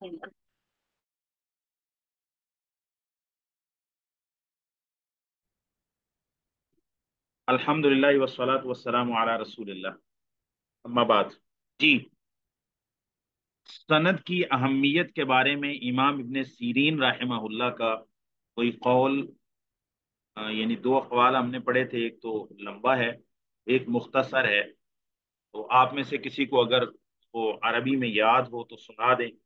الحمد للہ وسلاۃ وسلام علی رسول اللہ اما بعد. جی. سند کی اہمیت کے بارے میں امام ابن سیرین رحمہ اللہ کا کوئی قول یعنی دو اقوال ہم نے پڑھے تھے ایک تو لمبا ہے ایک مختصر ہے۔ تو آپ میں سے کسی کو اگر وہ عربی میں یاد ہو تو سنا دیں۔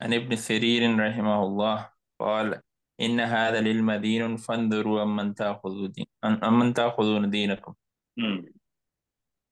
عن ابن سرير رحمه الله قال إن هذا للمدين فانظروا أمن تأخذون دين أمن تأخذون دينكم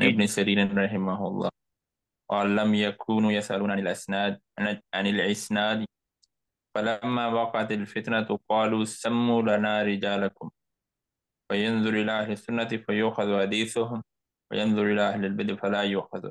ابن سرین رحمه الله. قال لم يكونوا يسألون عن الأسناد عن الإسناد. فلما وقعت الفتنة قالوا سموا لنا رجالكم. فينظر إلى أهل السنة فيؤخذ حديثهم. وينظر إلى أهل البدع فلا يؤخذ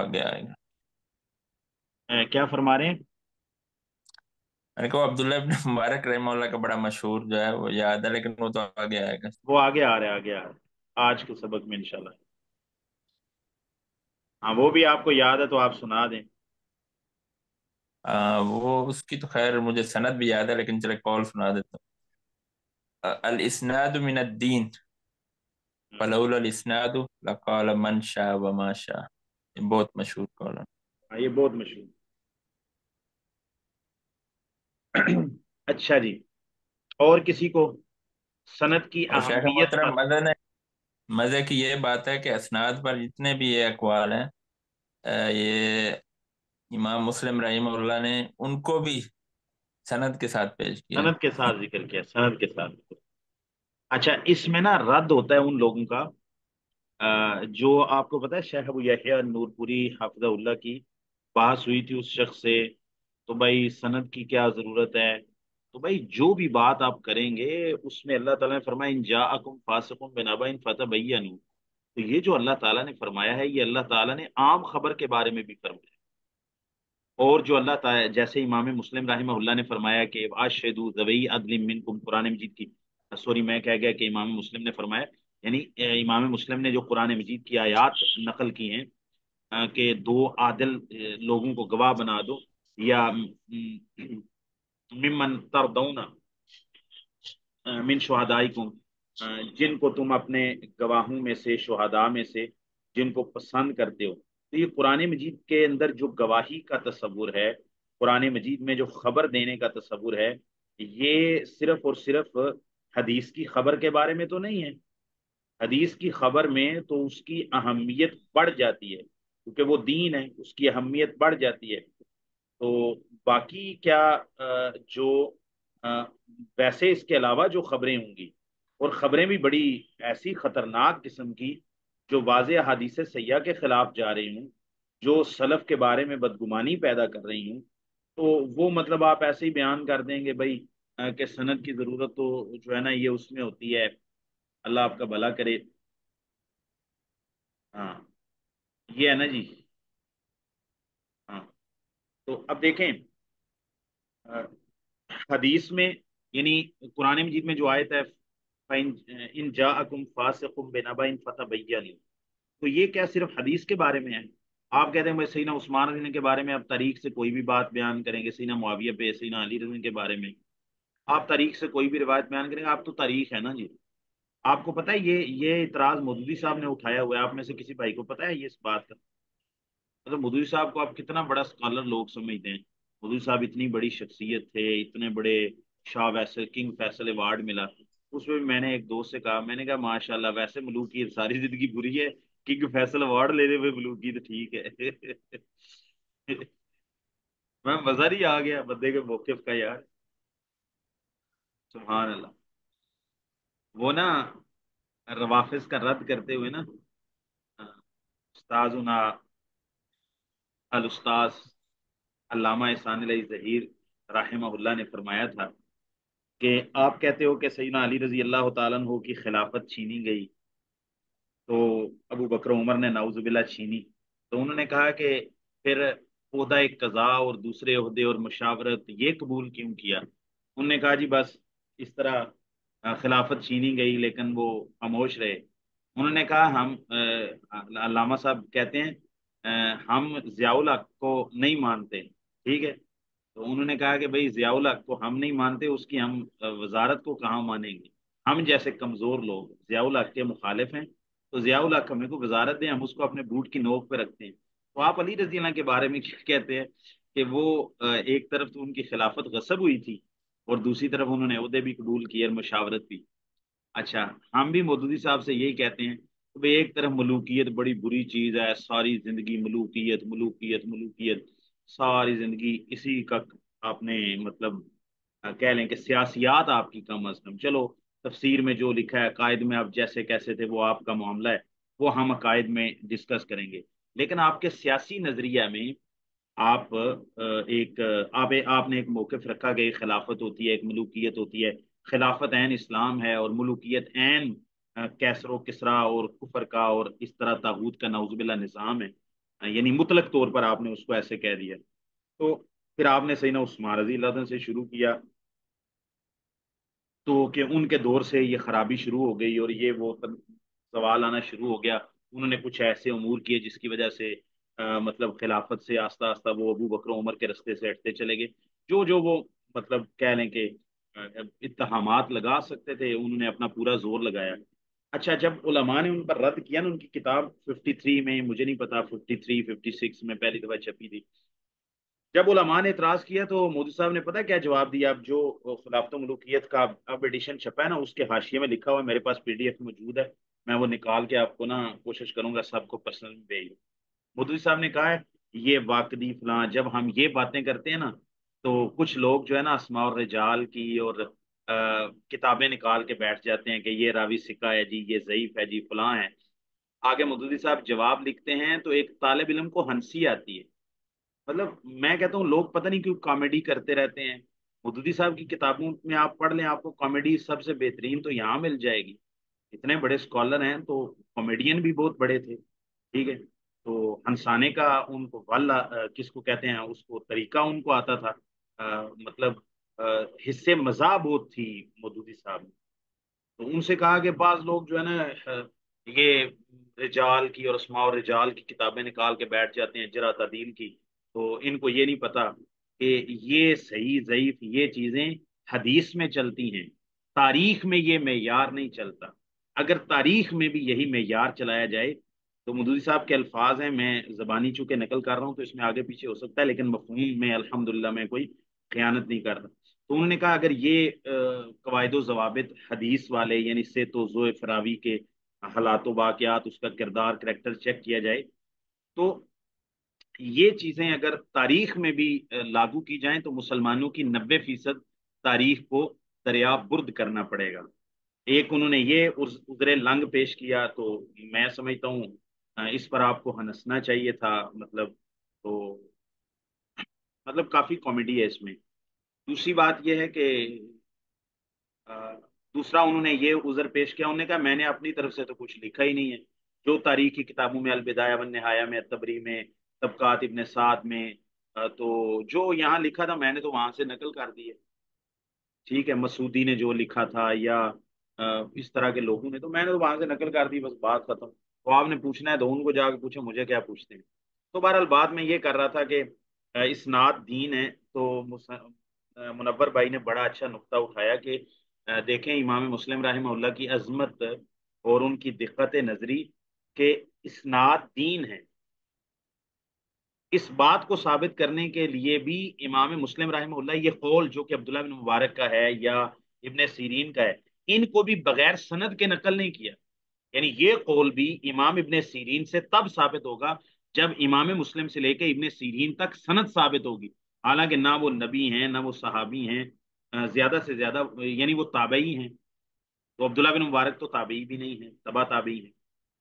آئے گا کیا فرما رہے ہیں میں نے کہا عبداللہ ابن مبارک رحمہ اللہ کا بڑا مشہور جو ہے وہ یاد ہے لیکن وہ تو آگے آئے گا۔ وہ آگے آ رہے آگے آ رہے۔ آج کے سبق میں انشاءاللہ۔ ہاں وہ بھی آپ کو یاد ہے تو آپ سنا دیں۔ وہ اس کی تو خیر مجھے سند بھی یاد ہے لیکن چلے کال سنا دیتا ہوں۔ الاسناد من الدین۔ فلولا الاسناد لقال من شاء وما شاء۔ یہ بہت مشہور کال ہے۔ ہاں یہ بہت مشہور۔ اچھا جی۔ اور کسی کو سند کی اہمیت مزے کی یہ بات ہے کہ اسناد پر جتنے بھی یہ اقوال ہیں یہ امام مسلم رحمہ اللہ نے ان کو بھی سند کے ساتھ پیش کیا۔ سند کے ساتھ ذکر کیا سند کے ساتھ۔ اچھا اس میں نا رد ہوتا ہے ان لوگوں کا۔ جو آپ کو پتا ہے شیخ ابو یحییٰ نور پوری حافظ اللہ کی بحث ہوئی تھی اس شخص سے۔ تو بھائی سند کی کیا ضرورت ہے؟ تو بھائی جو بھی بات آپ کریں گے، اس میں اللہ تعالیٰ نے فرمایا، ان جا اکم فاسقم بنابا ان فتح بھیا تو یہ جو اللہ تعالیٰ نے فرمایا ہے، یہ اللہ تعالیٰ نے عام خبر کے بارے میں بھی فرمایا اور جو اللہ تعالیٰ، جیسے امام مسلم رحمہ اللہ نے فرمایا کہ آشد زوئی عدل منکم قرآن مجید کی، سوری، میں کہہ گیا کہ امام مسلم نے فرمایا یعنی امام مسلم نے جو قرآن مجید کی آیات نقل کی ہیں، کہ دو عادل لوگوں کو گواہ بنا دو یا ممن تردون من شہدائکم جن کو تم اپنے گواہوں میں سے، شہداء میں سے، جن کو پسند کرتے ہو۔ تو یہ قرآن مجید کے اندر جو گواہی کا تصور ہے، قرآن مجید میں جو خبر دینے کا تصور ہے، یہ صرف اور صرف حدیث کی خبر کے بارے میں تو نہیں ہے۔ حدیث کی خبر میں تو اس کی اہمیت بڑھ جاتی ہے، کیونکہ وہ دین ہے، اس کی اہمیت بڑھ جاتی ہے۔ تو باقی کیا جو ویسے اس کے علاوہ جو خبریں ہوں گی، اور خبریں بھی بڑی ایسی خطرناک قسم کی جو واضح حادیث سیاح کے خلاف جا رہی ہوں، جو سلف کے بارے میں بدگمانی پیدا کر رہی ہوں، تو وہ مطلب آپ ایسے ہی بیان کر دیں گے بھائی کہ سند کی ضرورت تو جو ہے نا یہ اس میں ہوتی ہے، اللہ آپ کا بھلا کرے۔ ہاں یہ ہے نا جی۔ تو اب دیکھیں حدیث میں یعنی قرآن مجید میں جو آیت ہے ان جا اکم فاسقم بنبا ان فتح تو یہ کیا صرف حدیث کے بارے میں ہے؟ آپ کہتے ہیں بھائی سینہ عثمان رضی کے بارے میں، آپ تاریخ سے کوئی بھی بات بیان کریں گے سینہ معاویہ پہ سینہ علی رضی کے بارے میں۔ آپ تاریخ سے کوئی بھی روایت بیان کریں گے، آپ تو تاریخ ہے نا جی۔ آپ کو پتا ہے، یہ یہ اعتراض مودودی صاحب نے اٹھایا ہوا ہے، آپ میں سے کسی بھائی کو پتا ہے یہ اس بات کا؟ اچھا، مطلب مودودی صاحب کو آپ کتنا بڑا اسکالر لوگ سمجھتے ہیں؟ مودودی صاحب اتنی بڑی شخصیت تھے، اتنے بڑے شاہ ویسل کنگ فیصل ایوارڈ ملا۔ اس میں میں نے ایک دوست سے کہا، میں نے کہا ماشاء اللہ ویسے ملوک ساری زندگی بری ہے، کنگ فیصل اوارڈ لینے ہوئے ملوک تو ٹھیک ہے۔ میں مزہ نہیں آ گیا بندے کے موقف کا یار۔ سبحان اللہ وہ نا روافظ کا رد کرتے ہوئے نا، استاذ الاستاذ علامہ احسان علیہ ظہیر رحمہ اللہ نے فرمایا تھا کہ آپ کہتے ہو کہ سیدنا علی رضی اللہ تعالیٰ عنہ کی خلافت چھینی گئی تو ابو بکر عمر نے نعوذ باللہ چھینی تو انہوں نے کہا کہ پھر عہدہ قضاء اور دوسرے عہدے اور مشاورت یہ قبول کیوں کیا؟ انہوں نے کہا جی بس اس طرح خلافت چھینی گئی لیکن وہ خاموش رہے۔ انہوں نے کہا ہم علامہ صاحب کہتے ہیں ہم ضیاء الحق کو نہیں مانتے، ٹھیک ہے؟ تو انہوں نے کہا کہ بھائی، ضیاء الحق کو ہم نہیں مانتے، اس کی ہم وزارت کو کہاں مانیں گے؟ ہم جیسے کمزور لوگ، ضیاء الحق کے مخالف ہیں، تو ضیاء الحق ہمیں کو وزارت دیں، ہم اس کو اپنے بوٹ کی نوک پہ رکھتے ہیں۔ تو آپ علی رضی اللہ کے بارے میں کیا کہتے ہیں کہ وہ ایک طرف تو ان کی خلافت غصب ہوئی تھی، اور دوسری طرف انہوں نے عہدے بھی قبول کیے اور مشاورت بھی۔ اچھا ہم بھی مودودی صاحب سے یہی کہتے ہیں کہ ایک طرف ملوکیت بڑی بری چیز ہے، ساری زندگی ملوکیت ملوکیت ملوکیت، ساری زندگی اسی کا آپ نے مطلب کہہ لیں کہ سیاسیات آپ کی کم از کم۔ چلو، تفسیر میں جو لکھا ہے عقائد میں آپ جیسے کیسے تھے، وہ آپ کا معاملہ ہے، وہ ہم عقائد میں ڈسکس کریں گے۔ لیکن آپ کے سیاسی نظریہ میں آپ ایک، آپ آپ نے ایک موقف رکھا کہ خلافت ہوتی ہے، ایک ملوکیت ہوتی ہے۔ خلافت عین اسلام ہے اور ملوکیت عین کیسر و کسرا اور کفر کا اور اس طرح تابوت کا نعوذ باللہ نظام ہے۔ یعنی مطلق طور پر آپ نے اس کو ایسے کہہ دیا۔ تو پھر آپ نے سیدنا عثمان رضی اللہ عنہ سے شروع کیا۔ تو کہ ان کے دور سے یہ خرابی شروع ہو گئی اور یہ وہ سوال آنا شروع ہو گیا۔ انہوں نے کچھ ایسے امور کیے جس کی وجہ سے مطلب خلافت سے آستہ آستہ وہ ابو بکر عمر کے رستے سے ہٹتے چلے گئے۔ جو جو وہ مطلب کہہ لیں کہ اتہامات لگا سکتے تھے، انہوں نے اپنا پورا زور لگایا۔ اچھا جب علماء نے ان پر رد کیا نا، ان کی کتاب 53 میں، مجھے نہیں پتا 53 56 میں پہلی دفعہ چھپی تھی۔ جب علماء نے اعتراض کیا تو مودی صاحب نے پتا کیا جواب دیا؟ اب جو خلافت ملوکیت کا اب ایڈیشن چھپا ہے نا، اس کے حاشیے میں لکھا ہوا ہے، میرے پاس پی ڈی ایف موجود ہے، میں وہ نکال کے آپ کو نا کوشش کروں گا سب کو پرسنل میں بھیج مودی صاحب نے کہا ہے، یہ واقعی فلاں، جب ہم یہ باتیں کرتے ہیں نا، تو کچھ لوگ جو ہے نا، اسماء اور رجال کی اور کتابیں نکال کے بیٹھ جاتے ہیں کہ یہ راوی سکھا ہے جی یہ ضعیف ہے جی فلاں ہے۔ آگے مدودی صاحب جواب لکھتے ہیں تو ایک طالب علم کو ہنسی آتی ہے۔ مطلب میں کہتا ہوں لوگ پتہ نہیں کیوں کامیڈی کرتے رہتے ہیں۔ مدودی صاحب کی کتابوں میں آپ پڑھ لیں، آپ کو کامیڈی سب سے بہترین تو یہاں مل جائے گی۔ اتنے بڑے اسکالر ہیں تو کامیڈین بھی بہت بڑے تھے۔ ٹھیک ہے۔ تو ہنسانے کا ان کو والا کس کو کہتے ہیں، اس کو طریقہ ان کو آتا تھا۔ مطلب حصے مزہ بہت تھی مدودی صاحب۔ تو ان سے کہا کہ بعض لوگ جو ہے نا یہ رجال کی اور اسماء اور رجال کی کتابیں نکال کے بیٹھ جاتے ہیں جرا تعدیل کی۔ تو ان کو یہ نہیں پتا کہ یہ صحیح، ضعیف یہ چیزیں حدیث میں چلتی ہیں۔ تاریخ میں یہ معیار نہیں چلتا۔ اگر تاریخ میں بھی یہی معیار چلایا جائے، تو مدودی صاحب کے الفاظ ہیں، میں زبانی چونکہ نقل کر رہا ہوں تو اس میں آگے پیچھے ہو سکتا ہے، لیکن مفہوم میں الحمدللہ میں کوئی خیانت نہیں کر رہا۔ تو انہوں نے کہا اگر یہ قواعد و ضوابط حدیث والے یعنی سے تو زو فراوی کے حالات و واقعات، اس کا کردار، کریکٹر چیک کیا جائے، تو یہ چیزیں اگر تاریخ میں بھی لاگو کی جائیں تو مسلمانوں کی نبے فیصد تاریخ کو دریا برد کرنا پڑے گا۔ ایک انہوں نے یہ ادھر لنگ پیش کیا، تو میں سمجھتا ہوں اس پر آپ کو ہنسنا چاہیے تھا مطلب تو مطلب کافی کامیڈی ہے اس میں۔ دوسری بات یہ ہے کہ دوسرا انہوں نے یہ عذر پیش کیا، انہوں نے کہا میں نے اپنی طرف سے تو کچھ لکھا ہی نہیں ہے۔ جو تاریخی کتابوں میں البدایہ ون نہایا میں تبری میں، طبقات ابن سعد میں تو جو یہاں لکھا تھا، میں نے تو وہاں سے نقل کر دی ہے۔ ٹھیک ہے، مسعودی نے جو لکھا تھا یا اس طرح کے لوگوں نے، تو میں نے تو وہاں سے نقل کر دی، بس بات ختم۔ تو آپ نے پوچھنا ہے تو ان کو جا کے پوچھے مجھے کیا پوچھتے ہیں؟ تو بہرحال بات میں یہ کر رہا تھا کہ اسناد دین ہے، تو منور بھائی نے بڑا اچھا نقطہ اٹھایا کہ دیکھیں امام مسلم رحمہ اللہ کی عظمت اور ان کی دقت نظری کہ اسناد دین ہے۔ اس بات کو ثابت کرنے کے لیے بھی امام مسلم رحمہ اللہ یہ قول جو کہ عبداللہ بن مبارک کا ہے یا ابن سیرین کا ہے، ان کو بھی بغیر سند کے نقل نہیں کیا۔ یعنی یہ قول بھی امام ابن سیرین سے تب ثابت ہوگا جب امام مسلم سے لے کے ابن سیرین تک سند ثابت ہوگی۔ حالانکہ نہ وہ نبی ہیں، نہ وہ صحابی ہیں زیادہ سے زیادہ یعنی وہ تابعی ہیں۔ تو عبداللہ بن مبارک تو تابعی بھی نہیں ہے تبا تابعی ہے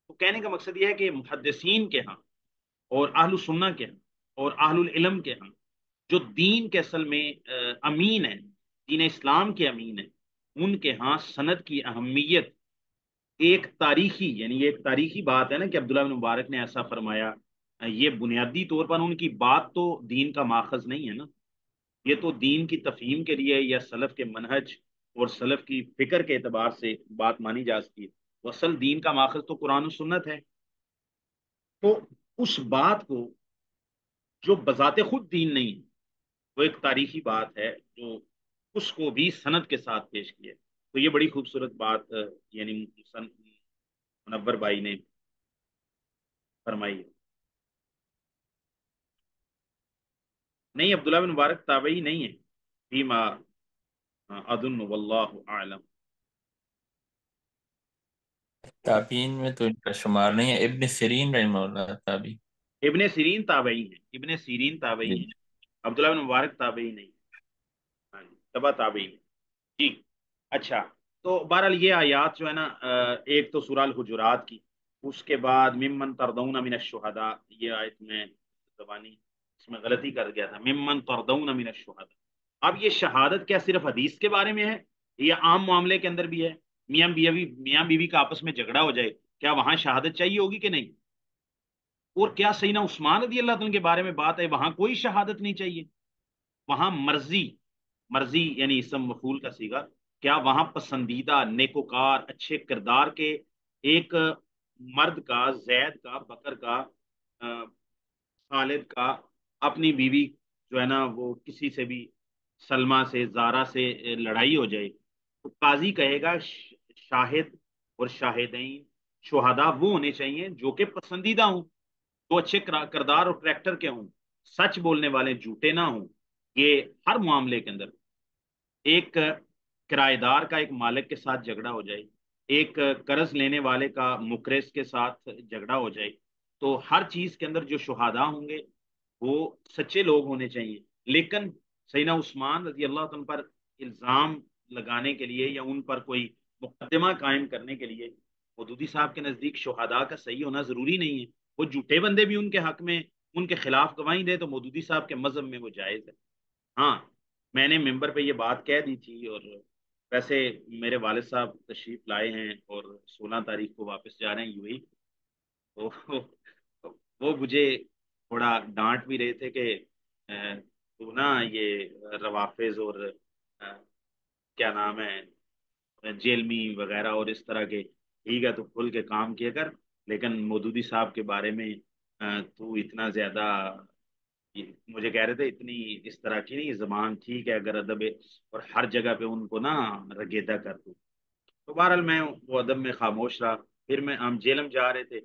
تو کہنے کا مقصد یہ ہے کہ محدثین کے ہاں اور اہل سنہ کے ہاں اور اہل العلم کے ہاں جو دین کے اصل میں امین ہیں، دین اسلام کے امین ہیں، ان کے ہاں سند کی اہمیت ایک تاریخی یعنی یہ ایک تاریخی بات ہے نا کہ عبداللہ بن مبارک نے ایسا فرمایا۔ یہ بنیادی طور پر ان کی بات تو دین کا ماخذ نہیں ہے نا۔ یہ تو دین کی تفہیم کے لیے یا سلف کے منہج اور سلف کی فکر کے اعتبار سے بات مانی جا سکتی ہے۔ اصل دین کا ماخذ تو قرآن و سنت ہے۔ تو اس بات کو جو بذات خود دین نہیں ہے، وہ ایک تاریخی بات ہے جو اس کو بھی سند کے ساتھ پیش کیا تو یہ بڑی خوبصورت بات یعنی منور بھائی نے فرمائی ہے۔ نہیں عبداللہ بن مبارک تابعی نہیں ہے۔ فیما ادن واللہ اعلم۔ تابعین میں تو ان کا شمار نہیں ہے۔ ابن سیرین رحمہ اللہ تابعی۔ ابن سیرین تابعی ہیں۔ ابن سیرین تابعی۔ ہیں۔ عبداللہ بن مبارک تابعی نہیں ہاں جی، تبا تابعی جی اچھا۔ تو بہرحال یہ آیات جو ہے نا ایک تو سورہ الحجرات کی اس کے بعد ممن تردون من الشہداء یہ آیت میں زبانی اس میں غلطی کر گیا تھا۔ ممن تردون من الشہداء۔ اب یہ شہادت کیا صرف حدیث کے بارے میں ہے؟ یہ عام معاملے کے اندر بھی ہے۔ میاں بیوی میاں بیوی کا آپس میں جھگڑا ہو جائے، کیا وہاں شہادت چاہیے ہوگی کہ نہیں؟ اور کیا سینا عثمان رضی اللہ تعالیٰ کے بارے میں بات ہے؟ وہاں کوئی شہادت نہیں چاہیے۔ وہاں مرضی مرضی یعنی اسم مفول کا سیگا کیا وہاں پسندیدہ، نیکوکار، اچھے کردار کے ایک مرد کا، زید کا، بکر کا خالد کا اپنی بیوی جو ہے نا، وہ کسی سے بھی، سلمہ سے زارا سے لڑائی ہو جائے تو قاضی کہے گا شاہد اور شاہدین، شہداء وہ ہونے چاہیے جو کہ پسندیدہ ہوں، جو اچھے کردار اور کریکٹر کے ہوں۔ سچ بولنے والے جھوٹے نہ ہوں۔ یہ ہر معاملے کے اندر۔ ایک کرایہ دار کا ایک مالک کے ساتھ جھگڑا ہو جائے، ایک قرض لینے والے کا مکرس کے ساتھ جھگڑا ہو جائے تو ہر چیز کے اندر جو شہادہ ہوں گے وہ سچے لوگ ہونے چاہیے۔ لیکن سینا عثمان رضی اللہ عنہ پر الزام لگانے کے لیے یا ان پر کوئی مقدمہ قائم کرنے کے لیے حدودی صاحب کے نزدیک شہداء کا صحیح ہونا ضروری نہیں ہے۔ وہ جھوٹے بندے بھی ان کے حق میں، ان کے خلاف گواہی دے تو مودودی صاحب کے مذہب میں وہ جائز ہے۔ ہاں میں نے ممبر پہ یہ بات کہہ دی تھی اور ویسے میرے والد صاحب تشریف لائے ہیں اور سولہ تاریخ کو واپس جا رہے ہیں یو ہی وہ مجھے تھوڑا ڈانٹ بھی رہے تھے کہ تو نا یہ روافظ اور کیا نام ہے، جیلمی وغیرہ اور اس طرح کے، ٹھیک ہے، تو کھل کے کام کیا کر، لیکن مودودی صاحب کے بارے میں تو اتنا زیادہ، مجھے کہہ رہے تھے، اتنی اس طرح کی نہیں، زبان ٹھیک ہے، اگر ادب اور ہر جگہ پہ ان کو نا رگیدہ کر دوں۔ تو بہرحال میں وہ ادب میں خاموش رہا۔ پھر میں ہم جیلم جا رہے تھے،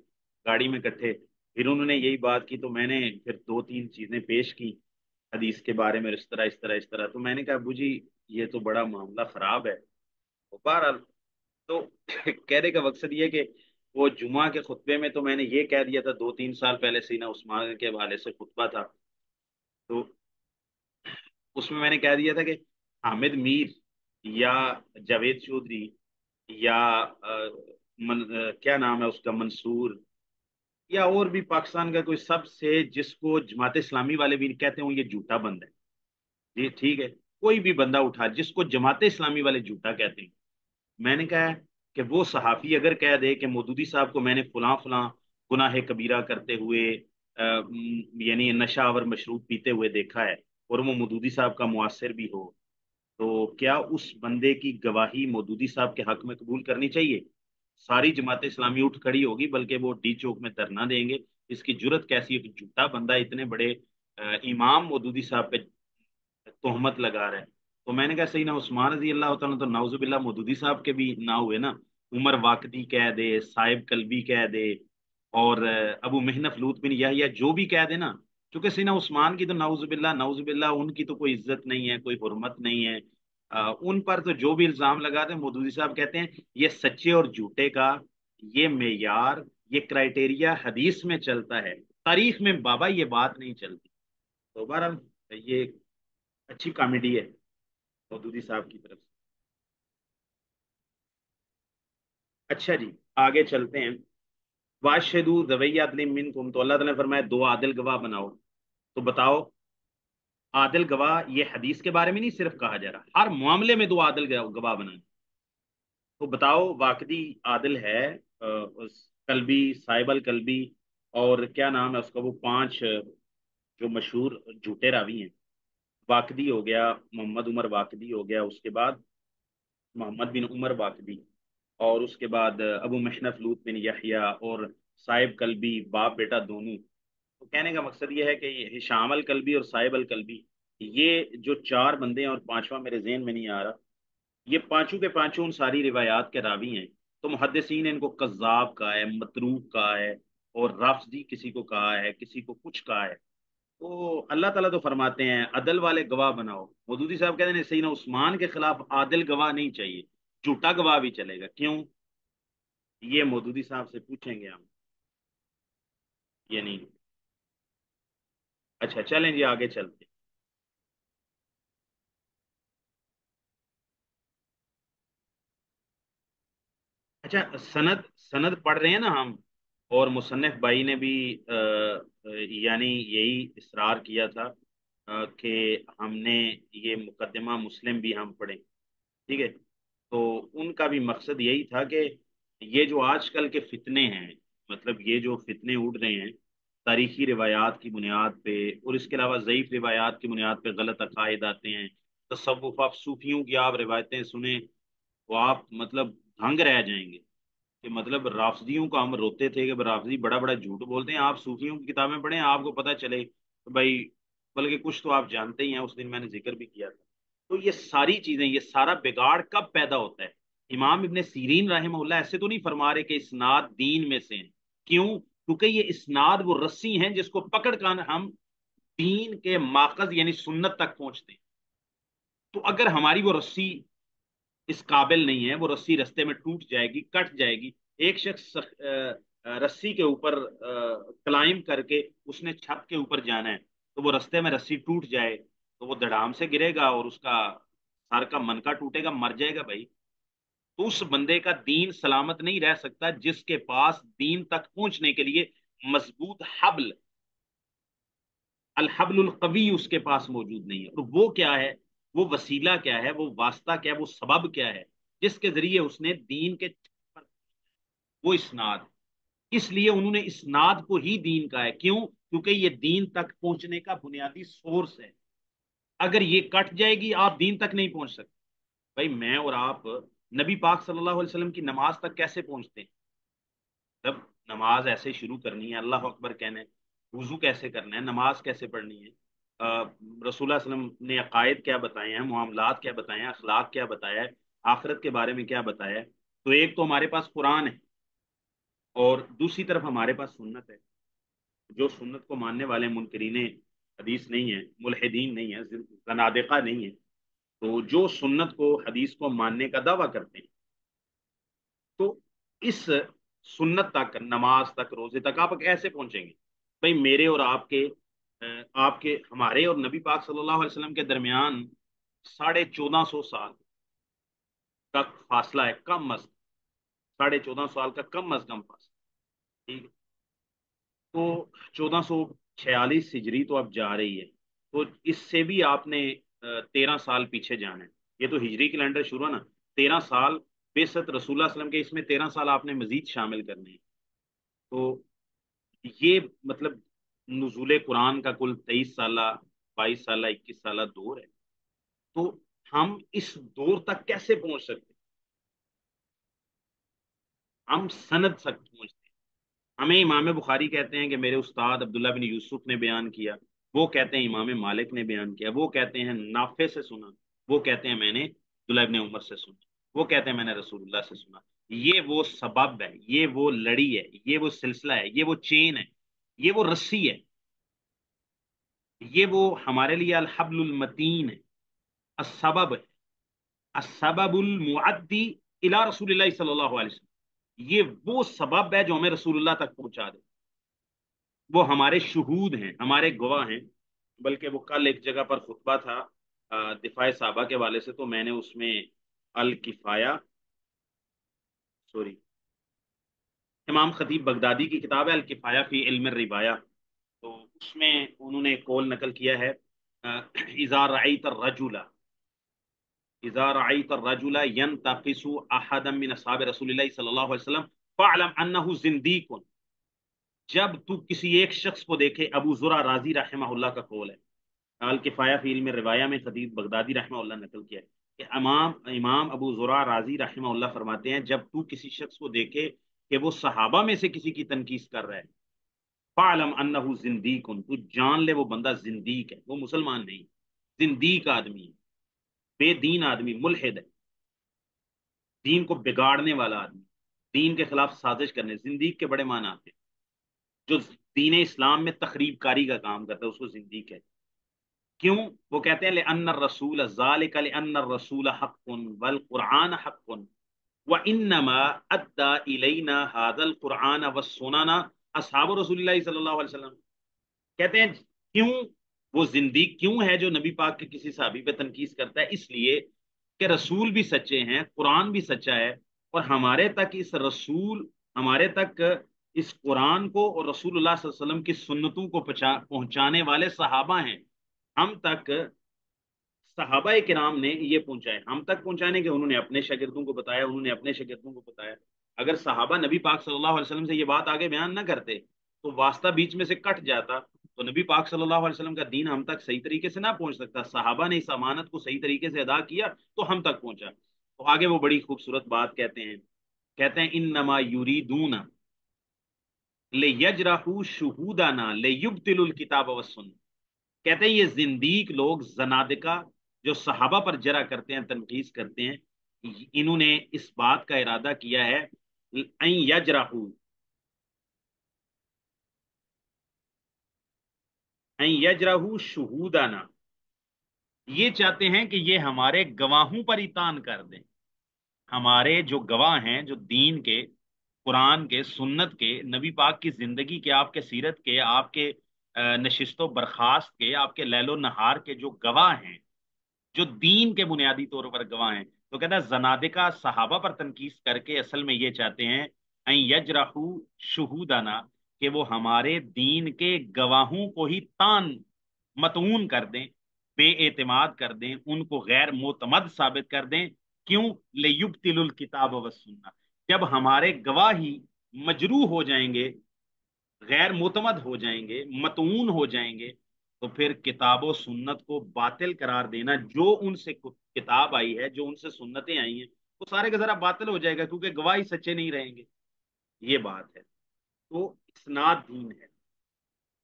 گاڑی میں کٹھے پھر انہوں نے یہی بات کی تو میں نے پھر دو تین چیزیں پیش کی حدیث کے بارے میں اس طرح اس طرح اس طرح۔ تو میں نے کہا، ابو جی یہ تو بڑا معاملہ خراب ہے۔ بہرحال، تو کہنے کا مقصد یہ کہ وہ جمعہ کے خطبے میں تو میں نے یہ کہہ دیا تھا، دو تین سال پہلے سینا عثمان کے حوالے سے خطبہ تھا۔ تو اس میں میں نے کہہ دیا تھا کہ حامد میر یا جاوید چودھری یا من کیا نام ہے اس کا؟ منصور۔ یا اور بھی پاکستان کا کوئی سب سے جس کو جماعت اسلامی والے بھی کہتے ہیں یہ جھوٹا بند ہے۔ جی ٹھیک ہے، کوئی بھی بندہ اٹھا، جس کو جماعت اسلامی والے جھوٹا کہتے ہیں۔ میں نے کہا کہ وہ صحافی اگر کہہ دے کہ مودودی صاحب کو میں نے فلاں فلاں گناہ کبیرہ کرتے ہوئے یعنی نشہ اور مشروب پیتے ہوئے دیکھا ہے، اور وہ مودودی صاحب کا مؤثر بھی ہو، تو کیا اس بندے کی گواہی مودودی صاحب کے حق میں قبول کرنی چاہیے؟ ساری جماعت اسلامی اٹھ کھڑی ہوگی، بلکہ وہ ڈی چوک میں دھرنا دیں گے۔ اس کی جرت کیسی ہے؟ کہ جھوٹا بندہ اتنے بڑے امام مودودی صاحب پہ تہمت لگا رہا ہے تو میں نے کہا صحیح عثمان رضی اللہ تعالیٰ تو نوز باللہ مودودی صاحب کے بھی نہ ہوئے نا۔ عمر واقعی کہہ دے، صاحب قلبی کہہ دے، اور ابو محنف لوت بن یا جو بھی کہہ دے نا۔ چونکہ سینا عثمان کی تو نوز باللہ نوز باللہ ان کی تو کوئی عزت نہیں ہے، کوئی حرمت نہیں ہے۔ ان پر تو جو بھی الزام لگاتے ہیں مودودی صاحب کہتے ہیں، یہ سچے اور جھوٹے کا، یہ معیار، یہ کرائٹیریا حدیث میں چلتا ہے، تاریخ میں بابا یہ بات نہیں چلتی۔ تو بہرحال، یہ اچھی کامیڈی ہے مودودی صاحب کی طرف سے۔ اچھا جی آگے چلتے ہیں۔ واشدو دوی عدل من کم تو اللہ تعالیٰ نے فرمایا، دو عادل گواہ بناؤ۔ تو بتاؤ عادل گواہ یہ حدیث کے بارے میں نہیں صرف کہا جا رہا، ہر معاملے میں دو عادل گواہ بنانے تو بتاؤ، واقعی عادل ہے کلبی صاحب الکلبی اور کیا نام ہے اس کا؟ وہ پانچ جو مشہور جھوٹے راوی ہیں۔ واقدی ہو گیا، محمد عمر واقدی ہو گیا، اس کے بعد محمد بن عمر واقدی اور اس کے بعد ابو محنف لوت بن یحییٰ، اور صاحب کلبی باپ بیٹا دونوں تو کہنے کا مقصد یہ ہے کہ یہ شام اور صاحب الکلبی یہ جو چار بندے ہیں اور پانچواں میرے ذہن میں نہیں آ رہا، یہ پانچوں کے پانچوں ان ساری روایات کے راوی ہیں۔ تو محدثین ان کو قذاب کہا ہے متروب کہا ہے اور رافضی کسی کو کہا ہے، کسی کو کچھ کہا ہے۔ تو اللہ تعالیٰ تو فرماتے ہیں، عدل والے گواہ بناؤ۔ مودودی صاحب کہتے ہیں، سینا عثمان کے خلاف عادل گواہ نہیں چاہیے، جھوٹا گواہ بھی چلے گا۔ کیوں؟ یہ مودودی صاحب سے پوچھیں گے ہم۔ یعنی اچھا چلیں جی آگے چلتے اچھا سند سند پڑھ رہے ہیں نا ہم، اور مصنف بھائی نے بھی یعنی یہی اصرار کیا تھا کہ ہم نے یہ مقدمہ مسلم بھی ہم پڑھیں۔ ٹھیک ہے؟ تو ان کا بھی مقصد یہی تھا کہ یہ جو آج کل کے فتنے ہیں مطلب یہ جو فتنے اڑ رہے ہیں تاریخی روایات کی بنیاد پہ اور اس کے علاوہ ضعیف روایات کی بنیاد پہ غلط عقائد آتے ہیں۔ تصوف، آپ صوفیوں کی آپ روایتیں سنیں تو آپ مطلب دھنگ رہ جائیں گے کہ مطلب رافضیوں کو ہم روتے تھے کہ رافضی بڑا بڑا جھوٹ بولتے ہیں۔ آپ صوفیوں کی کتابیں پڑھیں، آپ کو پتہ چلے بھائی بلکہ کچھ تو آپ جانتے ہی ہیں، اس دن میں نے ذکر بھی کیا تھا۔ تو یہ ساری چیزیں، یہ سارا بگاڑ کب پیدا ہوتا ہے؟ امام ابن سیرین رحمہ اللہ ایسے تو نہیں فرما رہے کہ اسناد دین میں سے ہیں۔ کیوں؟ کیونکہ یہ اسناد وہ رسی ہیں جس کو پکڑ کر ہم دین کے ماخذ یعنی سنت تک پہنچتے ہیں۔ تو اگر ہماری وہ رسی اس قابل نہیں ہے، وہ رسی رستے میں ٹوٹ جائے گی، کٹ جائے گی، ایک شخص رسی کے اوپر کلائم کر کے اس نے چھت کے اوپر جانا ہے، تو وہ رستے میں رسی ٹوٹ جائے تو وہ دڑام سے گرے گا اور اس کا سر کا من کا ٹوٹے گا، مر جائے گا بھائی۔ تو اس بندے کا دین سلامت نہیں رہ سکتا جس کے پاس دین تک پہنچنے کے لیے مضبوط حبل، الحبل القوی اس کے پاس موجود نہیں ہے۔ اور وہ کیا ہے؟ وہ وسیلہ کیا ہے؟ وہ واسطہ کیا ہے؟ وہ سبب کیا ہے؟ جس کے ذریعے اس نے دین کے وہ اسناد۔ اس لیے انہوں نے اسناد کو ہی دین کا ہے۔ کیوں؟ کیونکہ یہ دین تک پہنچنے کا بنیادی سورس ہے۔ اگر یہ کٹ جائے گی، آپ دین تک نہیں پہنچ سکتے۔ بھائی، میں اور آپ نبی پاک صلی اللہ علیہ وسلم کی نماز تک کیسے پہنچتے؟ ہیں جب نماز ایسے شروع کرنی ہے، اللہ اکبر کہنے وضو کیسے کرنا ہے، نماز کیسے پڑھنی ہے؟ رسول اللہ علیہ وسلم نے عقائد کیا بتائے ہیں، معاملات کیا بتائے ہیں، اخلاق کیا بتایا ہے، آخرت کے بارے میں کیا بتایا ہے؟ تو ایک تو ہمارے پاس قرآن ہے اور دوسری طرف ہمارے پاس سنت ہے۔ جو سنت کو ماننے والے منکرین حدیث نہیں ہے، ملحدین نہیں ہے زنادقہ نہیں ہے۔ تو جو سنت کو حدیث کو ماننے کا دعویٰ کرتے ہیں، تو اس سنت تک، نماز تک، روزے تک آپ کیسے پہنچیں گے؟ بھائی میرے اور آپ کے آپ کے، ہمارے اور نبی پاک صلی اللہ علیہ وسلم کے درمیان ساڑھے چودہ سو سال تک فاصلہ ہے، کم از ساڑھے چودہ سال کا کم از کم فاصلہ، ٹھیک ہے؟ تو چودہ سو چھیالیس ہجری تو اب جا رہی ہے، تو اس سے بھی آپ نے تیرہ سال پیچھے جانا ہے۔ یہ تو ہجری کیلنڈر شروع ہے نا۔ تیرہ سال بے ست رسول اللہ وسلم کے اس میں تیرہ سال آپ نے مزید شامل کرنے ہیں۔ تو یہ مطلب نزول قرآن کا کل تیئیس سالہ، بائیس سالہ، اکیس سالہ دور ہے۔ تو ہم اس دور تک کیسے پہنچ سکتے؟ ہم سند تک پہنچتے ہمیں امام بخاری کہتے ہیں کہ میرے استاد عبداللہ بن یوسف نے بیان کیا وہ کہتے ہیں امام مالک نے بیان کیا، وہ کہتے ہیں نافع سے سنا، وہ کہتے ہیں میں نے عبداللہ بن عمر سے سنا، وہ کہتے ہیں میں نے رسول اللہ سے سنا۔ یہ وہ سبب ہے، یہ وہ لڑی ہے، یہ وہ سلسلہ ہے، یہ وہ چین ہے، یہ وہ رسی ہے، یہ وہ ہمارے لیے الحبل المتین ہے۔ السبب ہے، السبب المعدی الى رسول اللہ صلی اللہ علیہ وسلم۔ یہ وہ سبب ہے جو ہمیں رسول اللہ تک پہنچا دے۔ وہ ہمارے شہود ہیں، ہمارے گواہ ہیں، بلکہ وہ کل ایک جگہ پر خطبہ تھا دفاع صحابہ کے والے سے، تو میں نے اس میں الکفایا سوری، امام خطیب بغدادی کی کتاب ہے الکفایا فی علم الربایا، تو اس میں انہوں نے کول نقل کیا ہے اذا رعیت الرجل، اذا رعیت الرجل ينتقص احدا من اصحاب رسول اللہ صلی اللہ علیہ وسلم فعلم انه زندیق۔ جب تو کسی ایک شخص کو دیکھے، ابو ذرا راضی رحمہ اللہ کا قول ہے۔ الکفایہ فی علم روایہ میں خطیب بغدادی رحمہ اللہ نقل کیا ہے کہ امام امام ابو ذرا راضی رحمہ اللہ فرماتے ہیں، جب تو کسی شخص کو دیکھے کہ وہ صحابہ میں سے کسی کی تنقید کر رہا ہے۔ فعلم انه زندیق تو جان لے وہ بندہ زندیق ہے، وہ مسلمان نہیں زندیق آدمی ہے، بے دین آدمی، ملحد ہے۔ دین کو بگاڑنے والا آدمی، دین کے خلاف سازش کرنے زندیق کے بڑے معنی آتے ہیں۔ جو دین اسلام میں تخریب کاری کا کام کرتا ہے، اس کو زندیق ہے کیوں؟ وہ کہتے ہیں، لأن الرسول ذالک لأن الرسول حق والقرآن حق۔ وانما ادى الينا هذا القرآن والسنن۔ اصحاب رسول اللہ صلی اللہ علیہ وسلم کہتے ہیں، کیوں؟ وہ زندگی کیوں ہے جو نبی پاک کے کسی صحابی پہ تنقید کرتا ہے؟ اس لیے کہ رسول بھی سچے ہیں، قرآن بھی سچا ہے، اور ہمارے تک اس رسول، ہمارے تک اس قرآن کو اور رسول اللہ صلی اللہ علیہ وسلم کی سنتوں کو پہنچانے والے صحابہ ہیں۔ ہم تک صحابہ کرام نے یہ پہنچایا ہم تک پہنچانے کے انہوں نے اپنے شاگردوں کو بتایا، انہوں نے اپنے شاگردوں کو بتایا۔ اگر صحابہ نبی پاک صلی اللہ علیہ وسلم سے یہ بات آگے بیان نہ کرتے تو واسطہ بیچ میں سے کٹ جاتا۔ تو نبی پاک صلی اللہ علیہ وسلم کا دین ہم تک صحیح طریقے سے نہ پہنچ سکتا۔ صحابہ نے اس امانت کو صحیح طریقے سے ادا کیا تو ہم تک پہنچا۔ تو آگے وہ بڑی خوبصورت بات کہتے ہیں۔ کہتے ہیں ان نما یوری دون لے یج راہو شہودانہ تل الکتاب وسن کہتے ہیں یہ زندیق لوگ زنادکا جو صحابہ پر جرا کرتے ہیں، تنقید کرتے ہیں۔ انہوں نے اس بات کا ارادہ کیا ہے یجراہو یجراہو شہودانہ یہ چاہتے ہیں کہ یہ ہمارے گواہوں پر اتان کر دیں۔ ہمارے جو گواہ ہیں، جو دین کے قرآن کے، سنت کے، نبی پاک کی زندگی کے، آپ کے سیرت کے، آپ کے نشست و برخاست کے، آپ کے لیل و نہار کے جو گواہ ہیں، جو دین کے بنیادی طور پر گواہ ہیں، تو کہتا ہے زنادکا صحابہ پر تنقید کر کے اصل میں یہ چاہتے ہیں یجرحو شہودانہ کہ وہ ہمارے دین کے گواہوں کو ہی تان متون کر دیں، بے اعتماد کر دیں، ان کو غیر معتمد ثابت کر دیں، کیوں؟ لیبتل الکتاب و سننا جب ہمارے گواہ ہی مجروح ہو جائیں گے، غیر معتمد ہو جائیں گے متون ہو جائیں گے، تو پھر کتاب و سنت کو باطل قرار دینا، جو ان سے کتاب آئی ہے، جو ان سے سنتیں آئی ہیں، وہ سارے کا ذرا باطل ہو جائے گا، کیونکہ گواہی سچے نہیں رہیں گے۔ یہ بات ہے۔ تو اسناد دین ہے۔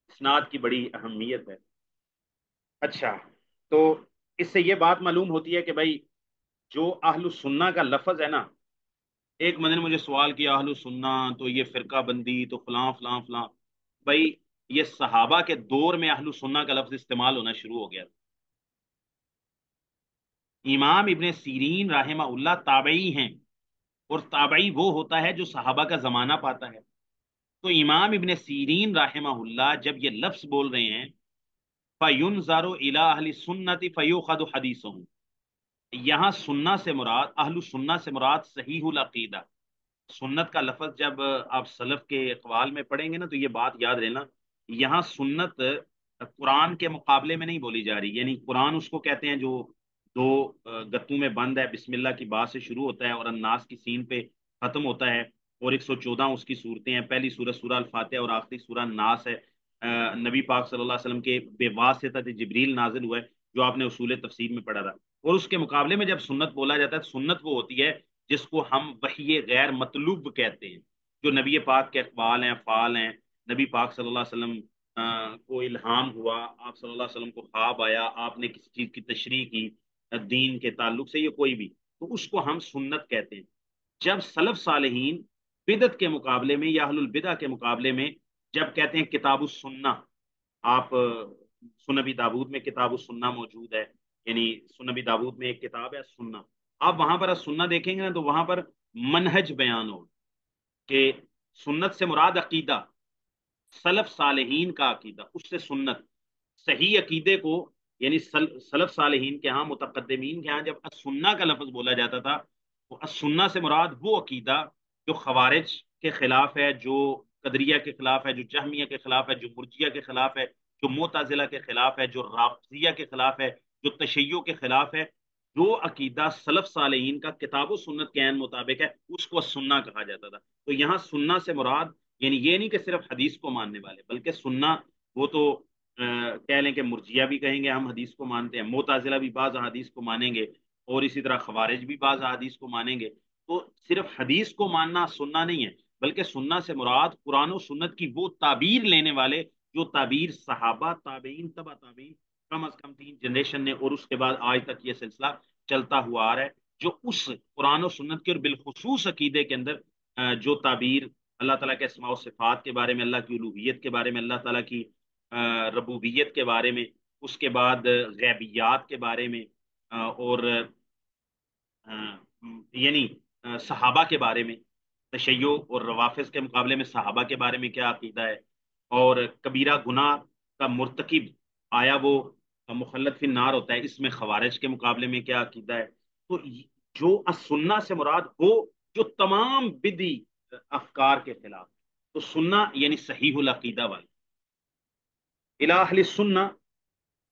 اسناد کی بڑی اہمیت ہے۔ اچھا تو اس سے یہ بات معلوم ہوتی ہے کہ بھائی، جو اہل سننا کا لفظ ہے نا ایک نے مجھے سوال کیا، اہل سننا، تو یہ فرقہ بندی، تو فلاں فلاں فلاں۔ بھائی، یہ صحابہ کے دور میں اہل سننا کا لفظ استعمال ہونا شروع ہو گیا۔ امام ابن سیرین رحمہ اللہ تابعی ہیں اور تابعی وہ ہوتا ہے جو صحابہ کا زمانہ پاتا ہے۔ تو امام ابن سیرین رحمہ اللہ جب یہ لفظ بول رہے ہیں فیون زارو الا سنتی فیو خد حدیث یہاں سننا سے مراد، اہل سننا سے مراد صحیح العقیدہ۔ سنت کا لفظ جب آپ سلف کے اقوال میں پڑھیں گے نا، تو یہ بات یاد رہنا، یہاں سنت قرآن کے مقابلے میں نہیں بولی جا رہی۔ یعنی قرآن اس کو کہتے ہیں جو دو گتوں میں بند ہے، بسم اللہ کی بات سے شروع ہوتا ہے اور الناس کی سین پہ ختم ہوتا ہے، اور ایک سو چودہ اس کی صورتیں ہیں۔ پہلی سورت سورہ الفاتحہ اور آخری سورہ ناس ہے۔ نبی پاک صلی اللہ علیہ وسلم کے بے واسطہ جبریل نازل ہوا ہے، جو آپ نے اصول تفسیر میں پڑھا تھا۔ اور اس کے مقابلے میں جب سنت بولا جاتا ہے سنت وہ ہوتی ہے جس کو ہم وحی غیر مطلوب کہتے ہیں، جو نبی پاک کے اقبال ہیں فعال ہیں۔ نبی پاک صلی اللہ علیہ وسلم کو الہام ہوا، آپ صلی اللہ علیہ وسلم کو خواب آیا، آپ نے کسی چیز کی تشریح کی، دین کے تعلق سے یہ کوئی بھی، تو اس کو ہم سنت کہتے ہیں۔ جب سلف صالحین بدت کے مقابلے میں یا اہل البدع کے مقابلے میں جب کہتے ہیں کتاب السنہ، آپ سنبی دابود میں کتاب السنہ موجود ہے۔ یعنی سنبی دابود میں ایک کتاب ہے سننا آپ وہاں پر سننا دیکھیں گے نا تو وہاں پر منہج بیان ہو کہ سنت سے مراد عقیدہ، سلف صالحین کا عقیدہ، اس سے سنت۔ صحیح عقیدے کو یعنی سلف صالحین کے ہاں متقدمین کے ہاں جب اسنہ کا لفظ بولا جاتا تھا، تو اسنہ سے مراد وہ عقیدہ جو خوارج کے خلاف ہے، جو قدریہ کے خلاف ہے، جو جہمیہ کے خلاف ہے، جو مرجیہ کے خلاف ہے، جو متضلہ کے خلاف ہے، جو رابطیہ کے خلاف ہے جو تشیع کے خلاف ہے، جو عقیدہ سلف صالحین کا کتاب و سنت کے عین مطابق ہے، اس کو سننا کہا جاتا تھا۔ تو یہاں سننا سے مراد یعنی یہ نہیں کہ صرف حدیث کو ماننے والے، بلکہ سننا، وہ تو کہہ لیں کہ مرجیہ بھی کہیں گے، ہم حدیث کو مانتے ہیں موتازلہ بھی بعض حدیث کو مانیں گے، اور اسی طرح خوارج بھی بعض حدیث کو مانیں گے۔ تو صرف حدیث کو ماننا سننا نہیں ہے، بلکہ سننا سے مراد قرآن و سنت کی وہ تعبیر لینے والے، جو تعبیر صحابہ، تابعین تبا تابعین کم از کم تین جنریشن نے اور اس کے بعد آج تک یہ سلسلہ چلتا ہوا آ رہا ہے، جو اس قرآن و سنت کے اور بالخصوص عقیدے کے اندر جو تعبیر اللہ تعالیٰ کے اسماع و صفات کے بارے میں، اللہ کی الوحیت کے بارے میں، اللہ تعالیٰ کی ربوبیت کے بارے میں، اس کے بعد غیبیات کے بارے میں اور یعنی صحابہ کے بارے میں، تشیع اور روافظ کے مقابلے میں صحابہ کے بارے میں کیا عقیدہ ہے، اور کبیرہ گناہ کا مرتکب آیا وہ مخلط فی النار ہوتا ہے، اس میں خوارج کے مقابلے میں کیا عقیدہ ہے؟ تو جو سننا سے مراد وہ، جو تمام بدی افکار کے خلاف۔ تو سننا یعنی صحیح العقیدہ والی الہ سننا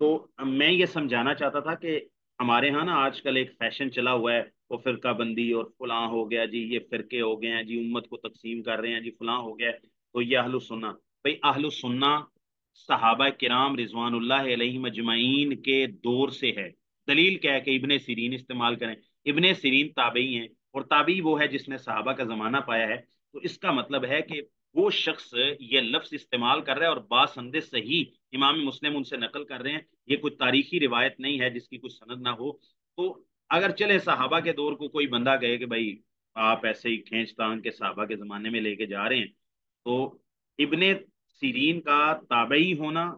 تو میں یہ سمجھانا چاہتا تھا کہ ہمارے ہاں نا آج کل ایک فیشن چلا ہوا ہے، وہ فرقہ بندی اور فلاں ہو گیا جی یہ فرقے ہو گئے ہیں جی امت کو تقسیم کر رہے ہیں جی فلاں ہو گیا، تو یہ اہل سننا بھائی اہل سننا صحابہ کرام رضوان اللہ علیہ مجمعین کے دور سے ہے۔ دلیل کیا ہے کہ ابن سیرین استعمال کریں۔ ابن سیرین تابعی ہیں اور تابعی وہ ہے جس نے صحابہ کا زمانہ پایا ہے۔ تو اس کا مطلب ہے کہ وہ شخص یہ لفظ استعمال کر رہا ہے اور باسند صحیح امام مسلم ان سے نقل کر رہے ہیں۔ یہ کوئی تاریخی روایت نہیں ہے جس کی کوئی سند نہ ہو۔ تو اگر چلے صحابہ کے دور کو کوئی بندہ کہے کہ بھائی آپ ایسے ہی کھینچ تان کے صحابہ کے زمانے میں لے کے جا رہے ہیں۔ تو ابن سیرین کا تابعی ہونا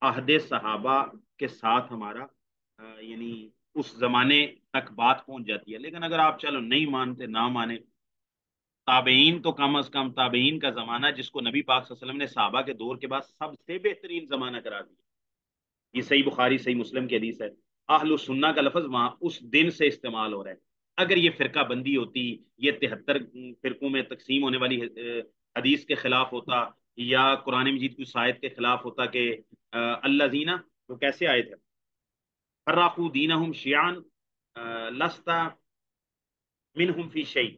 عہد صحابہ کے ساتھ ہمارا یعنی اس زمانے تک بات پہنچ جاتی ہے۔ لیکن اگر آپ چلو نہیں مانتے، نہ مانے تابعین تو کم از کم تابعین کا زمانہ جس کو نبی پاک صلی اللہ علیہ وسلم نے صحابہ کے دور کے بعد سب سے بہترین زمانہ کرا دیا۔ یہ صحیح بخاری، صحیح مسلم کی حدیث ہے۔ اہل السنہ کا لفظ وہاں اس دن سے استعمال ہو رہا ہے۔ اگر یہ فرقہ بندی ہوتی، یہ تہتر فرقوں میں تقسیم ہونے والی حدیث کے خلاف ہوتا یا قرآن مجید کی شاید کے خلاف ہوتا کہ اللہ زینہ وہ کیسے آئے تھے؟ فراقو دینہم شیعان لستا منہم فی شیع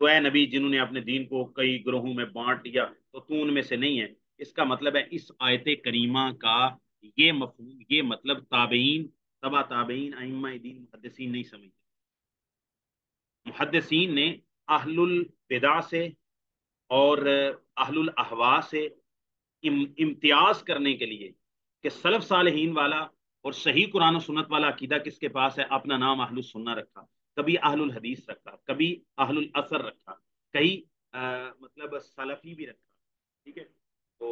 تو اے نبی، جنہوں نے اپنے دین کو کئی گروہوں میں بانٹ دیا تو تو ان میں سے نہیں ہے۔ اس کا مطلب ہے اس آیت کریمہ کا یہ مفہوم، یہ مطلب تابعین، تبا تابعین، ائمہ دین محدثین نہیں سمجھتے۔ محدثین نے اہل البدع سے اور اہل الاحوا سے امتیاز کرنے کے لیے کہ سلف صالحین والا اور صحیح قرآن و سنت والا عقیدہ کس کے پاس ہے، اپنا نام اہل السنہ رکھا، کبھی اہل الحدیث رکھا، کبھی اہل الاثر رکھا، کئی مطلب سلفی بھی رکھا، ٹھیک ہے؟ تو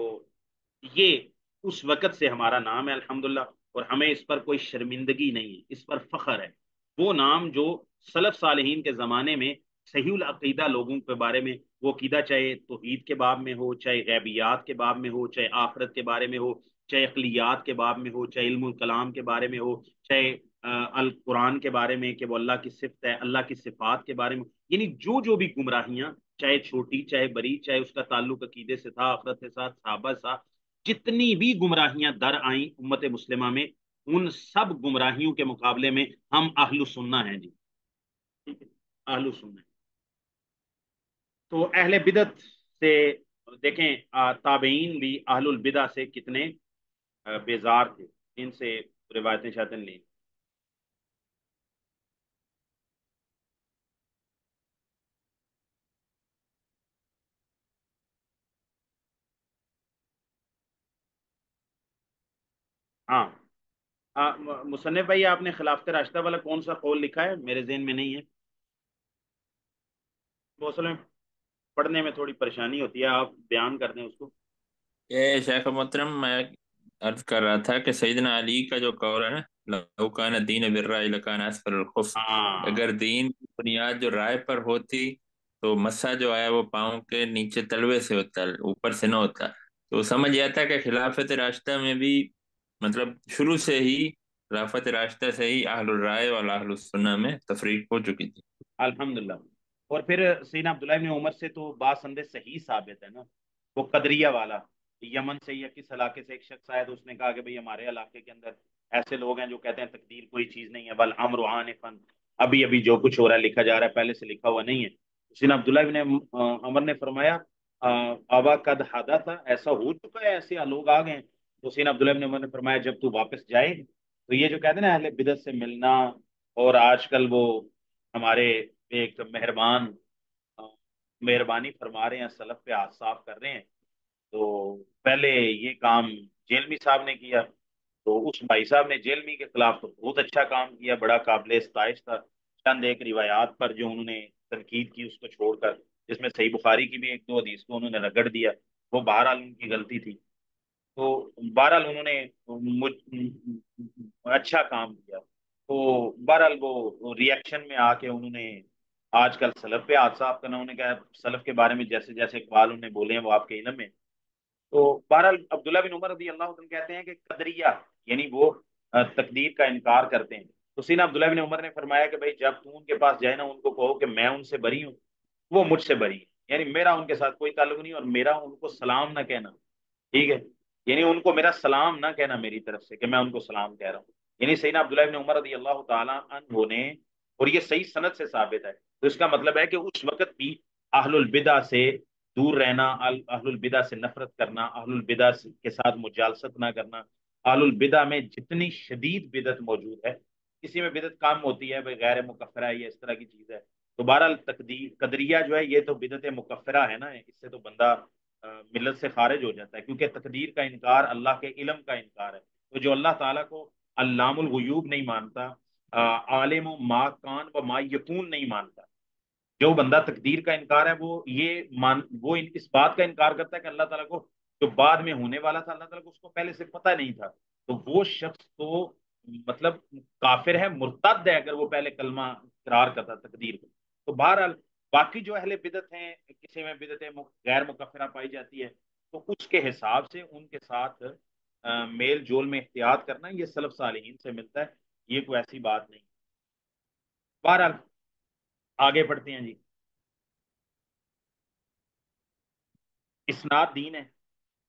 یہ اس وقت سے ہمارا نام ہے، الحمدللہ، اور ہمیں اس پر کوئی شرمندگی نہیں ہے، اس پر فخر ہے۔ وہ نام جو سلف صالحین کے زمانے میں صحیح العقیدہ لوگوں کے بارے میں وہ عقیدہ چاہے توحید کے باب میں ہو چاہے غیبیات کے باب میں ہو چاہے آخرت کے بارے میں ہو چاہے اقلیات کے باب میں ہو چاہے علم الکلام کے بارے میں ہو چاہے القرآن کے بارے میں کہ وہ اللہ کی صفت ہے اللہ کی صفات کے بارے میں یعنی جو جو بھی گمراہیاں چاہے چھوٹی چاہے بڑی چاہے اس کا تعلق عقیدے سے تھا آخرت کے ساتھ صحابہ سا جتنی بھی گمراہیاں در آئیں امت مسلمہ میں ان سب گمراہیوں کے مقابلے میں ہم اہل سننا ہیں جی۔ ہے۔ اہل سننا تو اہل بدت سے دیکھیں تابعین بھی اہل البدع سے کتنے بیزار تھے۔ ان سے روایتیں شاطن لیں۔ ہاں۔ مصنف بھائی، آپ نے خلافت راستہ والا کون سا قول لکھا ہے؟ میرے ذہن میں نہیں ہے۔ میں پڑھنے میں تھوڑی پریشانی ہوتی ہے آپ بیان کر دیں اس کو۔ شیخ محترم میں عرض کر رہا تھا کہ سیدنا علی کا جو قول ہے نا لوکان دین برائے لکان اسفر الخف ہاں۔ اگر دین کی بنیاد جو رائے پر ہوتی تو مسا جو آیا وہ پاؤں کے نیچے تلوے سے ہوتا اوپر سے نہ ہوتا۔ تو سمجھ آتا کہ خلافت راشتہ میں بھی مطلب شروع سے ہی خلافت راشتہ سے ہی اہل الرائے اور اہل السنہ میں تفریق ہو چکی تھی۔ الحمدللہ۔ اور پھر سینا عبداللہ ابن عمر سے تو بات سندے صحیح ثابت ہے نا۔ وہ قدریہ والا، یمن سے یا کس علاقے سے ایک شخص آیا تو اس نے کہا کہ بھئی ہمارے علاقے کے اندر ایسے لوگ ہیں جو کہتے ہیں تقدیر کوئی چیز نہیں ہے، بل امر فن ابھی ابھی جو کچھ ہو رہا ہے، لکھا جا رہا ہے، پہلے سے لکھا ہوا نہیں ہے۔ حسین عبداللہ بن عمر نے فرمایا آبا قد حدا تھا ایسا ہو چکا ہے، ایسے لوگ آ گئے حسین عبداللہ بن عمر نے فرمایا، جب تو واپس جائے تو یہ جو کہتے ہیں نا، اہل بدت سے ملنا اور آج کل وہ ہمارے ایک مہربان، مہربانی فرما رہے ہیں، سلف پہ ہاتھ صاف کر رہے ہیں۔ تو پہلے یہ کام جیلمی صاحب نے کیا، تو اس بھائی صاحب نے جیلمی کے خلاف تو بہت اچھا کام کیا، بڑا قابل ستائش تھا۔ چند ایک روایات پر جو انہوں نے تنقید کی اس کو چھوڑ کر، جس میں صحیح بخاری کی بھی ایک دو حدیث کو انہوں نے رگڑ دیا، وہ بہرحال ان کی غلطی تھی۔ تو بہرحال انہوں نے اچھا کام کیا۔ تو بہرحال وہ ریئیکشن میں آ کے انہوں نے آج کل سلف پہ حادثہ آپ کا انہوں نے کہا سلف کے بارے میں جیسے جیسے اقبال انہوں نے بولے ہیں، وہ آپ کے علم میں۔ تو بہرحال عبداللہ بن عمر رضی اللہ عنہ کہتے ہیں کہ قدریہ یعنی وہ تقدیر کا انکار کرتے ہیں۔ تو سینہ عبداللہ بن عمر نے فرمایا کہ بھائی، جب تو ان کے پاس جائے نا، ان کو کہو کہ میں ان سے بری ہوں، وہ مجھ سے بری یعنی میرا ان کے ساتھ کوئی تعلق نہیں اور میرا ان کو سلام نہ کہنا۔ ٹھیک ہے؟ یعنی ان کو میرا سلام نہ کہنا میری طرف سے کہ میں ان کو سلام کہہ رہا ہوں۔ یعنی سینا عبداللہ بن عمر رضی اللہ تعالیٰ عنہ نے اور یہ صحیح صنعت سے ثابت ہے۔ تو اس کا مطلب ہے کہ اس وقت بھی اہل البدع سے دور رہنا، اہل البدع سے نفرت کرنا، اہل البدع کے ساتھ مجالست نہ کرنا، اہل البدع میں جتنی شدید بدت موجود ہے، کسی میں بدت کام ہوتی ہے، بھائی غیر مکفرہ ہے اس طرح کی چیز ہے۔ تو بہرحال تقدیر قدریہ جو ہے، یہ تو بدت مکفرہ ہے نا، اس سے تو بندہ ملت سے خارج ہو جاتا ہے، کیونکہ تقدیر کا انکار اللہ کے علم کا انکار ہے۔ تو جو اللہ تعالیٰ کو علام الغیوب نہیں مانتا عالم و ما کان و ما یقون نہیں مانتا۔ جو بندہ تقدیر کا انکار ہے، وہ یہ مان، وہ اس بات کا انکار کرتا ہے کہ اللہ تعالیٰ کو جو بعد میں ہونے والا تھا، اللہ تعالیٰ کو اس کو پہلے سے پتہ نہیں تھا۔ تو وہ شخص تو مطلب کافر ہے، مرتد ہے اگر وہ پہلے کلمہ قرار کرتا، تقدیر کو تو بہرحال باقی جو اہل بدت ہیں، کسی میں بدت غیر مکفرہ پائی جاتی ہے، تو اس کے حساب سے ان کے ساتھ میل جول میں احتیاط کرنا یہ سلف صالحین سے ملتا ہے۔ یہ کوئی ایسی بات نہیں۔ بہرحال، آگے پڑھتے ہیں جی۔ اسناد دین ہے۔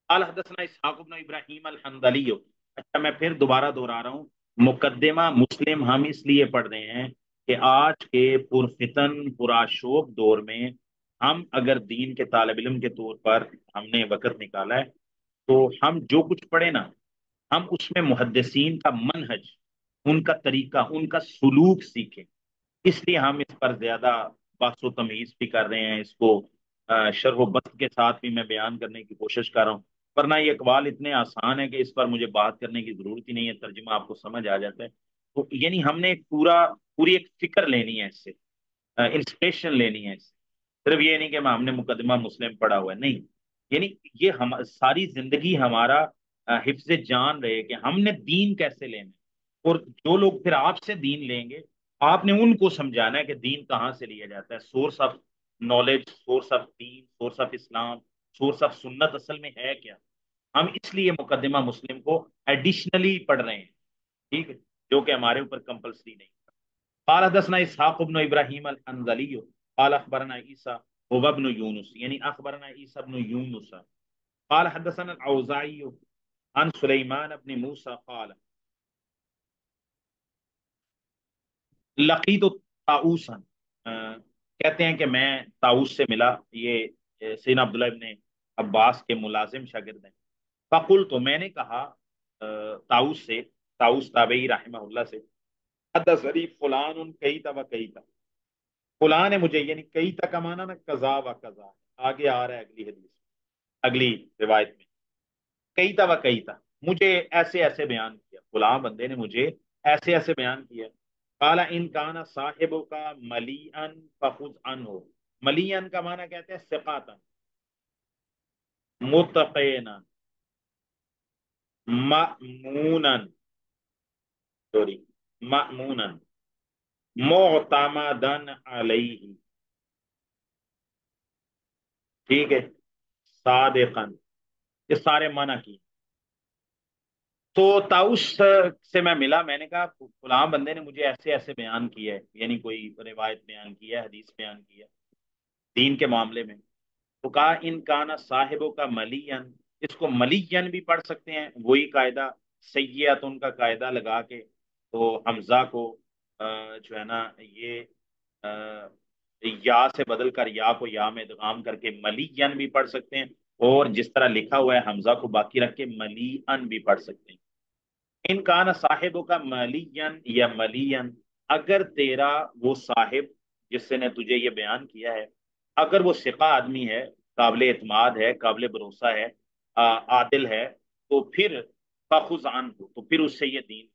الحدثنا اسحاق بن ابراہیم الحمدلی اچھا میں پھر دوبارہ دہرا رہا ہوں۔ مقدمہ مسلم ہم اس لیے پڑھ رہے ہیں کہ آج کے پرفتن پراشوب دور میں ہم اگر دین کے طالب علم کے طور پر ہم نے وقت نکالا ہے، تو ہم جو کچھ پڑھے نا، ہم اس میں محدثین کا منحج ان کا طریقہ، ان کا سلوک سیکھیں۔ اس لیے ہم اس پر زیادہ بحث و تمیز بھی کر رہے ہیں۔ اس کو شرح و بست کے ساتھ بھی میں بیان کرنے کی کوشش کر رہا ہوں۔ ورنہ یہ اقوال اتنے آسان ہے کہ اس پر مجھے بات کرنے کی ضرورت ہی نہیں ہے، ترجمہ آپ کو سمجھ آ جاتا ہے۔ تو یعنی ہم نے پورا، پوری ایک فکر لینی ہے اس سے انسپریشن لینی ہے اس سے۔ صرف یہ نہیں کہ ہم نے مقدمہ مسلم پڑھا ہوا ہے، نہیں۔ یعنی یہ ہم، ساری زندگی ہمارا حفظ جان رہے کہ ہم نے دین کیسے لینا اور جو لوگ پھر آپ سے دین لیں گے، آپ نے ان کو سمجھانا ہے کہ دین کہاں سے لیا جاتا ہے۔ Source of knowledge source of then source of Islam source of سنت اصل میں ہے کیا؟ ہم اس لیے مقدمہ مسلم کو ایڈیشنلی پڑھ رہے ہیں، ٹھیک ہے؟ جو کہ ہمارے اوپر کمپلسری نہیں۔ قال حدثنا اسحاق بن ابراہیم الحنظلی قال اخبرنا عیسیٰ هو ابن یونس یعنی اخبرنا عیسیٰ بن یونس۔ قال حدثنا الاوزاعی عن سلیمان بن موسیٰ، قال لقید تاؤسن کہتے ہیں کہ میں تاؤس سے ملا، یہ سین عبداللہ ابن عباس کے ملازم شاگرد ہیں۔ فقل تو میں نے کہا تاؤس سے تاؤس تابعی رحمہ اللہ سے حدثنی فلان ان کئی تا و کئی تا۔ فلان ہے مجھے یعنی کئی تا کا معنی نا قضا و قضا۔ آگے آ رہا ہے اگلی حدیث اگلی روایت میں۔ کئی تا و کئی تا۔ مجھے ایسے ایسے بیان کیا۔ فلان بندے نے مجھے ایسے ایسے بیان کیا۔ کالا ان کانا صاحب کا ملی ان فخذ ان ہو ملی ان کا معنی کہتے ہیں سقاتا متقینا. مأمونا. سوری، مأمونا. معتمدن علیہ. ٹھیک ہے؟ صادقا. یہ سارے معنی کی تو تاؤس سے میں ملا، میں نے کہا فلاں بندے نے مجھے ایسے ایسے بیان کیا ہے یعنی کوئی روایت بیان کیا ہے، حدیث بیان کیا دین کے معاملے میں۔ تو کہا، ان کا نا صاحبوں کا ملین اس کو ملیین بھی پڑھ سکتے ہیں، وہی قاعدہ سیات ان کا قاعدہ لگا کے۔ تو حمزہ کو جو ہے نا، یہ یا سے بدل کر، یا کو یا میں ادغام کر کے ملیین بھی پڑھ سکتے ہیں۔ اور جس طرح لکھا ہوا ہے، حمزہ کو باقی رکھ کے ملی ان بھی پڑھ سکتے ہیں۔ ان کا نا صاحبوں کا ملین یا ملین اگر تیرا وہ صاحب جس سے نے تجھے یہ بیان کیا ہے، اگر وہ سقا آدمی ہے، قابل اعتماد ہے، قابل بھروسہ ہے عادل ہے، تو پھر فخذ عن تو پھر اس سے یہ دین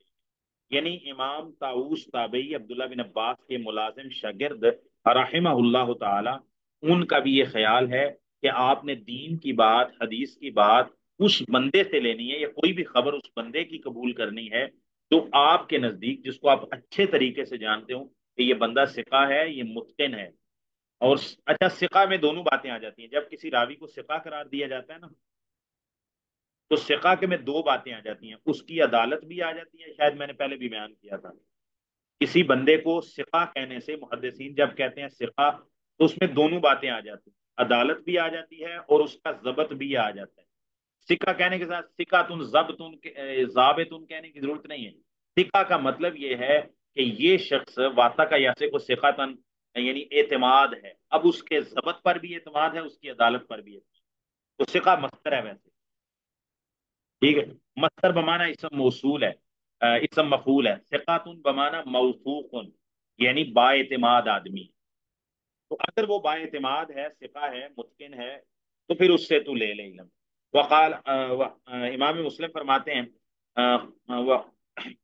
یعنی امام تاؤس تابعی عبداللہ بن عباس کے ملازم شاگرد رحمہ اللہ تعالی، ان کا بھی یہ خیال ہے کہ آپ نے دین کی بات، حدیث کی بات اس بندے سے لینی ہے یا کوئی بھی خبر اس بندے کی قبول کرنی ہے تو آپ کے نزدیک، جس کو آپ اچھے طریقے سے جانتے ہوں کہ یہ بندہ سکا ہے، یہ متقن ہے۔ اور اچھا سکا میں دونوں باتیں آ جاتی ہیں۔ جب کسی راوی کو سکا قرار دیا جاتا ہے نا، تو سکا کے میں دو باتیں آ جاتی ہیں۔ اس کی عدالت بھی آ جاتی ہے، شاید میں نے پہلے بھی بیان کیا تھا۔ کسی بندے کو سکا کہنے سے محدثین جب کہتے ہیں سکا تو اس میں دونوں باتیں آ جاتی ہیں۔ عدالت بھی آ جاتی ہے اور اس کا ضبط بھی آ جاتا ہے۔ سکا کہنے کے ساتھ سکا تن ضبط ضابطن کہنے کی ضرورت نہیں ہے۔ سکا کا مطلب یہ ہے کہ یہ شخص واتا کا یاسے کو سکا تن یعنی اعتماد ہے۔ اب اس کے ضبط پر بھی اعتماد ہے، اس کی عدالت پر بھی اعتماد تو سکا مستر ہے ویسے۔ ٹھیک ہے؟ مستر بمانا اسم موصول ہے اسم مفول ہے۔ سکاتن بمانا موثوق یعنی با اعتماد آدمی۔ تو اگر وہ با اعتماد ہے سفا ہے، متقن ہے، تو پھر اس سے تو لے لے علم۔ وقال امام مسلم فرماتے ہیں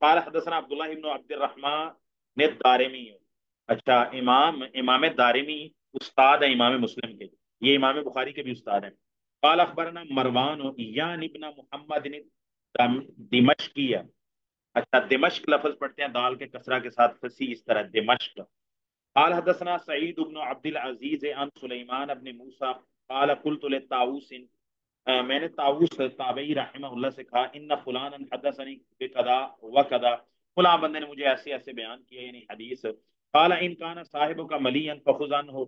قال حدثنا عبداللہ ابن عبد الرحمن دارمی اچھا امام امام دارمی استاد ہے امام مسلم کے، یہ امام بخاری کے بھی استاد ہیں. قال اخبرنا مروان یان ابن محمد دمشقی اچھا دمشق لفظ پڑھتے ہیں، دال کے کسرہ کے ساتھ فسی اس طرح، دمشق. قال حدثنا سعید بن عبد العزیز عن سلیمان ابن موسیٰ، قال قلت للتاؤس میں نے تاؤس تابعی رحمہ اللہ سے کہا، ان فلانا حدثنی بقضا وقضا فلاں بندے نے مجھے ایسے ایسے بیان کیا یعنی حدیث۔ قال، ان کان صاحب کا ملین فخذان ہو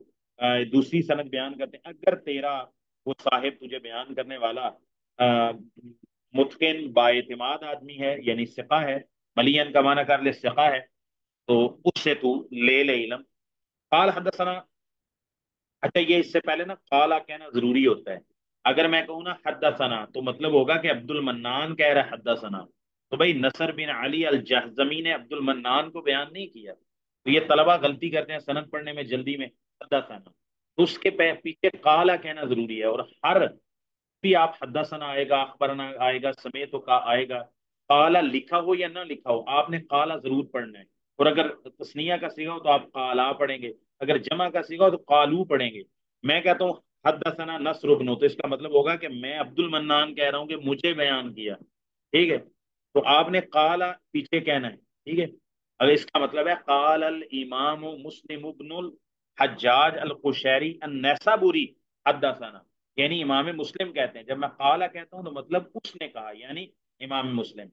دوسری سند بیان کرتے ہیں، اگر تیرا وہ صاحب تجھے بیان کرنے والا متقن با اعتماد آدمی ہے یعنی سقا ہے، ملین کا معنی کر لے سقا ہے، تو اس سے تو لے لے علم۔ قال، حدثنا اچھا یہ اس سے پہلے نا قالا کہنا ضروری ہوتا ہے۔ اگر میں کہوں نا حدثنا، تو مطلب ہوگا کہ عبد المنان کہہ رہا ہے حدثنا۔ تو بھائی نصر بن علی الجہزمی نے عبد المنان کو بیان نہیں کیا۔ تو یہ طلبہ غلطی کرتے ہیں سند پڑھنے میں جلدی میں۔ حدثنا۔ تو اس کے پیچھے قالا کہنا ضروری ہے اور ہر بھی آپ حدثنا آئے گا، اخبرنا آئے گا، سمیت کا آئے گا۔ قالا لکھا ہو یا نہ لکھا ہو، آپ نے قالا ضرور پڑھنا ہے۔ اور اگر تسنیہ کا سیگا ہو تو آپ قالا پڑھیں گے۔ اگر جمع کا سیگا ہو تو قالو پڑھیں گے۔ میں کہتا ہوں حدثنا نصر ابن تو اس کا مطلب ہوگا کہ میں عبد المنان کہہ رہا ہوں کہ مجھے بیان کیا، ٹھیک ہے؟ تو آپ نے قالا پیچھے کہنا ہے، ٹھیک ہے؟ اگر اس کا مطلب ہے قال الامام مسلم ابن الحجاج القشیری النیسابوری، حدثنا یعنی امام مسلم کہتے ہیں۔ جب میں قالا کہتا ہوں تو مطلب اس نے کہا یعنی امام مسلم۔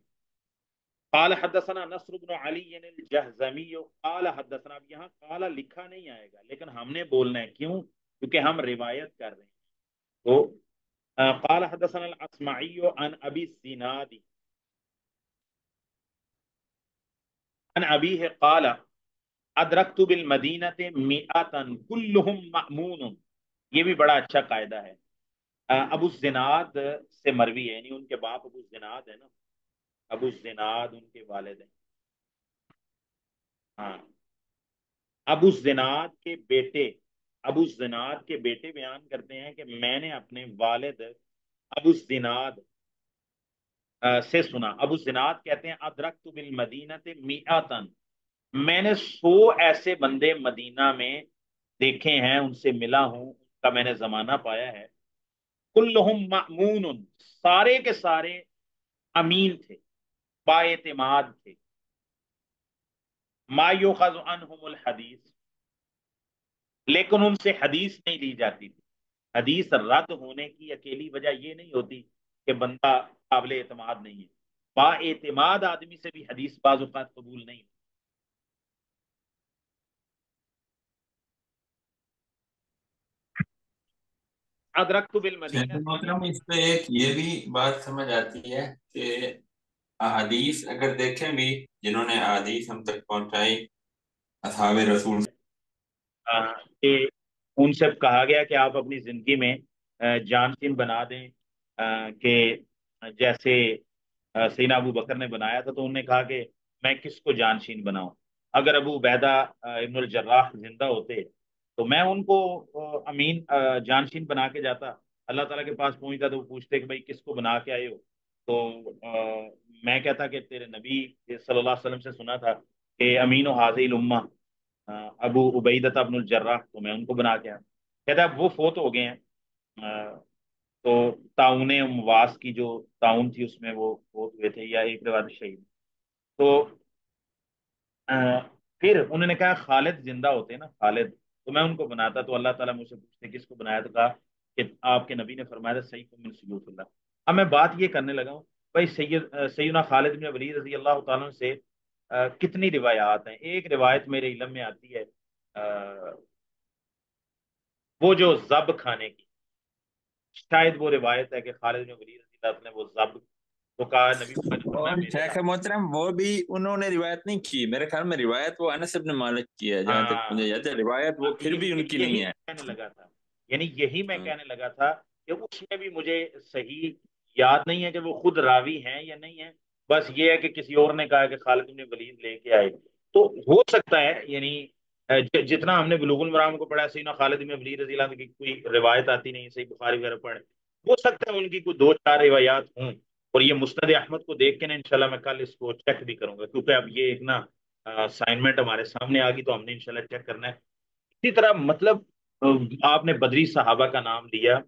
قال حدثنا نصر بن علی الجہزمی، قال حدثنا، اب یہاں قال لکھا نہیں آئے گا، لیکن ہم نے بولنا ہے، کیوں؟ کیونکہ ہم روایت کر رہے ہیں۔ تو قال حدثنا الاسمعی عن ابی السناد عن ابیہ قال، ادرکت بالمدینہ مئتا کلہم مأمون۔ یہ بھی بڑا اچھا قاعدہ ہے۔ ابو الزناد سے مروی ہے یعنی ان کے باپ ابو الزناد ہے نا۔ ابو زناد ان کے والد ہیں۔ ہاں۔ ابو زناد کے بیٹے ابو زناد کے بیٹے بیان کرتے ہیں کہ میں نے اپنے والد ابو زناد سے سنا۔ ابو زناد کہتے ہیں، ادرکت بالمدینہ میعتن میں نے سو ایسے بندے مدینہ میں دیکھے ہیں، ان سے ملا ہوں، ان کا میں نے زمانہ پایا ہے۔ کلہم مأمون، سارے کے سارے امین تھے، با اعتماد تھے۔ ما یوخذ عنہم الحدیث۔ لیکن ان سے حدیث نہیں لی جاتی تھی۔ حدیث رد ہونے کی اکیلی وجہ یہ نہیں ہوتی کہ بندہ قابل اعتماد نہیں ہے۔ با اعتماد آدمی سے بھی حدیث بعض اوقات قبول نہیں ادرک تو بالمدینہ۔ محترم، اس پہ ایک یہ بھی بات سمجھ آتی ہے کہ احادیث اگر دیکھیں بھی، جنہوں نے احادیث ہم تک پہنچائی، اصحاب رسول کہ ان سے کہا گیا کہ آپ اپنی زندگی میں جانشین بنا دیں کہ جیسے سینا ابو بکر نے بنایا تھا تو انہوں نے کہا کہ میں کس کو جانشین بناؤں؟ اگر ابو بیدہ ابن الجراح زندہ ہوتے تو میں ان کو امین جانشین بنا کے جاتا۔ اللہ تعالیٰ کے پاس پہنچتا تو وہ پوچھتے کہ بھائی کس کو بنا کے آئے ہو؟ تو میں کہتا کہ تیرے نبی صلی اللہ علیہ وسلم سے سنا تھا کہ امین و حاضی الما ابو عبیدت ابن الجراح تو میں ان کو بنا کے آیا۔ کہتا ہے وہ فوت ہو گئے ہیں۔ تو تعاون مواس کی جو تعاون تھی، اس میں وہ فوت ہوئے تھے، یا ایک روایت شہید تو پھر انہوں نے کہا، خالد زندہ ہوتے ہیں نا، خالد۔ تو میں ان کو بناتا، تو اللہ تعالیٰ مجھ سے پوچھتے کس کو بنایا؟ تو کہا کہ آپ کے نبی نے فرمایا تھا سعید من سیوف اللہ۔ اب میں بات یہ کرنے لگا ہوں، بھائی سید سیدنا خالد بن ولی رضی اللہ تعالیٰ سے کتنی روایات ہیں؟ ایک روایت میرے علم میں آتی ہے وہ جو زب کھانے کی شاید وہ روایت ہے کہ خالد بن ولی رضی اللہ نے وہ زب تو کہا نبی شیخ محترم وہ بھی انہوں نے روایت نہیں کی۔ میرے خیال میں روایت وہ انس ابن مالک کی ہے جہاں تک مجھے یاد ہے۔ روایت وہ پھر بھی ان کی نہیں ہے۔ کہنے لگا تھا۔ یعنی یہی میں کہنے لگا تھا کہ اس میں بھی مجھے صحیح یاد نہیں ہے کہ وہ خود راوی ہیں یا نہیں ہے بس یہ ہے کہ کسی اور نے کہا کہ خالد بن ولید لے کے آئے۔ تو ہو سکتا ہے یعنی جتنا ہم نے بلوغ المرام کو پڑھا سینا خالد بن ولید رضی اللہ کی کوئی روایت آتی نہیں، صحیح بخاری وغیرہ پڑھے ہو سکتا ہے ان کی کوئی دو، چار روایات ہوں۔ اور یہ مستد احمد کو دیکھ کے نا، انشاءاللہ میں کل اس کو چیک بھی کروں گا۔ کیونکہ اب یہ ایک نا اسائنمنٹ ہمارے سامنے آ گئی تو ہم نے انشاءاللہ چیک کرنا ہے۔ اسی طرح مطلب آپ نے بدری صحابہ کا نام لیا۔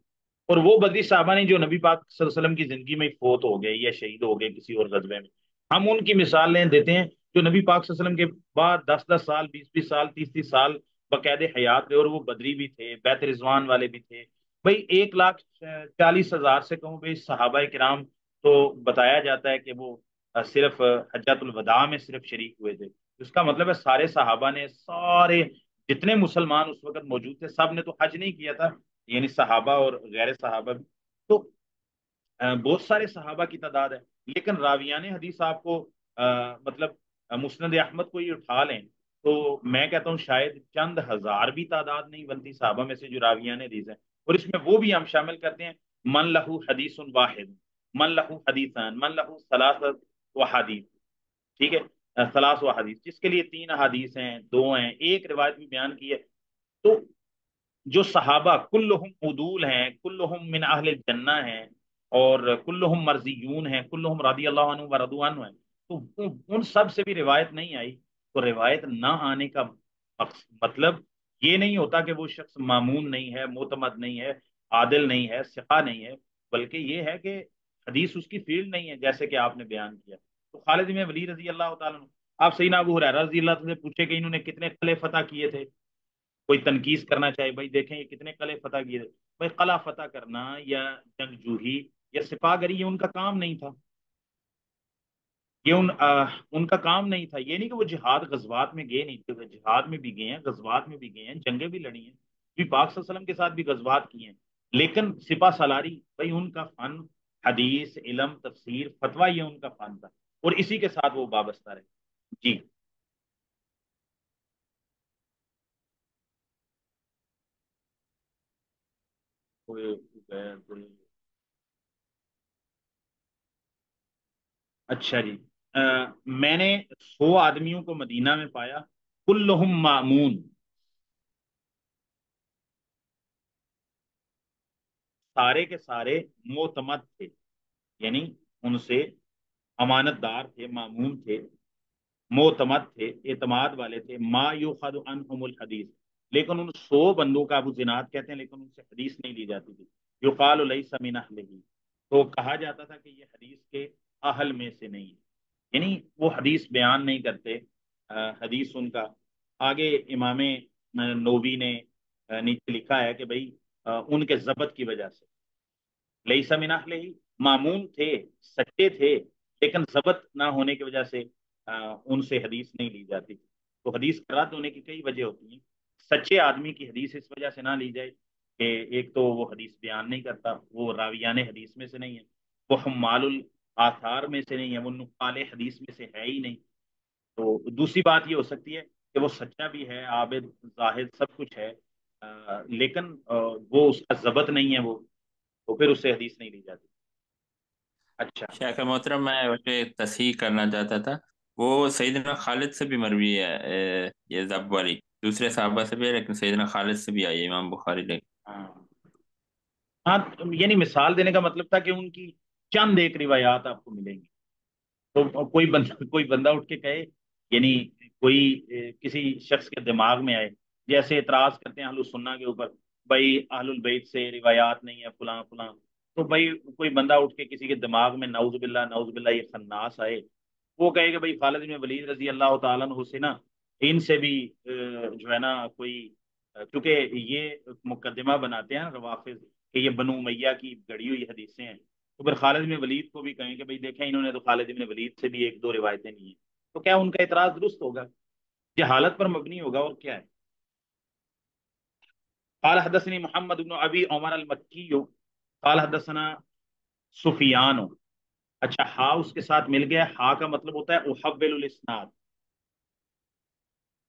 اور وہ بدری صحابہ نے جو نبی پاک صلی اللہ علیہ وسلم کی زندگی میں فوت ہو گئے یا شہید ہو گئے کسی اور غزبے میں، ہم ان کی مثال لیں، دیتے ہیں جو نبی پاک صلی اللہ علیہ وسلم کے بعد دس دس سال، بیس بیس سال، تیس تیس سال باقاعدہ حیات تھے اور وہ بدری بھی تھے، بیت رضوان والے بھی تھے۔ بھائی ایک لاکھ چالیس ہزار سے کہوں بھائی صحابہ کرام تو بتایا جاتا ہے کہ وہ صرف حجت الوداع میں صرف شریک ہوئے تھے۔ اس کا مطلب ہے سارے صحابہ نے، سارے جتنے مسلمان اس وقت موجود تھے، سب نے تو حج نہیں کیا تھا۔ یعنی صحابہ اور غیر صحابہ بھی۔ تو بہت سارے صحابہ کی تعداد ہے۔ لیکن راویان حدیث آپ کو مطلب مسند احمد کو ہی اٹھا لیں تو میں کہتا ہوں شاید چند ہزار بھی تعداد نہیں بنتی صحابہ میں سے جو راویان حدیث ہیں۔ اور اس میں وہ بھی ہم شامل کرتے ہیں، من لہو حدیث واحد، من لہو حدیثان، من لہو سلاست و حدیث۔ ٹھیک ہے؟ سلاس و حدیث۔ جس کے لیے تین حدیث ہیں، دو ہیں، ایک روایت بھی بیان کی ہے۔ تو جو صحابہ کلہم عدول ہیں، کلہم من اہل الجنہ ہیں اور کلہم مرضیون ہیں، کلہم رضی اللہ عنہ و رضو عنہ ہیں، تو ان سب سے بھی روایت نہیں آئی، تو روایت نہ آنے کا مطلب یہ نہیں ہوتا کہ وہ شخص معمون نہیں ہے، معتمد نہیں ہے، عادل نہیں ہے سفا نہیں ہے، بلکہ یہ ہے کہ حدیث اس کی فیلڈ نہیں ہے جیسے کہ آپ نے بیان کیا۔ تو خالد میں ولی رضی اللہ تعالیٰ آپ سینا ابو حرارہ رضی اللہ تعالیٰ سے پوچھے کہ انہوں نے کتنے قلعے فتح کیے تھے؟ کوئی تنقید کرنا چاہے بھائی دیکھیں یہ کتنے قلعے فتح کیے بھائی قلعہ فتح کرنا یا جنگ جوہی یا سپاہ گری یہ ان کا کام نہیں تھا۔ یہ ان آ, ان کا کام نہیں تھا۔ یہ نہیں کہ وہ جہاد غزوات میں گئے نہیں تھے جہاد میں بھی گئے ہیں غزوات میں بھی گئے ہیں جنگیں بھی لڑی ہیں۔ بھی پاک صلی اللہ علیہ وسلم کے ساتھ بھی غزوات کی ہیں۔ لیکن سپاہ سالاری بھائی ان کا فن حدیث علم تفسیر فتویٰ یہ ان کا فن تھا۔ اور اسی کے ساتھ وہ وابستہ رہے۔ جی۔ اچھا جی۔ میں نے سو آدمیوں کو مدینہ میں پایا۔ کلہم معمون سارے کے سارے معتمد تھے۔ یعنی ان سے امانت دار تھے معمون تھے، معتمد تھے، اعتماد والے تھے۔ ما یوخد عنہم الحدیث۔ لیکن ان سو بندوں کا ابو زناد کہتے ہیں، لیکن ان سے حدیث نہیں لی جاتی تھی۔ یقال لیس من اہلہی۔ تو کہا جاتا تھا کہ یہ حدیث کے اہل میں سے نہیں ہے۔ یعنی وہ حدیث بیان نہیں کرتے حدیث ان کا۔ آگے امام نوبی نے نیچے لکھا ہے کہ بھئی ان کے ضبط کی وجہ سے۔ لیسا من اہلہی۔ معمون تھے، سچے تھے، لیکن ضبط نہ ہونے کی وجہ سے ان سے حدیث نہیں لی جاتی تو حدیث رد ہونے کی کئی وجہ ہوتی ہیں۔ سچے آدمی کی حدیث اس وجہ سے نہ لی جائے کہ ایک تو وہ حدیث بیان نہیں کرتا، وہ راویان حدیث میں سے نہیں ہے، وہ حمال الاثار میں سے نہیں ہے، وہ نقال حدیث میں سے ہے ہی نہیں۔ تو دوسری بات یہ ہو سکتی ہے کہ وہ سچا بھی ہے، عابد، زاہد، سب کچھ ہے لیکن وہ اس کا ضبط نہیں ہے، وہ تو پھر اس سے حدیث نہیں لی جاتی۔ اچھا۔ شیخ محترم، میں تصحیح کرنا چاہتا تھا۔ وہ سیدنا خالد سے بھی مروی ہے یہ ضب والی۔ دوسرے صحابہ سے بھی ہے لیکن سیدنا خالد سے بھی آئی ہے امام بخاری لے ہاں یعنی مثال دینے کا مطلب تھا کہ ان کی چند ایک روایات آپ کو ملیں گی تو کوئی بندہ کوئی بندہ اٹھ کے کہے یعنی کوئی کسی شخص کے دماغ میں آئے جیسے اعتراض کرتے ہیں اہل السنہ کے اوپر بھائی اہل البیت سے روایات نہیں ہے فلاں فلاں تو بھائی کوئی بندہ اٹھ کے کسی کے دماغ میں نعوذ باللہ نعوذ باللہ یہ خناس آئے وہ کہے کہ بھائی خالد میں ولید رضی اللہ تعالیٰ عنہ نا ان سے بھی جو ہے نا، کوئی کیونکہ یہ مقدمہ بناتے ہیں روافظ کہ یہ بنو میاں کی گڑی ہوئی حدیثیں ہیں۔ تو پھر خالد میں ولید کو بھی کہیں کہ بھائی دیکھیں انہوں نے تو خالد میں ولید سے بھی ایک دو روایتیں نہیں ہیں۔ تو کیا ان کا اعتراض درست ہوگا؟ یہ حالت پر مبنی ہوگا اور کیا ہے؟ قال حدثني محمد بن ابي عمر المکی، قال حدثنا سفیان۔ اچھا ہا اس کے ساتھ مل گیا۔ ہا کا مطلب ہوتا ہے احول الاسناد۔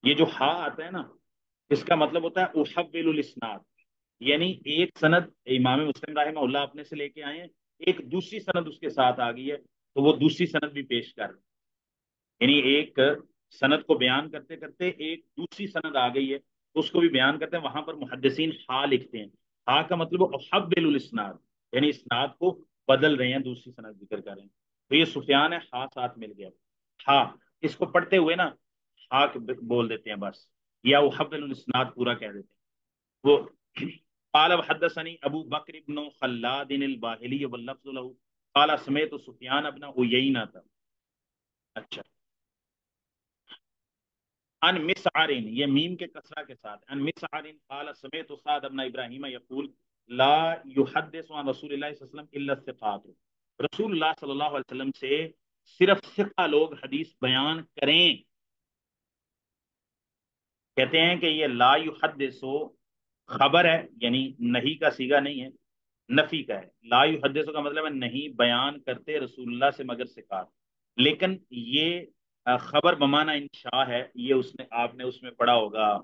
یہ جو ہا آتا ہے نا، اس کا مطلب ہوتا ہے احول الاسناد۔ یعنی ایک سند امام مسلم رحمہ اللہ اپنے سے لے کے آئے ہیں، ایک دوسری سند اس کے ساتھ آ گئی ہے، تو وہ دوسری سند بھی پیش کر۔ یعنی ایک سند کو بیان کرتے کرتے ایک دوسری سند آ گئی ہے تو اس کو بھی بیان کرتے ہیں، وہاں پر محدثین ہا لکھتے ہیں۔ ہا کا مطلب احول الاسناد یعنی اسناد کو بدل رہے ہیں، دوسری سند ذکر کر رہے ہیں۔ تو یہ سفیان ہے، ہا ساتھ مل گیا۔ ہا، اس کو پڑھتے ہوئے نا ہا بول دیتے ہیں بس، یا وہ حب الاسناد پورا کہہ دیتے ہیں۔ وہ قال حدثني ابو بکر ابن خلاد الباہلی واللفظ له، قال سمیت سفیان ابن عیینہ تھا۔ اچھا۔ ان مسعرین یہ میم کے کسرہ کے ساتھ۔ ان مسعرین قال سمیت سعد ابن ابراہیم یقول، لا يحدث عن رسول اللہ صلی اللہ علیہ وسلم الا الثقات۔ رسول اللہ صلی اللہ علیہ وسلم سے صرف ثقہ لوگ حدیث بیان کریں۔ کہتے ہیں کہ یہ لا يحدث خبر ہے یعنی نہیں کا سیگا نہیں ہے، نفی کا ہے۔ لا يحدث کا مطلب ہے نہیں بیان کرتے رسول اللہ سے مگر سکات لیکن یہ خبر بمانا انشاء ہے، یہ اس نے، آپ نے اس میں پڑھا ہوگا۔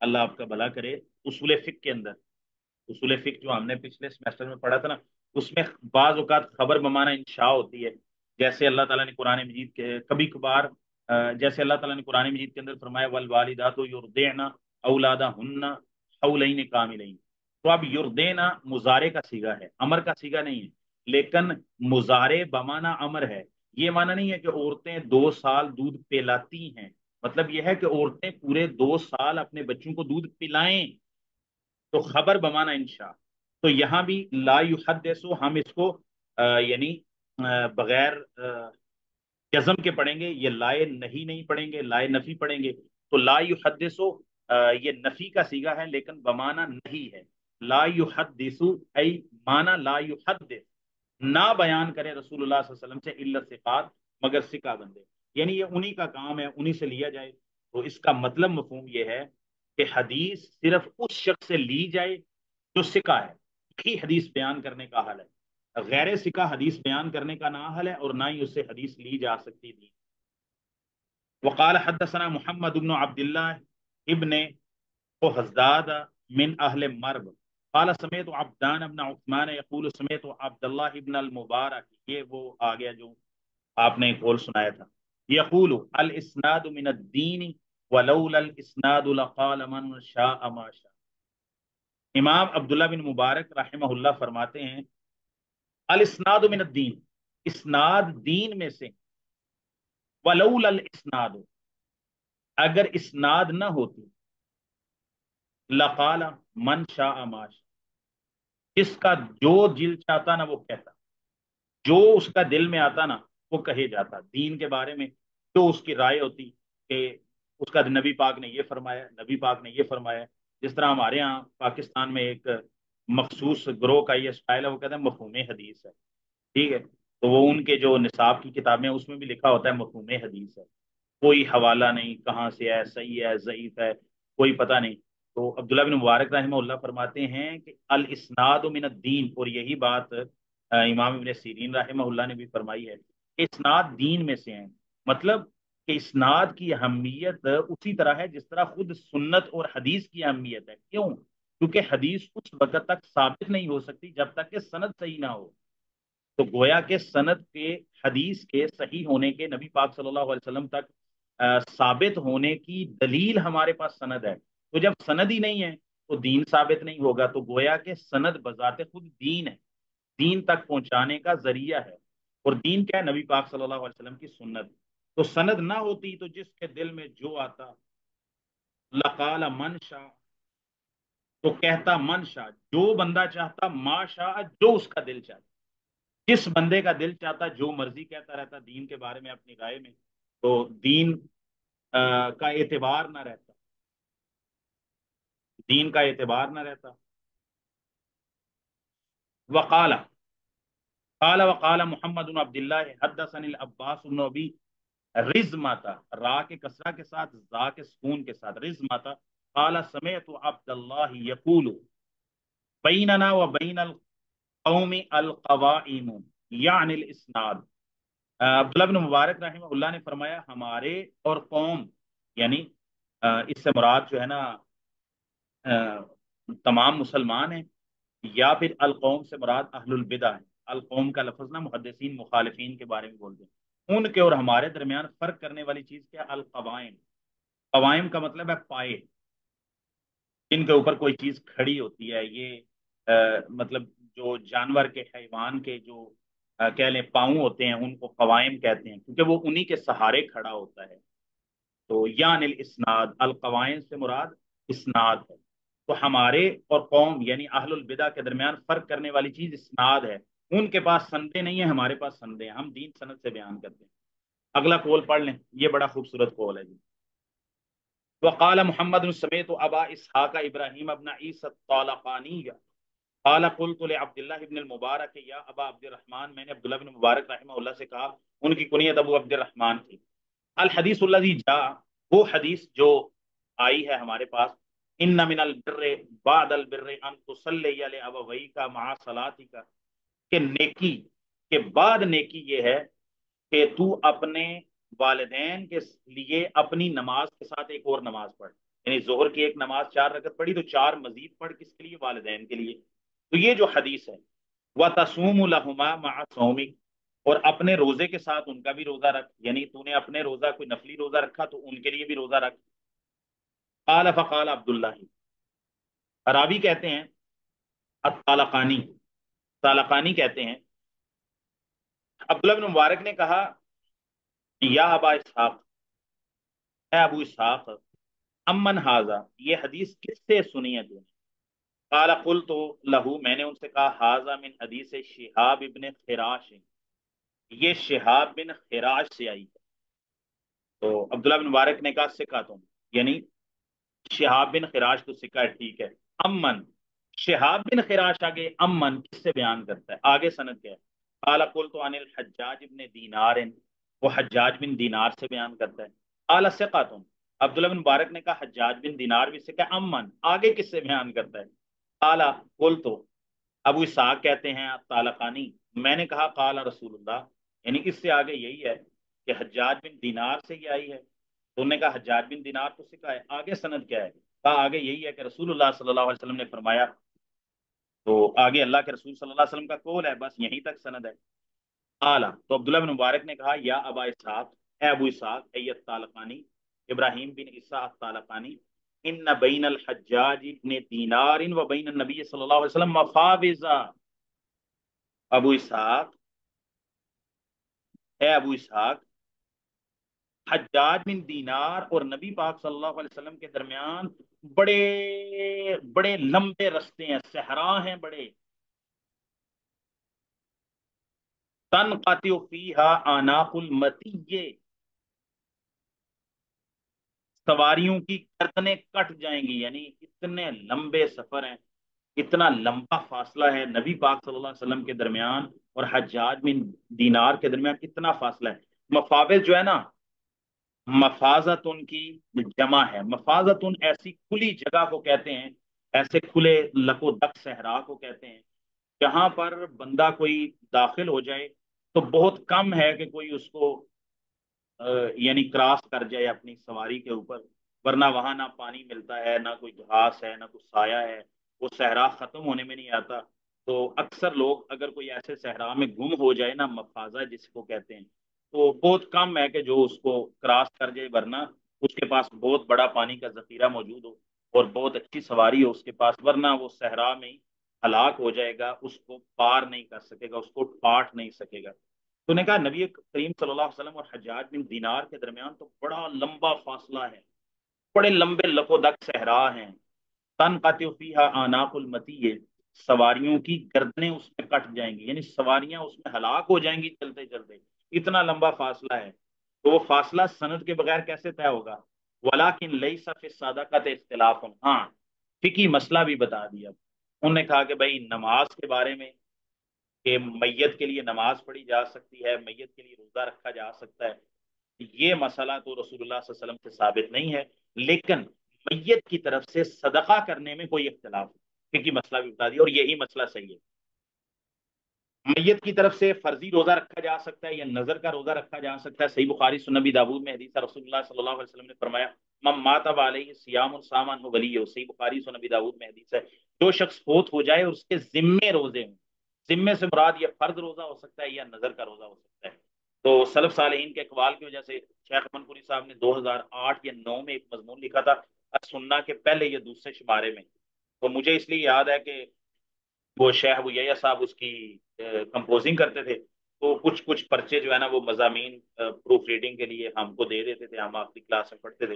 اللہ آپ کا بھلا کرے۔ اصول فقہ کے اندر، اصول فقہ جو ہم نے پچھلے سمیسٹر میں پڑھا تھا نا، اس میں بعض اوقات خبر بمانا انشاء ہوتی ہے۔ جیسے اللہ تعالیٰ نے قرآن مجید کے، کبھی کبھار جیسے اللہ تعالیٰ نے قرآن مجید کے اندر فرمایا، والوالدات یردعنا اولادا ہن حولین کاملین تو اب یردینا مزارے کا سیگا ہے امر کا سیگا نہیں ہے، لیکن مزارے بمانا امر ہے۔ یہ مانا نہیں ہے کہ عورتیں دو سال دودھ پلاتی ہیں مطلب یہ ہے کہ عورتیں پورے دو سال اپنے بچوں کو دودھ پلائیں۔ تو خبر بمانا انشاء۔ تو یہاں بھی لا یحدثو ہم اس کو یعنی بغیر جزم کے پڑھیں گے، یہ لائے نہیں نہیں پڑھیں گے، لائے نفی پڑھیں گے۔ تو لا یحدثو یہ نفی کا سیگا ہے لیکن بمانا نہیں ہے۔ لا یحدثو، ای مانا لا یحدث۔ نہ بیان کرے رسول اللہ صلی اللہ علیہ وسلم سے علت صفات مگر سکا بندے۔ یعنی یہ انہی کا کام ہے، انہی سے لیا جائے۔ تو اس کا مطلب مفہوم یہ ہے کہ حدیث صرف اس شخص سے لی جائے جو سکا ہے۔ ہی حدیث بیان کرنے کا حل ہے۔ غیر سکا حدیث بیان کرنے کا نہ حل ہے اور نہ ہی اس سے حدیث لی جا سکتی تھی۔ وقال حدثنا محمد بن عبداللہ ابن حزداد من اہل مرب قال سمیت عبدان ابن عثمان، یقول سمیت عبداللہ ابن المبارک۔ یہ وہ آگیا جو آپ نے قول سنایا تھا۔ یقول، الاسناد من الدین ولولا الاسناد لقال من شاء ما شاء۔ امام عبداللہ بن مبارک رحمہ اللہ فرماتے ہیں الاسناد من الدین۔ اسناد دین میں سے۔ ولولا الاسناد۔ اگر اسناد نہ ہوتی، لقال من شاء ما شاء۔ جس کا جو دل چاہتا نا وہ کہتا۔ جو اس کا دل میں آتا نا وہ کہے جاتا۔ دین کے بارے میں جو اس کی رائے ہوتی کہ اس کا نبی پاک نے یہ فرمایا، نبی پاک نے یہ فرمایا۔ جس طرح ہمارے ہاں پاکستان میں ایک مخصوص گروہ کا یہ اسٹائل ہے، وہ کہتے ہیں مفہوم حدیث ہے۔ ٹھیک ہے؟ تو وہ ان کے جو نصاب کی کتابیں اس میں بھی لکھا ہوتا ہے مفہوم حدیث ہے۔ کوئی حوالہ نہیں، کہاں سے ہے، صحیح ہے، ضعیف ہے، کوئی پتہ نہیں۔ تو عبداللہ بن مبارک رحمہ اللہ فرماتے ہیں کہ الاسناد من الدین، اور یہی بات امام ابن سیرین رحمہ اللہ نے بھی فرمائی ہے کہ اسناد دین میں سے ہیں۔ مطلب کہ اسناد کی اہمیت اسی طرح ہے جس طرح خود سنت اور حدیث کی اہمیت ہے۔ کیوں؟ کیونکہ حدیث اس وقت تک ثابت نہیں ہو سکتی جب تک کہ سند صحیح نہ ہو۔ تو گویا کے سند کے حدیث کے صحیح ہونے کے نبی پاک صلی اللہ علیہ وسلم تک ثابت ہونے کی دلیل ہمارے پاس سند ہے۔ تو جب سند ہی نہیں ہے، تو دین ثابت نہیں ہوگا۔ تو گویا کہ سند بذات خود دین ہے۔ دین تک پہنچانے کا ذریعہ ہے۔ اور دین کیا ہے؟ نبی پاک صلی اللہ علیہ وسلم کی سنت۔ تو سند نہ ہوتی تو جس کے دل میں جو آتا، لقال من شاہ تو کہتا من شاہ، جو بندہ چاہتا ما شاہ، جو اس کا دل چاہتا۔ جس بندے کا دل چاہتا، جو مرضی کہتا رہتا، دین کے بارے میں اپنی رائے میں، تو دین کا اعتبار نہ رہتا۔ دین کا اعتبار نہ رہتا۔ وقال قال وقال محمد بن عبد الله حدثني العباس بن ابي رزمتا، را کے کسرہ کے ساتھ، زا کے سکون کے ساتھ، رزمتا قال سمعت عبد الله يقول، بيننا وبين القوم القوائم يعني الاسناد. عبداللہ بن مبارک رحمہ اللہ نے فرمایا، ہمارے اور قوم یعنی اس سے مراد جو ہے نا تمام مسلمان ہیں، یا پھر القوم سے مراد اہل البدع ہے القوم کا لفظ نا محدثین، مخالفین کے بارے میں بولتے ہیں۔ ان کے اور ہمارے درمیان فرق کرنے والی چیز کیا؟ القوائم. قوائم کا مطلب ہے پائے۔ جن کے اوپر کوئی چیز کھڑی ہوتی ہے، یہ مطلب جو جانور کے، حیوان کے جو کہہ لیں پاؤں ہوتے ہیں، ان کو قوائم کہتے ہیں، کیونکہ وہ انہی کے سہارے کھڑا ہوتا ہے۔ تو یان الاسناد، القوائم سے مراد اسناد ہے۔ تو ہمارے اور قوم یعنی اہل البدع کے درمیان فرق کرنے والی چیز اسناد ہے۔ ان کے پاس سندے نہیں ہیں، ہمارے پاس سندے ہیں۔ ہم دین سند سے بیان کرتے ہیں۔ اگلا قول پڑھ لیں۔ یہ بڑا خوبصورت قول ہے جی۔ وقال محمد سمیت ابا اسحاق ابراہیم ابن عیسی الطالقانی قال قلت لعبد الله ابن المبارک یا ابا عبد الرحمن، میں نے عبداللہ بن مبارک رحمہ اللہ سے کہا، ان کی کنیت ابو عبد الرحمن تھی۔ الحدیث الذي جاء، وہ حدیث جو آئی ہے ہمارے پاس ان من البر بعد البر ان تصلی علی ابوی مع صلاتی کہ نیکی کے بعد نیکی یہ ہے کہ تو اپنے والدین کے لیے اپنی نماز کے ساتھ ایک اور نماز پڑھ۔ یعنی ظہر کی ایک نماز چار رکعت پڑھی تو چار مزید پڑھ کس کے لیے؟ والدین کے لیے۔ تو یہ جو حدیث ہے وہ تسوم الحما مع اور اپنے روزے کے ساتھ ان کا بھی روزہ رکھ۔ یعنی تو نے اپنے روزہ، کوئی نفلی روزہ رکھا تو ان کے لیے بھی روزہ رکھ۔ قال فقال عبداللہ راوی کہتے ہیں الطالقانی طالقانی کہتے ہیں۔ عبداللہ بن مبارک نے کہا یا ابا اسحاق اے ابو اسحاق امن حاضا یہ حدیث کس سے سنی ہے تو؟ قال قلت لہو میں نے ان سے کہا حاضا من حدیث شہاب ابن خراش۔ یہ شہاب بن خراش سے آئی ہے۔ تو عبداللہ بن مبارک نے کہا سکھا تم۔ یعنی شہاب بن خراش تو سکھا ہے، ٹھیک ہے۔ امن، شہاب بن خراش آگے امن کس سے بیان کرتا ہے؟ آگے سند کیا ہے۔ قال قلت عن الحجاج ابن دینار۔ وہ حجاج بن دینار سے بیان کرتا ہے۔ قال ثقاتم عبداللہ بن مبارک نے کہا، حجاج بن دینار بھی سکھا امن، آگے کس سے بیان کرتا ہے؟ قال قلت ابو اسحاق کہتے ہیں طالقانی میں نے کہا، قال رسول اللہ یعنی اس سے آگے یہی ہے کہ حجاج بن دینار سے ہی آئی ہے۔ تو انہوں نے کہا، حجاج بن دینار تو سکھا ہے، آگے سند کیا ہے؟ کہا، آگے یہی ہے کہ رسول اللہ صلی اللہ علیہ وسلم نے فرمایا۔ تو آگے اللہ کے رسول صلی اللہ علیہ وسلم کا قول ہے، بس یہیں تک سند ہے۔ اعلیٰ تو عبداللہ بن مبارک نے کہا، یا ابا اسحاق، اے ابو اسحاق ایت طالقانی ابراہیم بن عیسیٰ طالقانی ان بین الحجاج ابن دینار و بین النبی صلی اللہ علیہ وسلم مفاوضہ۔ ابو اسحاق، اے ابو اسحاق، حجاج بن دینار اور نبی پاک صلی اللہ علیہ وسلم کے درمیان بڑے بڑے لمبے رستے ہیں، صحرا ہیں بڑے۔ تن قاتیو فیہا آناق المتی سواریوں کی کرتنے کٹ جائیں گی یعنی اتنے لمبے سفر ہیں، اتنا لمبا فاصلہ ہے۔ نبی پاک صلی اللہ علیہ وسلم کے درمیان اور حجاج بن دینار کے درمیان کتنا فاصلہ ہے۔ مفاوض جو ہے نا مفازت ان کی جمع ہے۔ مفازت ان ایسی کھلی جگہ کو کہتے ہیں، ایسے کھلے لکو دک صحرا کو کہتے ہیں، جہاں پر بندہ کوئی داخل ہو جائے۔ تو بہت کم ہے کہ کوئی اس کو یعنی کراس کر جائے اپنی سواری کے اوپر، ورنہ وہاں نہ پانی ملتا ہے، نہ کوئی گھاس ہے، نہ کوئی سایہ ہے، وہ صحرا ختم ہونے میں نہیں آتا۔ تو اکثر لوگ اگر کوئی ایسے صحرا میں گم ہو جائے نا مفازہ جس کو کہتے ہیں، تو بہت کم ہے کہ جو اس کو کراس کر جائے، ورنہ اس کے پاس بہت بڑا پانی کا ذخیرہ موجود ہو اور بہت اچھی سواری ہو اس کے پاس، ورنہ وہ صحرا میں ہی ہلاک ہو جائے گا، اس کو پار نہیں کر سکے گا، اس کو پاٹ نہیں سکے گا۔ تو نے کہا، نبی کریم صلی اللہ علیہ وسلم اور حجاج بن دینار کے درمیان تو بڑا لمبا فاصلہ ہے۔ بڑے لمبے لکو دک صحرا ہیں۔ تن فیہا آناق المتی سواریوں کی گردنیں اس میں کٹ جائیں گی یعنی سواریاں اس میں ہلاک ہو جائیں گی چلتے چلتے۔ اتنا لمبا فاصلہ ہے۔ تو وہ فاصلہ سند کے بغیر کیسے طے ہوگا؟ ولاکن لئی صف صادقت اختلاف۔ ہاں فکی مسئلہ بھی بتا دیا۔ انہوں نے کہا کہ بھائی نماز کے بارے میں کہ میت کے لیے نماز پڑھی جا سکتی ہے، میت کے لیے روزہ رکھا جا سکتا ہے۔ یہ مسئلہ تو رسول اللہ صلی اللہ علیہ وسلم سے ثابت نہیں ہے، لیکن میت کی طرف سے صدقہ کرنے میں کوئی اختلاف کیونکہ مسئلہ بھی بتا دیا اور یہی مسئلہ صحیح ہے۔ میت کی طرف سے فرضی روزہ رکھا جا سکتا ہے یا نظر کا روزہ رکھا جا سکتا ہے، صحیح بخاری سنبی دابود میں، حدیث رسول اللہ صلی اللہ علیہ وسلم نے فرمایا مم ماتب علیہ سیام السامان ہو، ولی ہو صحیح بخاری سنبی دابود میں حدیث ہے۔ جو شخص فوت ہو جائے اور اس کے ذمے روزے ہوں، ذمے سے مراد یہ فرض روزہ ہو سکتا ہے یا نظر کا روزہ ہو سکتا ہے۔ تو سلف صالحین کے اقوال کی وجہ سے شیخ امن پوری صاحب نے دو ہزار آٹھ یا نو میں ایک مضمون لکھا تھا سننا کے پہلے یہ دوسرے شمارے میں۔ تو مجھے اس لیے یاد ہے کہ وہ شیخ ابو صاحب اس کی کمپوزنگ کرتے تھے۔ تو کچھ کچھ پرچے جو ہے نا، وہ مضامین پروف ریڈنگ کے لیے ہم کو دے دیتے تھے، ہم آخری کلاس میں پڑھتے تھے۔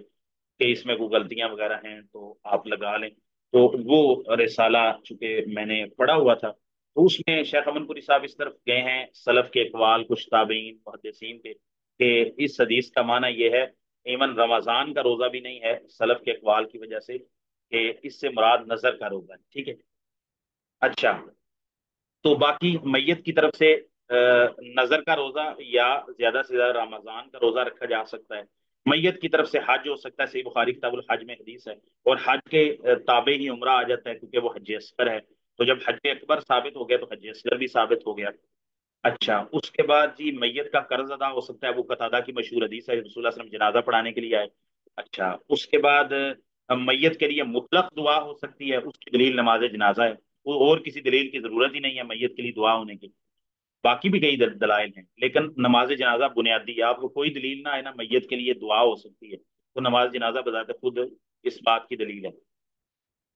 کہ اس میں کوئی غلطیاں وغیرہ ہیں تو آپ لگا لیں۔ تو وہ رسالہ چونکہ میں نے پڑھا ہوا تھا، تو اس میں شیخ امن پوری صاحب اس طرف گئے ہیں، سلف کے اقوال، کچھ تابعین، محدثین کے کہ اس حدیث کا معنی یہ ہے ایمن رمضان کا روزہ بھی نہیں ہے سلف کے اقوال کی وجہ سے، کہ اس سے مراد نظر کا روزہ ہے، ٹھیک ہے۔ اچھا تو باقی میت کی طرف سے نظر کا روزہ یا زیادہ سے زیادہ رمضان کا روزہ رکھا جا سکتا ہے۔ میت کی طرف سے حج ہو سکتا ہے، صحیح بخاری کتاب الحج میں حدیث ہے۔ اور حج کے تابع ہی عمرہ آ جاتا ہے کیونکہ وہ حج اصغر ہے۔ تو جب حج اکبر ثابت ہو گیا تو حج اصغر بھی ثابت ہو گیا۔ اچھا اس کے بعد جی میت کا قرض ادا ہو سکتا ہے، وہ قطادہ کی مشہور حدیث ہے، رسول اللہ علیہ وسلم جنازہ پڑھانے کے لیے آئے۔ اچھا اس کے بعد میت کے لیے مطلق دعا ہو سکتی ہے، اس کی دلیل نماز جنازہ ہے۔ اور کسی دلیل کی ضرورت ہی نہیں ہے میت کے لیے دعا ہونے کی۔ باقی بھی کئی دلائل ہیں، لیکن نماز جنازہ بنیادی ہے آپ کو کوئی دلیل نہ ہے نا میت کے لیے دعا ہو سکتی ہے، تو نماز جنازہ بذات خود اس بات کی دلیل ہے۔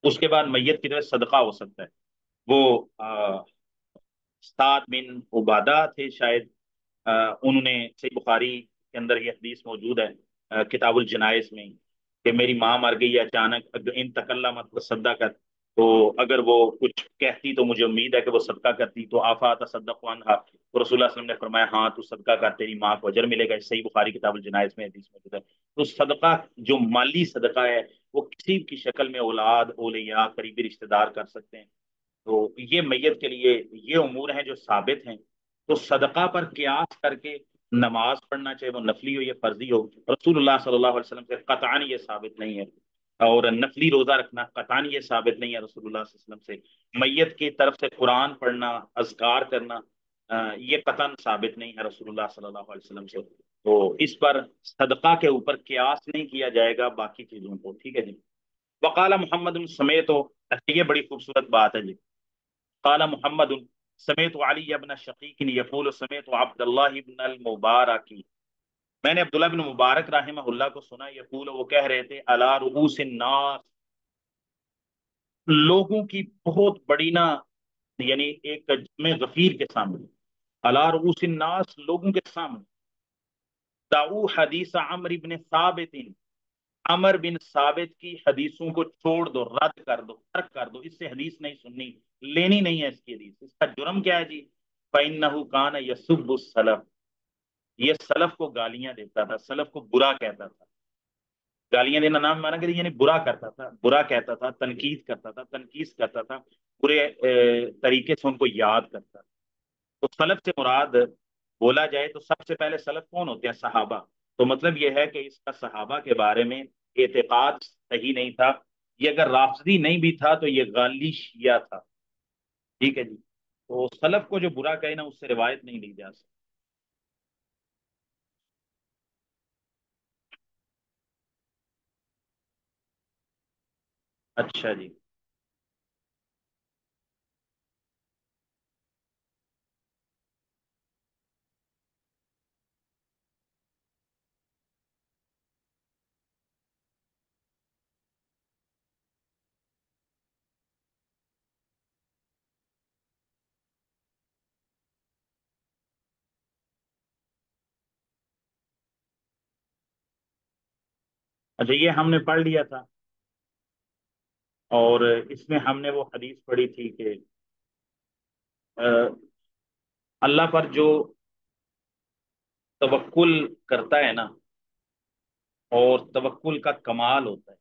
اس کے بعد میت کی طرف صدقہ ہو سکتا ہے۔ وہ سات بن عبادہ تھے شاید انہوں نے صحیح بخاری کے اندر یہ حدیث موجود ہے کتاب الجنائز میں کہ میری ماں مر گئی، اچانک ان تکلّہ مت صدہ کر تو اگر وہ کچھ کہتی تو مجھے امید ہے کہ وہ صدقہ کرتی۔ تو آفا تصدق عنہ تو رسول اللہ علیہ وسلم نے فرمایا ہاں تو صدقہ کر، تیری ماں کو اجر ملے گا۔ صحیح بخاری کتاب الجنائز میں حدیث موجود ہے۔ تو صدقہ، جو مالی صدقہ ہے، وہ کسی کی شکل میں اولاد، اولیاء، قریبی رشتہ دار کر سکتے ہیں۔ تو یہ میت کے لیے یہ امور ہیں جو ثابت ہیں۔ تو صدقہ پر قیاس کر کے نماز پڑھنا، چاہے وہ نفلی ہو یا فرضی ہو، رسول اللہ صلی اللہ علیہ وسلم سے قطعان یہ ثابت نہیں ہے۔ اور نفلی روزہ رکھنا قطعان یہ ثابت نہیں ہے رسول اللہ صلی اللہ علیہ وسلم سے۔ میت کی طرف سے قرآن پڑھنا، اذکار کرنا یہ قطن ثابت نہیں ہے رسول اللہ صلی اللہ علیہ وسلم سے۔ تو اس پر صدقہ کے اوپر قیاس نہیں کیا جائے گا باقی چیزوں کو، ٹھیک ہے جی؟ وقال محمد سمیت ہو یہ بڑی خوبصورت بات ہے جی۔ قال محمد سمیت علی ابن شقیق یقول سمیت عبد اللہ ابن المبارک۔ میں نے عبداللہ بن مبارک رحمہ اللہ کو سنا، یقول، وہ کہہ رہے تھے علا رؤوس الناس لوگوں کی بہت بڑی نا یعنی ایک جمع غفیر کے سامنے۔ علا رؤوس الناس لوگوں کے سامنے۔ دعو حدیث عمر بن ثابت۔ عمر بن ثابت کی حدیثوں کو چھوڑ دو، رد کر دو، ترک کر دو، اس سے حدیث نہیں سننی، لینی نہیں ہے اس کی حدیث۔ اس کا جرم کیا ہے جی؟ فَإِنَّهُ كَانَ يَسُبُّ السَّلَفِ۔ یہ سلف کو گالیاں دیتا تھا، سلف کو برا کہتا تھا۔ گالیاں دینا نام مانا کہ یعنی برا کرتا تھا، برا کہتا تھا، تنقید کرتا تھا، تنقید کرتا تھا برے طریقے سے ان کو یاد کرتا تھا۔ تو سلف سے مراد بولا جائے تو سب سے پہلے سلف کون ہوتے ہیں؟ صحابہ۔ تو مطلب یہ ہے کہ اس کا صحابہ کے بارے میں اعتقاد صحیح نہیں تھا۔ یہ اگر رافضی نہیں بھی تھا تو یہ غالی شیعہ تھا۔ ٹھیک ہے جی۔ تو سلف کو جو برا کہے نا، اس سے روایت نہیں لی جا سکتی۔ اچھا جی۔ اچھا یہ ہم نے پڑھ لیا تھا۔ اور اس میں ہم نے وہ حدیث پڑھی تھی کہ اللہ پر جو توکل کرتا ہے نا، اور توکل کا کمال ہوتا ہے۔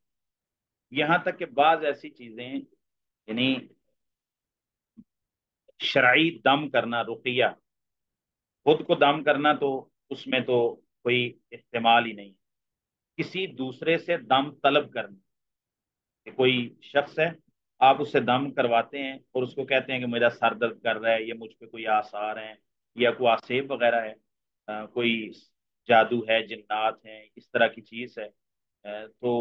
یہاں تک کہ بعض ایسی چیزیں یعنی شرعی دم کرنا، رقیہ، خود کو دم کرنا تو اس میں تو کوئی استعمال ہی نہیں۔ کسی دوسرے سے دم طلب کرنا۔ کہ کوئی شخص ہے، آپ اس سے دم کرواتے ہیں اور اس کو کہتے ہیں کہ میرا سر درد کر رہا ہے یا مجھ پہ کوئی آثار ہیں یا کوئی آسیب وغیرہ ہے کوئی جادو ہے، جنات ہیں، اس طرح کی چیز ہے تو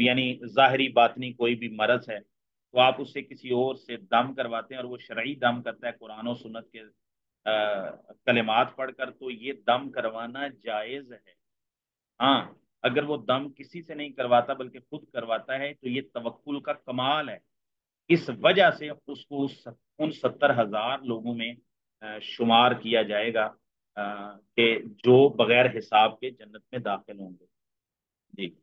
یعنی ظاہری باطنی کوئی بھی مرض ہے، تو آپ اس سے کسی اور سے دم کرواتے ہیں اور وہ شرعی دم کرتا ہے، قرآن و سنت کے کلمات پڑھ کر تو یہ دم کروانا جائز ہے۔ ہاں اگر وہ دم کسی سے نہیں کرواتا بلکہ خود کرواتا ہے، تو یہ توکل کا کمال ہے۔ اس وجہ سے اس کو ان ستر ہزار لوگوں میں شمار کیا جائے گا کہ جو بغیر حساب کے جنت میں داخل ہوں گے۔ جی۔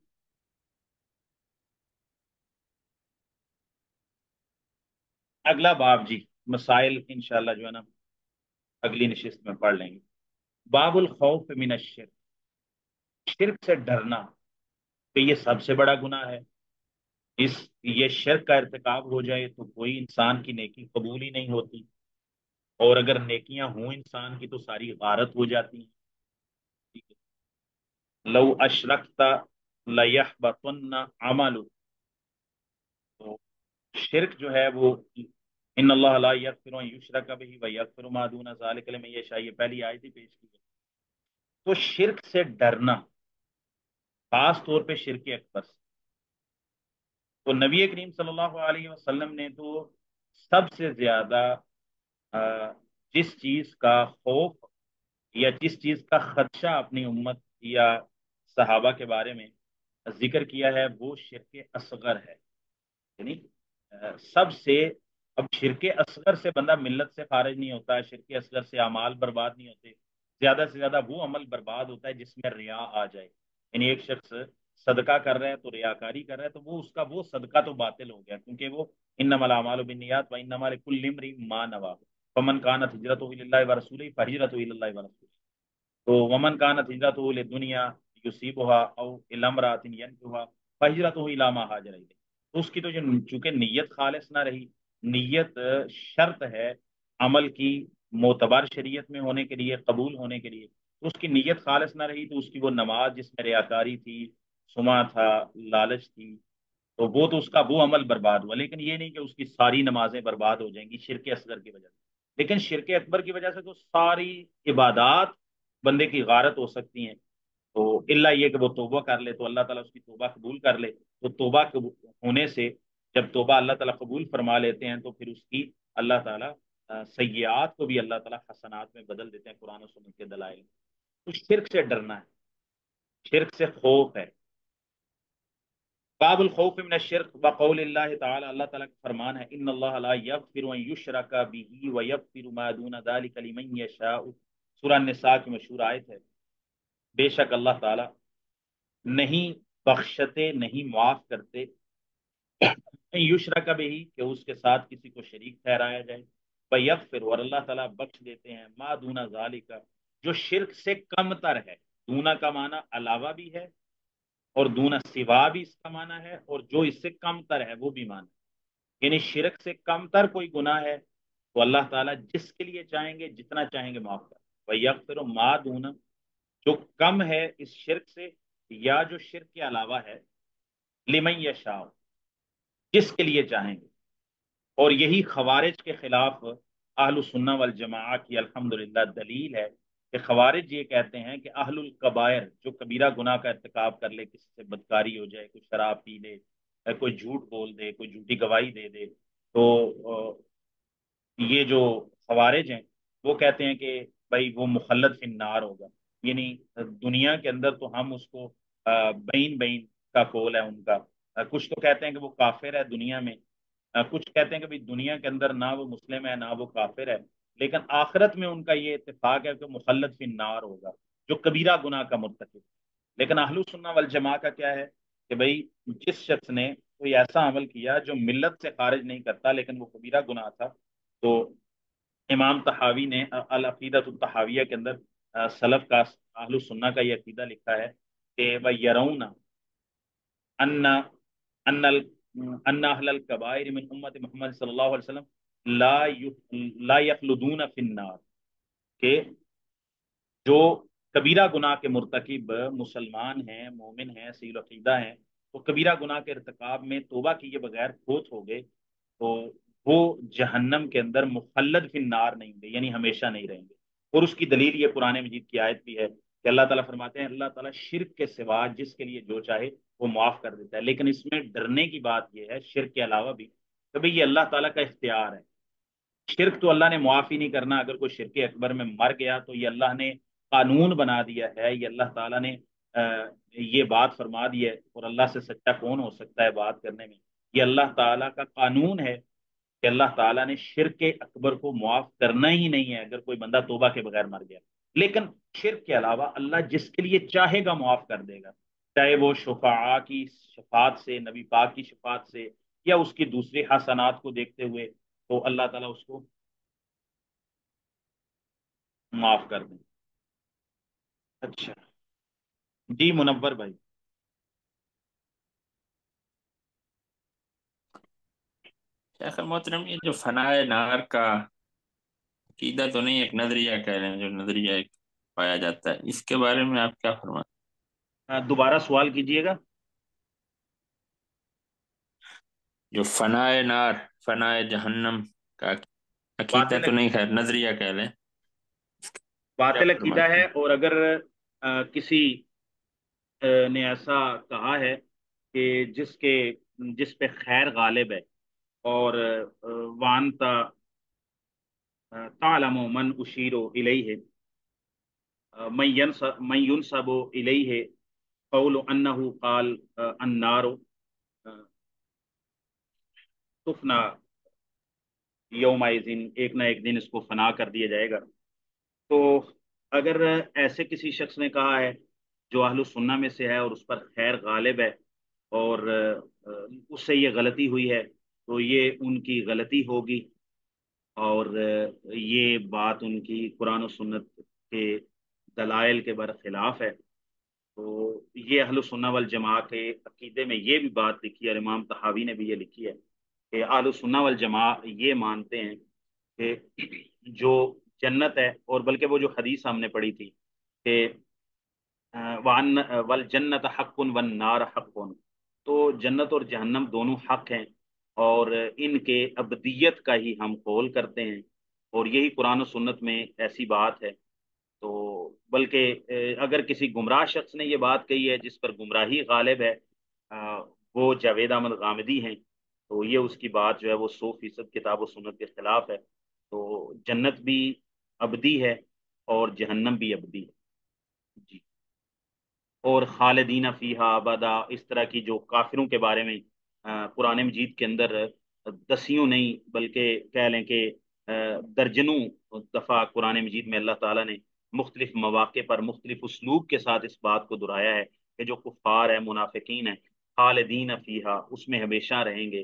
اگلا باب جی مسائل انشاءاللہ جو ہے نا، اگلی نشست میں پڑھ لیں گے۔ باب الخوف من الشرک۔ شرک سے ڈرنا کہ یہ سب سے بڑا گناہ ہے، اس یہ شرک کا ارتکاب ہو جائے تو کوئی انسان کی نیکی قبول ہی نہیں ہوتی۔ اور اگر نیکیاں ہوں انسان کی تو ساری غارت ہو جاتی ہیں۔ لو اشرکتا لیحبطن عمل تو شرک جو ہے وہ ان اللہ لا یغفر یشرک به و یغفر ما دون ذلک لمن یشاء یہ پہلی آیت ہی پیش کی ہے۔ تو شرک سے ڈرنا خاص طور پہ شرک اکبر سے۔ تو نبی کریم صلی اللہ علیہ وسلم نے تو سب سے زیادہ جس چیز کا خوف یا جس چیز کا خدشہ اپنی امت یا صحابہ کے بارے میں ذکر کیا ہے، وہ شرک اصغر ہے۔ یعنی سب سے، اب شرک اصغر سے بندہ ملت سے خارج نہیں ہوتا، شرک اصغر سے اعمال برباد نہیں ہوتے، زیادہ سے زیادہ وہ عمل برباد ہوتا ہے جس میں ریا آ جائے۔ یعنی ایک شخص صدقہ کر رہا ہے تو ریاکاری کر رہا ہے تو وہ اس کا وہ صدقہ تو باطل ہو گیا، کیونکہ وہ انما الاعمال بالنیات و انما لكل امرئ ما نوى فمن كانت هجرته الى الله ورسوله فهجرته الى الله ورسوله تو ومن كانت هجرته للدنيا يصيبها او الى امراه ينكحها فهجرته الى ما هاجر اليه تو اس کی تو چونکہ نیت خالص نہ رہی، نیت شرط ہے عمل کی معتبر شریعت میں ہونے کے لیے، قبول ہونے کے لیے. اس کی نیت خالص نہ رہی تو اس کی وہ نماز جس میں ریاکاری تھی، سما تھا، لالچ تھی، تو وہ تو اس کا وہ عمل برباد ہوا۔ لیکن یہ نہیں کہ اس کی ساری نمازیں برباد ہو جائیں گی شرک اصغر کی وجہ سے۔ لیکن شرک اکبر کی وجہ سے تو ساری عبادات بندے کی غارت ہو سکتی ہیں۔ تو اللہ یہ کہ وہ توبہ کر لے تو اللہ تعالیٰ اس کی توبہ قبول کر لے۔ تو توبہ ہونے سے جب توبہ اللہ تعالیٰ قبول فرما لیتے ہیں تو پھر اس کی اللہ تعالیٰ سیاحت کو بھی اللہ تعالیٰ حسنات میں بدل دیتے ہیں قرآن و سنت کے دلائل۔ تو شرک سے ڈرنا ہے۔ شرک سے خوف ہے۔ باب الخوف من الشرک بقول اللہ تعالی، اللہ تعالیٰ کا فرمان ہے، ان اللہ لا یغفر ان یشرک به و یغفر ما دون ذلك لمن یشاء۔ سورہ النساء کی مشہور آیت ہے۔ بے شک اللہ تعالی نہیں بخشتے، نہیں معاف کرتے۔ یشرک به کہ اس کے ساتھ کسی کو شریک ٹھہرایا جائے۔ و یغفر اور اللہ تعالی بخش دیتے ہیں۔ ما دون ذلك جو شرک سے کم تر ہے۔ دونا کا معنی علاوہ بھی ہے اور دونا سوا بھی اس کا معنی ہے اور جو اس سے کم تر ہے وہ بھی معنی یعنی شرک سے کم تر کوئی گناہ ہے تو اللہ تعالیٰ جس کے لیے چاہیں گے، جتنا چاہیں گے معاف کر۔ وہ یک پھر ماں دونا جو کم ہے اس شرک سے یا جو شرک کے علاوہ ہے، لمن یشاء، جس کے لیے چاہیں گے۔ اور یہی خوارج کے خلاف اہل سنہ والجماع کی الحمدللہ دلیل ہے کہ خوارج یہ کہتے ہیں کہ اہل القبائر جو کبیرہ گناہ کا ارتکاب کر لے، کسی سے بدکاری ہو جائے، کوئی شراب پی لے کوئی جھوٹ بول دے، کوئی جھوٹی گواہی دے دے، تو یہ جو خوارج ہیں، وہ کہتے ہیں کہ بھائی وہ مخلد النار ہوگا۔ یعنی دنیا کے اندر تو ہم اس کو بین بین کا کول ہے ان کا۔ کچھ تو کہتے ہیں کہ وہ کافر ہے دنیا میں۔ کچھ کہتے ہیں کہ دنیا کے اندر نہ وہ مسلم ہے، نہ وہ کافر ہے۔ لیکن آخرت میں ان کا یہ اتفاق ہے کہ مخلد فی النار ہوگا، جو کبیرہ گناہ کا مرتکب۔ لیکن اہل سنہ والجماع کا کیا ہے کہ بھائی، جس شخص نے کوئی ایسا عمل کیا جو ملت سے خارج نہیں کرتا، لیکن وہ کبیرہ گناہ تھا، تو امام تحاوی نے العقیدت التحاویہ کے اندر سلف کا، اہل سنہ کا یہ عقیدہ لکھا ہے کہ وہ یرون ان ان اہل القبائر من امت محمد صلی اللہ علیہ وسلم لا لا یخلدون فی النار، کہ جو کبیرہ گناہ کے مرتکب مسلمان ہیں، مومن ہیں، سیل عقیدہ ہیں، تو کبیرہ گناہ کے ارتکاب میں توبہ کیے بغیر فوت ہو گئے تو وہ جہنم کے اندر مخلد فی النار نہیں گے یعنی ہمیشہ نہیں رہیں گے۔ اور اس کی دلیل یہ قرآن مجید کی آیت بھی ہے کہ اللہ تعالیٰ فرماتے ہیں، اللہ تعالیٰ شرک کے سوا جس کے لیے جو چاہے وہ معاف کر دیتا ہے۔ لیکن اس میں ڈرنے کی بات یہ ہے، شرک کے علاوہ بھی کہ بھئی یہ اللہ تعالیٰ کا اختیار ہے۔ شرک تو اللہ نے معافی نہیں کرنا، اگر کوئی شرک اکبر میں مر گیا تو یہ اللہ نے قانون بنا دیا ہے، یہ اللہ تعالیٰ نے یہ بات فرما دی ہے اور اللہ سے سچا کون ہو سکتا ہے بات کرنے میں؟ یہ اللہ تعالیٰ کا قانون ہے کہ اللہ تعالیٰ نے شرک اکبر کو معاف کرنا ہی نہیں ہے اگر کوئی بندہ توبہ کے بغیر مر گیا۔ لیکن شرک کے علاوہ اللہ جس کے لیے چاہے گا معاف کر دے گا، چاہے وہ شفاع کی شفاعت سے، نبی پاک کی شفاعت سے یا اس کی دوسری حسنات کو دیکھتے ہوئے۔ تو اللہ تعالیٰ اس کو معاف کر دیں اچھا۔ جی منور بھائی۔ شیخ محترم یہ جو فنائے نار کا عقیدہ تو نہیں ایک نظریہ کہہ رہے ہیں جو نظریہ ایک پایا جاتا ہے۔ اس کے بارے میں آپ کیا فرمائیں دوبارہ سوال کیجیے گا۔ جو فنائے نار فنائے جہنم کا عقیدہ تو نہیں خیر نظریہ کہہ لیں۔ باطل عقیدہ ہے اور اگر کسی نے ایسا کہا ہے کہ جس کے جس پہ خیر غالب ہے اور وانتا تعلم من اشیرو الیہ من ینصب الیہ قول انہو قال النار تفنا یوم ایک نہ ایک دن اس کو فنا کر دیا جائے گا۔ تو اگر ایسے کسی شخص نے کہا ہے جو اہل سنہ میں سے ہے اور اس پر خیر غالب ہے اور اس سے یہ غلطی ہوئی ہے، تو یہ ان کی غلطی ہوگی اور یہ بات ان کی قرآن و سنت کے دلائل کے برخلاف ہے۔ تو یہ اہل سنہ والجماع کے عقیدے میں یہ بھی بات لکھی ہے اور امام تحاوی نے بھی یہ لکھی ہے۔ کہ آل سنہ والجماع یہ مانتے ہیں کہ جو جنت ہے اور بلکہ وہ جو حدیث ہم نے پڑھی تھی کہ والجنت حق والنار حق تو جنت اور جہنم دونوں حق ہیں اور ان کے ابدیت کا ہی ہم قول کرتے ہیں اور یہی قرآن و سنت میں ایسی بات ہے۔ تو بلکہ اگر کسی گمراہ شخص نے یہ بات کہی ہے جس پر گمراہی غالب ہے وہ جاوید احمد غامدی ہیں۔ تو یہ اس کی بات جو ہے وہ سو فیصد کتاب و سنت کے خلاف ہے۔ تو جنت بھی ابدی ہے اور جہنم بھی ابدی ہے۔ جی۔ اور خالدین فیحہ آبادا اس طرح کی جو کافروں کے بارے میں قرآن مجید کے اندر دسیوں نہیں، بلکہ کہہ لیں کہ درجنوں دفعہ قرآن مجید میں اللہ تعالیٰ نے مختلف مواقع پر مختلف اسلوب کے ساتھ اس بات کو دہرایا ہے کہ جو کفار ہے منافقین ہیں، خالدین فیحہ اس میں ہمیشہ رہیں گے۔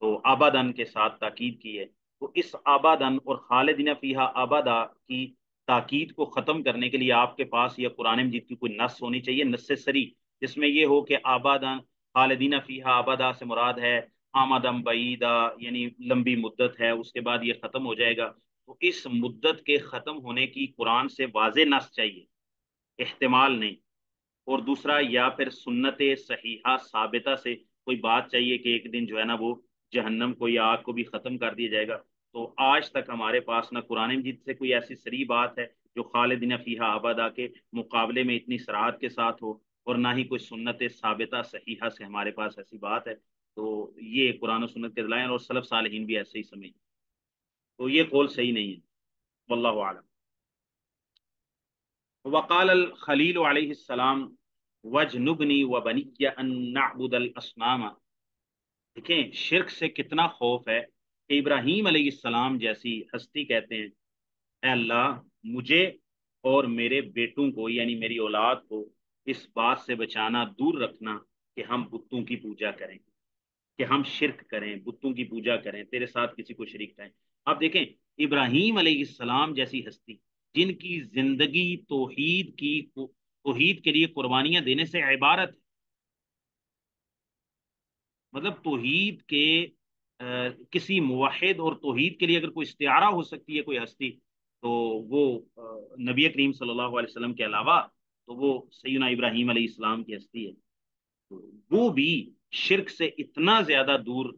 تو آبادن کے ساتھ تاکید کی ہے۔ تو اس آبادن اور خالدین فیحہ آبادا کی تاکید کو ختم کرنے کے لیے آپ کے پاس یہ قرآن مجید کی کوئی نس ہونی چاہیے نس سری، جس میں یہ ہو کہ آبادن خالدین فیحہ آبادا سے مراد ہے آمدم بعیدہ یعنی لمبی مدت ہے، اس کے بعد یہ ختم ہو جائے گا۔ تو اس مدت کے ختم ہونے کی قرآن سے واضح نس چاہیے، احتمال نہیں۔ اور دوسرا، یا پھر سنت صحیحہ ثابتہ سے کوئی بات چاہیے کہ ایک دن جو ہے نا وہ جہنم کو یا آگ کو بھی ختم کر دیا جائے گا۔ تو آج تک ہمارے پاس نہ قرآن مجید سے کوئی ایسی سری بات ہے جو خالدین فیحہ آبادہ کے مقابلے میں اتنی سراحت کے ساتھ ہو اور نہ ہی کوئی سنت ثابتہ صحیحہ سے ہمارے پاس ایسی بات ہے۔ تو یہ قرآن و سنت کے دلائل اور صلف صالحین بھی ایسے ہی سمجھ تو یہ قول صحیح نہیں ہے۔ واللہ عالم وقال الخلیل علیہ السلام، وجنبنی وبنی ان نعبد الاسنام۔ دیکھیں، شرک سے کتنا خوف ہے کہ ابراہیم علیہ السلام جیسی ہستی کہتے ہیں، اے اللہ، مجھے اور میرے بیٹوں کو یعنی میری اولاد کو اس بات سے بچانا، دور رکھنا کہ ہم بتوں کی پوجا کریں، کہ ہم شرک کریں، بتوں کی پوجا کریں، تیرے ساتھ کسی کو شریک کریں۔ آپ دیکھیں، ابراہیم علیہ السلام جیسی ہستی، جن کی زندگی توحید کی، توحید کے لیے قربانیاں دینے سے عبارت ہے۔ مطلب توحید کے کسی موحد اور توحید کے لیے اگر کوئی استعارہ ہو سکتی ہے، کوئی ہستی، تو وہ نبی کریم صلی اللہ علیہ وسلم کے علاوہ تو وہ سیدنا ابراہیم علیہ السلام کی ہستی ہے۔ وہ بھی شرک سے اتنا زیادہ دور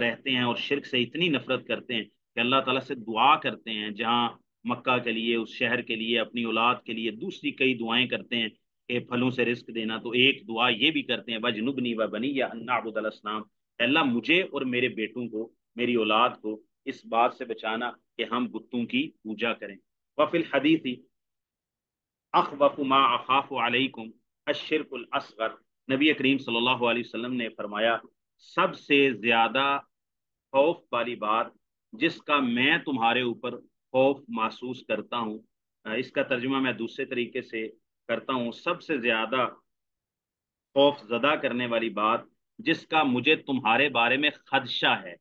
رہتے ہیں اور شرک سے اتنی نفرت کرتے ہیں کہ اللہ تعالیٰ سے دعا کرتے ہیں۔ جہاں مکہ کے لیے، اس شہر کے لیے، اپنی اولاد کے لیے دوسری کئی دعائیں کرتے ہیں۔ کہ پھلوں سے رزق دینا، تو ایک دعا یہ بھی کرتے ہیں بجنبنی و بنی یا انعبد الاسلام۔ اللہ، مجھے اور میرے بیٹوں کو، میری اولاد کو اس بات سے بچانا کہ ہم بتوں کی پوجا کریں۔ وفی الحدیث، اخوف ما اخاف علیکم الشرک الاصغر۔ نبی کریم صلی اللہ علیہ وسلم نے فرمایا، سب سے زیادہ خوف والی بات جس کا میں تمہارے اوپر خوف محسوس کرتا ہوں، اس کا ترجمہ میں دوسرے طریقے سے کرتا ہوں، سب سے زیادہ خوف زدہ کرنے والی بات جس کا مجھے تمہارے بارے میں خدشہ ہے۔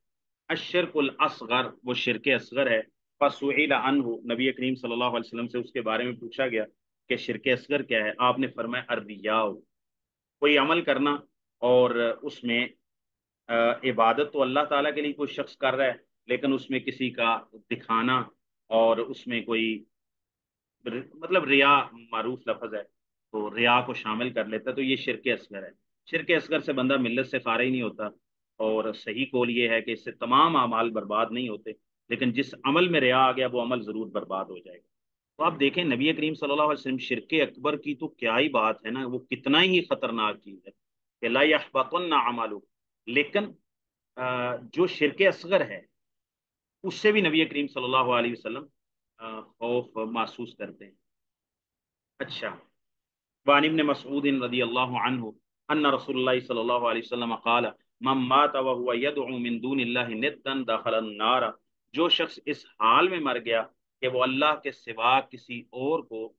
اشرک الاصغر، وہ شرک اصغر ہے۔ فسئل عنہ، نبی کریم صلی اللہ علیہ وسلم سے اس کے بارے میں پوچھا گیا کہ شرک اصغر کیا ہے؟ آپ نے فرمایا اربیاؤ کوئی عمل کرنا اور اس میں عبادت تو اللہ تعالیٰ کے لیے کوئی شخص کر رہا ہے، لیکن اس میں کسی کا دکھانا اور اس میں کوئی مطلب ریا معروف لفظ ہے، تو ریا کو شامل کر لیتا ہے، تو یہ شرک اصغر ہے۔ شرک اصغر سے بندہ ملت سے فارغ ہی نہیں ہوتا، اور صحیح قول یہ ہے کہ اس سے تمام اعمال برباد نہیں ہوتے، لیکن جس عمل میں ریا آ گیا، وہ عمل ضرور برباد ہو جائے گا۔ تو آپ دیکھیں، نبی کریم صلی اللہ علیہ وسلم شرک اکبر کی تو کیا ہی بات ہے نا، وہ کتنا ہی خطرناک چیز ہے کہ لا يحبطن عملو لیکن جو شرک اصغر ہے، اس سے بھی نبی کریم صلی اللہ علیہ وسلم خوف محسوس کرتے ہیں۔ اچھا۔ وعن ابن مسعود رضی اللہ عنہ ان رسول اللہ صلی اللہ علیہ وسلم قال، من مات وهو يدعو من دون الله ندا دخل النار جو شخص اس حال میں مر گیا کہ وہ اللہ کے سوا کسی اور کو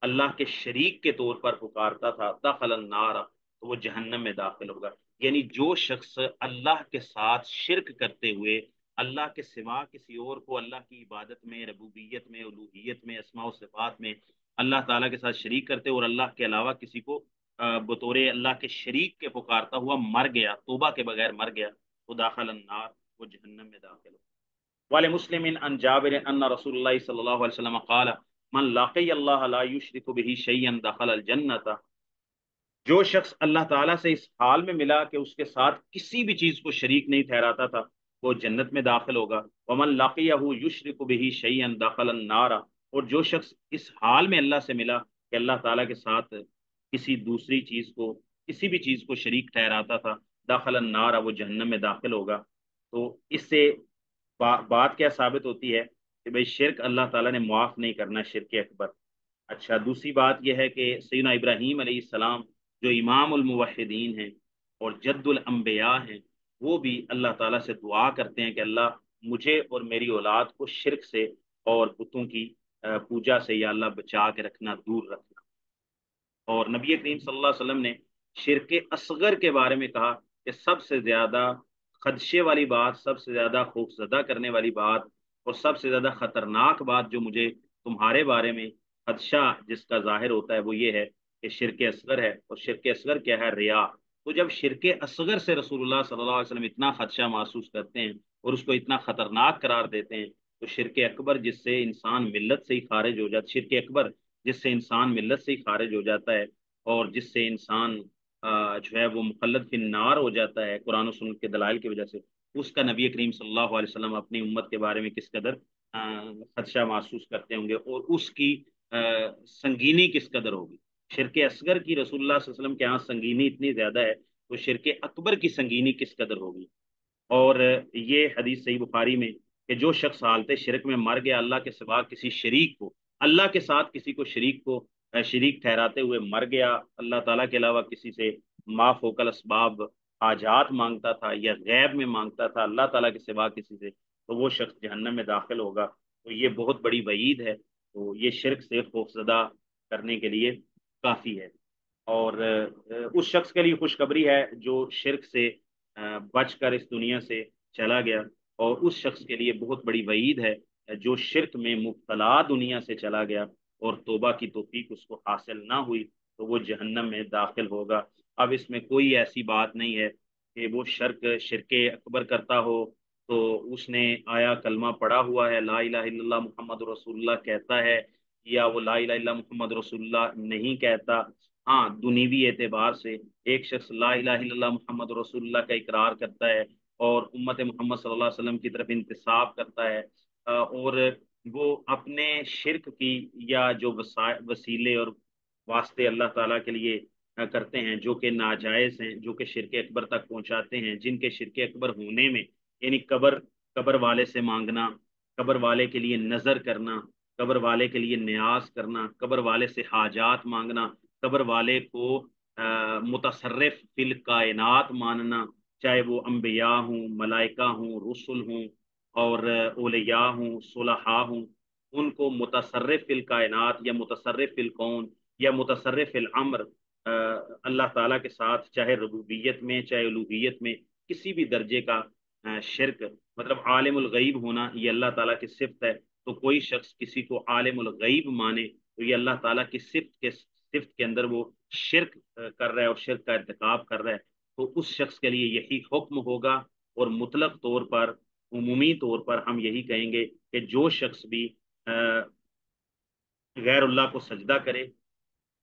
اللہ کے شریک کے طور پر پکارتا تھا، دخل النار، تو وہ جہنم میں داخل ہوگا۔ یعنی جو شخص اللہ کے ساتھ شرک کرتے ہوئے اللہ کے سوا کسی اور کو اللہ کی عبادت میں، ربوبیت میں الوحیت میں، اسماء و صفات میں اللہ تعالیٰ کے ساتھ شریک کرتے اور اللہ کے علاوہ کسی کو بطور اللہ کے شریک کے پکارتا ہوا مر گیا، توبہ کے بغیر مر گیا، وہ داخل النار، وہ جہنم میں داخل ہو۔ والے مسلم ان جابر ان رسول اللہ صلی اللہ علیہ وسلم قال، من لاقی اللہ لا یشرک به شیئا دخل الجنت. جو شخص اللہ تعالیٰ سے اس حال میں ملا کہ اس کے ساتھ کسی بھی چیز کو شریک نہیں ٹھہراتا تھا وہ جنت میں داخل ہوگا۔ ومن لاقیہ یشرک به شیئا دخل النار۔ اور جو شخص اس حال میں اللہ سے ملا کہ اللہ تعالیٰ کے ساتھ کسی دوسری چیز کو، کسی بھی چیز کو شریک ٹھہراتا تھا، داخل النار، وہ جہنم میں داخل ہوگا۔ تو اس سے بات کیا ثابت ہوتی ہے کہ بھئی شرک اللہ تعالیٰ نے معاف نہیں کرنا شرک اکبر۔ اچھا دوسری بات یہ ہے کہ سیدنا ابراہیم علیہ السلام جو امام الموحدین ہیں اور جد الانبیاء ہیں وہ بھی اللہ تعالیٰ سے دعا کرتے ہیں کہ اللہ مجھے اور میری اولاد کو شرک سے اور بتوں کی پوجا سے یا اللہ بچا کے رکھنا، دور رکھنا۔ اور نبی کریم صلی اللہ علیہ وسلم نے شرک اصغر کے بارے میں کہا کہ سب سے زیادہ خدشے والی بات، سب سے زیادہ خوف زدہ کرنے والی بات اور سب سے زیادہ خطرناک بات جو مجھے تمہارے بارے میں خدشہ جس کا ظاہر ہوتا ہے وہ یہ ہے کہ شرک اصغر ہے۔ اور شرک اصغر کیا ہے؟ ریا۔ تو جب شرک اصغر سے رسول اللہ صلی اللہ علیہ وسلم اتنا خدشہ محسوس کرتے ہیں اور اس کو اتنا خطرناک قرار دیتے ہیں، تو شرک اکبر جس سے انسان ملت سے ہی خارج ہو جاتا شرک اکبر جس سے انسان ملت سے ہی خارج ہو جاتا ہے اور جس سے انسان جو ہے وہ مخلط فی النار ہو جاتا ہے قرآن و سنت کے دلائل کی وجہ سے، اس کا نبی کریم صلی اللہ علیہ وسلم اپنی امت کے بارے میں کس قدر خدشہ محسوس کرتے ہوں گے اور اس کی سنگینی کس قدر ہوگی؟ شرک اصغر کی رسول اللہ صلی اللہ علیہ وسلم کے ہاں سنگینی اتنی زیادہ ہے تو شرک اکبر کی سنگینی کس قدر ہوگی؟ اور یہ حدیث صحیح بخاری میں کہ جو شخص حالت شرک میں مر گیا، اللہ کے سوا کسی شریک کو، اللہ کے ساتھ کسی کو شریک کو، شریک ٹھہراتے ہوئے مر گیا، اللہ تعالیٰ کے علاوہ کسی سے معاف ہو کل اسباب، حاجات مانگتا تھا یا غیب میں مانگتا تھا، اللہ تعالیٰ کے سوا کسی سے، تو وہ شخص جہنم میں داخل ہوگا۔ تو یہ بہت بڑی وعید ہے۔ تو یہ شرک سے خوفزدہ کرنے کے لیے کافی ہے۔ اور اس شخص کے لیے خوشخبری ہے جو شرک سے بچ کر اس دنیا سے چلا گیا۔ اور اس شخص کے لیے بہت بڑی وعید ہے، جو شرک میں مبتلا دنیا سے چلا گیا۔ اور توبہ کی توفیق اس کو حاصل نہ ہوئی تو وہ جہنم میں داخل ہوگا۔ اب اس میں کوئی ایسی بات نہیں ہے کہ وہ شرک شرک اکبر کرتا ہو۔ تو اس نے آیا کلمہ پڑا ہوا ہے، لا الہ الا اللہ محمد رسول اللہ کہتا ہے یا وہ لا الہ الا محمد رسول اللہ نہیں کہتا۔ ہاں دنیوی اعتبار سے ایک شخص لا الہ الا اللہ محمد رسول اللہ کا اقرار کرتا ہے اور امت محمد صلی اللہ علیہ وسلم کی طرف انتصاب کرتا ہے۔ اور وہ اپنے شرک کی یا جو وسیلے اور واسطے اللہ تعالیٰ کے لیے کرتے ہیں، جو کہ ناجائز ہیں، جو کہ شرک اکبر تک پہنچاتے ہیں، جن کے شرک اکبر ہونے میں یعنی قبر قبر والے سے مانگنا، قبر والے کے لیے نظر کرنا قبر والے کے لیے نیاز کرنا، قبر والے سے حاجات مانگنا، قبر والے کو متصرف فی الکائنات ماننا، چاہے وہ انبیاء ہوں، ملائکہ ہوں، رسل ہوں اور اولیاء ہوں، صلحاء ہوں، ان کو متصرف الکائنات یا متصرف الکون یا متصرف العمر اللہ تعالیٰ کے ساتھ، چاہے ربوبیت میں، چاہے الوحیت میں، کسی بھی درجے کا شرک مطلب عالم الغیب ہونا، یہ اللہ تعالیٰ کی صفت ہے۔ تو کوئی شخص کسی کو عالم الغیب مانے تو یہ اللہ تعالیٰ کی صفت کے صفت کے اندر وہ شرک کر رہا ہے اور شرک کا ارتکاب کر رہا ہے۔ تو اس شخص کے لیے یہی حکم ہوگا اور مطلق طور پر، عمومی طور پر ہم یہی کہیں گے کہ جو شخص بھی غیر اللہ کو سجدہ کرے،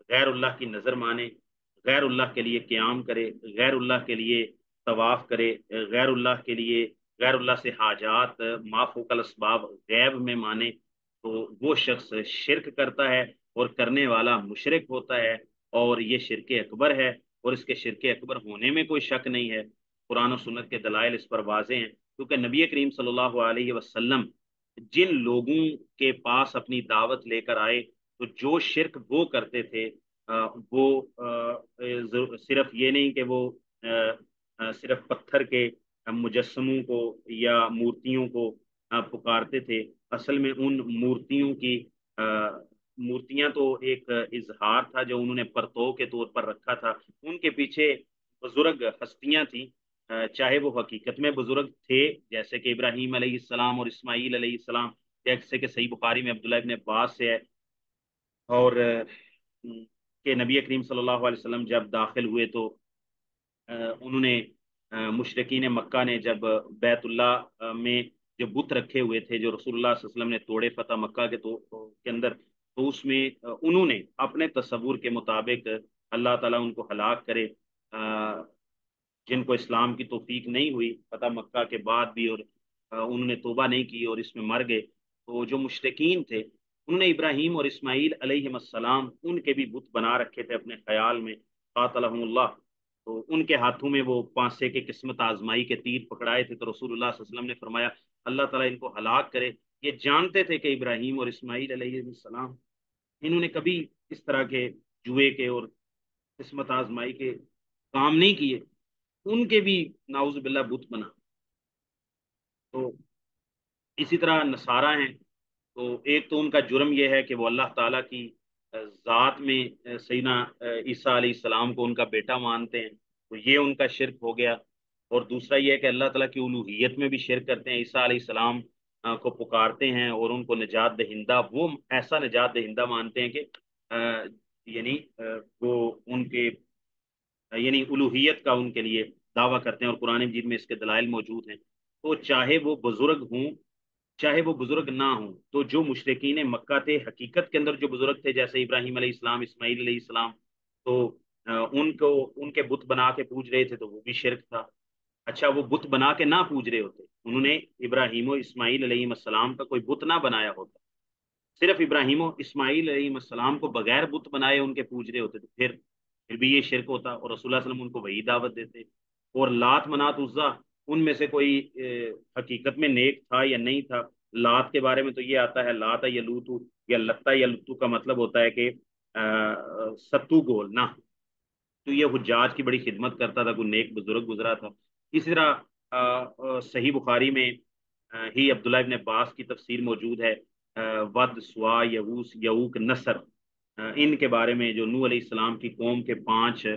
غیر اللہ کی نظر مانے، غیر اللہ کے لیے قیام کرے، غیر اللہ کے لیے طواف کرے، غیر اللہ کے لیے غیر اللہ سے حاجات معاف و کل اسباب غیب میں مانے تو وہ شخص شرک کرتا ہے اور کرنے والا مشرق ہوتا ہے اور یہ شرک اکبر ہے اور اس کے شرک اکبر ہونے میں کوئی شک نہیں ہے۔ قرآن و سنت کے دلائل اس پر واضح ہیں۔ کیونکہ نبی کریم صلی اللہ علیہ وسلم جن لوگوں کے پاس اپنی دعوت لے کر آئے تو جو شرک وہ کرتے تھے وہ صرف یہ نہیں کہ وہ صرف پتھر کے مجسموں کو یا مورتیوں کو پکارتے تھے۔ اصل میں ان مورتیوں کی مورتیاں تو ایک اظہار تھا جو انہوں نے پرتو کے طور پر رکھا تھا۔ ان کے پیچھے بزرگ ہستیاں تھیں چاہے وہ حقیقت میں بزرگ تھے، جیسے کہ ابراہیم علیہ السلام اور اسماعیل علیہ السلام، جیسے کہ صحیح بخاری میں عبداللہ ابن عباس سے ہے۔ اور کہ نبی کریم صلی اللہ علیہ وسلم جب داخل ہوئے تو انہوں نے مشرقین مکہ نے جب بیت اللہ میں جو بت رکھے ہوئے تھے، جو رسول اللہ صلی اللہ علیہ وسلم نے توڑے فتح مکہ کے تو، کے اندر، تو اس میں انہوں نے اپنے تصور کے مطابق اللہ تعالیٰ ان کو ہلاک کرے۔ جن کو اسلام کی توفیق نہیں ہوئی، فتح مکہ کے بعد بھی اور انہوں نے توبہ نہیں کی اور اس میں مر گئے۔ تو جو مشرقین تھے، انہوں نے ابراہیم اور اسماعیل علیہ السلام ان کے بھی بت بنا رکھے تھے اپنے خیال میں۔ قاتلہم اللہ۔ تو ان کے ہاتھوں میں وہ پانسے کے قسمت آزمائی کے تیر پکڑائے تھے تو رسول اللہ صلی اللہ علیہ وسلم نے فرمایا، اللہ تعالیٰ ان کو ہلاک کرے۔ یہ جانتے تھے کہ ابراہیم اور اسماعیل علیہ السلام، انہوں نے کبھی اس طرح کے جوئے کے اور قسمت آزمائی کے کام نہیں کیے۔ ان کے بھی ناؤز باللہ بت بنا۔ تو اسی طرح نصارہ ہیں۔ تو ایک تو ان کا جرم یہ ہے کہ وہ اللہ تعالیٰ کی ذات میں سینا عیسیٰ علیہ السلام کو ان کا بیٹا مانتے ہیں، تو یہ ان کا شرک ہو گیا۔ اور دوسرا یہ ہے کہ اللہ تعالیٰ کی الوحیت میں بھی شرک کرتے ہیں۔ عیسیٰ علیہ السلام کو پکارتے ہیں اور ان کو نجات دہندہ، وہ ایسا نجات دہندہ مانتے ہیں کہ یعنی وہ ان کے یعنی الوحیت کا ان کے لیے دعویٰ کرتے ہیں۔ اور قرآن مجید میں اس کے دلائل موجود ہیں۔ تو چاہے وہ بزرگ ہوں چاہے وہ بزرگ نہ ہوں، تو جو مشرقین مکہ تھے، حقیقت کے اندر جو بزرگ تھے، جیسے ابراہیم علیہ السلام، اسماعیل علیہ السلام، تو ان کو، ان کے بت بنا کے پوج رہے تھے، تو وہ بھی شرک تھا۔ اچھا وہ بت بنا کے نہ پوج رہے ہوتے، انہوں نے ابراہیم و اسماعیل علیہ السلام کا کوئی بت نہ بنایا ہوتا۔ صرف ابراہیم و اسماعیل علیہ السلام کو بغیر بت بنائے ان کے پوج رہے ہوتے، تو پھر پھر بھی یہ شرک ہوتا۔ اور رسول اللہ علیہ وسلم ان کو وہی دعوت دیتے۔ اور لات منات عزا ان میں سے کوئی حقیقت میں نیک تھا یا نہیں تھا؟ لات کے بارے میں تو یہ آتا ہے، لات یا لوتو یا لتا یا لتو کا مطلب ہوتا ہے کہ ستو گول، نہ۔ تو یہ حجاج کی بڑی خدمت کرتا تھا، کوئی نیک بزرگ گزرا تھا۔ اسی طرح صحیح بخاری میں ہی عبداللہ ابن عباس کی تفسیر موجود ہے ود، سوا یوس یوک نصر۔ ان کے بارے میں جو نو علیہ السلام کی قوم کے پانچ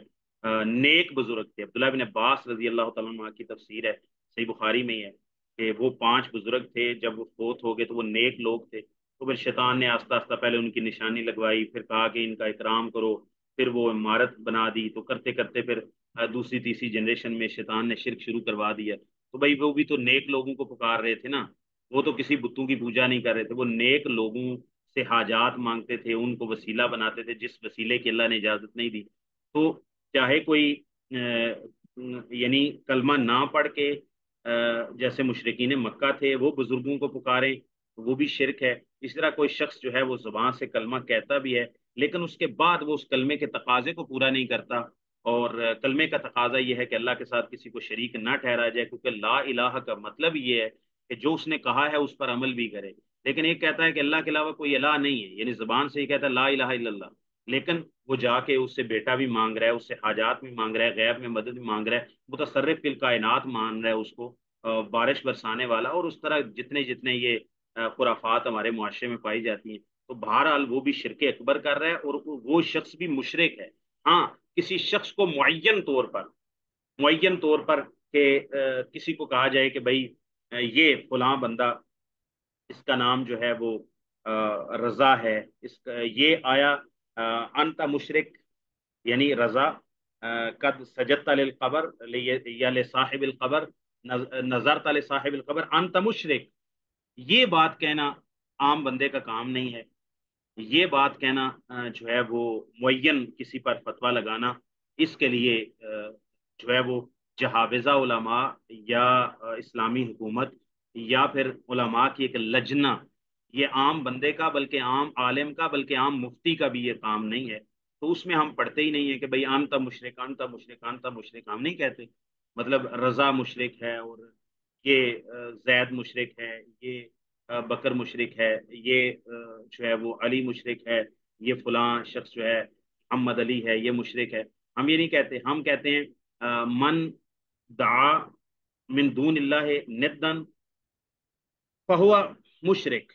نیک بزرگ تھے۔ عبداللہ بن عباس رضی اللہ تعالیٰ عنہ کی تفسیر ہے، صحیح بخاری میں ہی ہے کہ وہ پانچ بزرگ تھے۔ جب وہ فوت ہو گئے تو وہ نیک لوگ تھے۔ تو پھر شیطان نے آستہ آستہ پہلے ان کی نشانی لگوائی، پھر کہا کہ ان کا اکرام کرو، پھر وہ عمارت بنا دی۔ تو کرتے کرتے پھر دوسری تیسری جنریشن میں شیطان نے شرک شروع کروا دیا۔ تو بھائی وہ بھی تو نیک لوگوں کو پکار رہے تھے نا۔ وہ تو کسی بتوں کی پوجا نہیں کر رہے تھے۔ وہ نیک لوگوں سے حاجات مانگتے تھے، ان کو وسیلہ بناتے تھے، جس وسیلے کی اللہ نے اجازت نہیں دی۔ تو چاہے کوئی یعنی کلمہ نہ پڑھ کے جیسے مشرقین مکہ تھے، وہ بزرگوں کو پکاریں وہ بھی شرک ہے۔ اس طرح کوئی شخص جو ہے وہ زبان سے کلمہ کہتا بھی ہے، لیکن اس کے بعد وہ اس کلمے کے تقاضے کو پورا نہیں کرتا۔ اور کلمے کا تقاضا یہ ہے کہ اللہ کے ساتھ کسی کو شریک نہ ٹھہرا جائے، کیونکہ لا الہ کا مطلب یہ ہے کہ جو اس نے کہا ہے اس پر عمل بھی کرے۔ لیکن ایک کہتا ہے کہ اللہ کے علاوہ کوئی الہ نہیں ہے یعنی زبان سے ہی کہتا ہے لا الہ الا اللہ۔ لیکن وہ جا کے اس سے بیٹا بھی مانگ رہا ہے، اس سے حاجات بھی مانگ رہا ہے، غیب میں مدد بھی مانگ رہا ہے، متصرف فی کائنات مان رہا ہے اس کو بارش برسانے والا اور اس طرح جتنے جتنے یہ خرافات ہمارے معاشرے میں پائی جاتی ہیں۔ تو بہرحال وہ بھی شرک اکبر کر رہا ہے اور وہ شخص بھی مشرق ہے۔ ہاں کسی شخص کو معین طور پر، معین طور پر کہ کسی کو کہا جائے کہ بھائی یہ فلاں بندہ، اس کا نام جو ہے وہ رضا ہے، اس کا، یہ آیا انت مشرق یعنی رضا قد سجت للقبر یا لصاحب القبر نظر تل صاحب القبر، انت مشرق یہ بات کہنا عام بندے کا کام نہیں ہے۔ یہ بات کہنا جو ہے وہ معین کسی پر فتویٰ لگانا، اس کے لیے جو ہے وہ جہاوزہ علماء یا اسلامی حکومت یا پھر علماء کی ایک لجنا یہ عام بندے کا بلکہ عام عالم کا بلکہ عام مفتی کا بھی یہ کام نہیں ہے۔ تو اس میں ہم پڑھتے ہی نہیں ہیں کہ بھائی آنتا مشرق آنتا مشرق آنتا مشرق ہم نہیں کہتے۔ مطلب رضا مشرق ہے اور یہ زید مشرق ہے، یہ بکر مشرق ہے، یہ جو ہے وہ علی مشرق ہے، یہ فلاں شخص جو ہے محمد علی ہے، یہ مشرق ہے۔ ہم یہ نہیں کہتے، ہم کہتے ہیں من دعا من دون اللہ ندن فہوا مشرق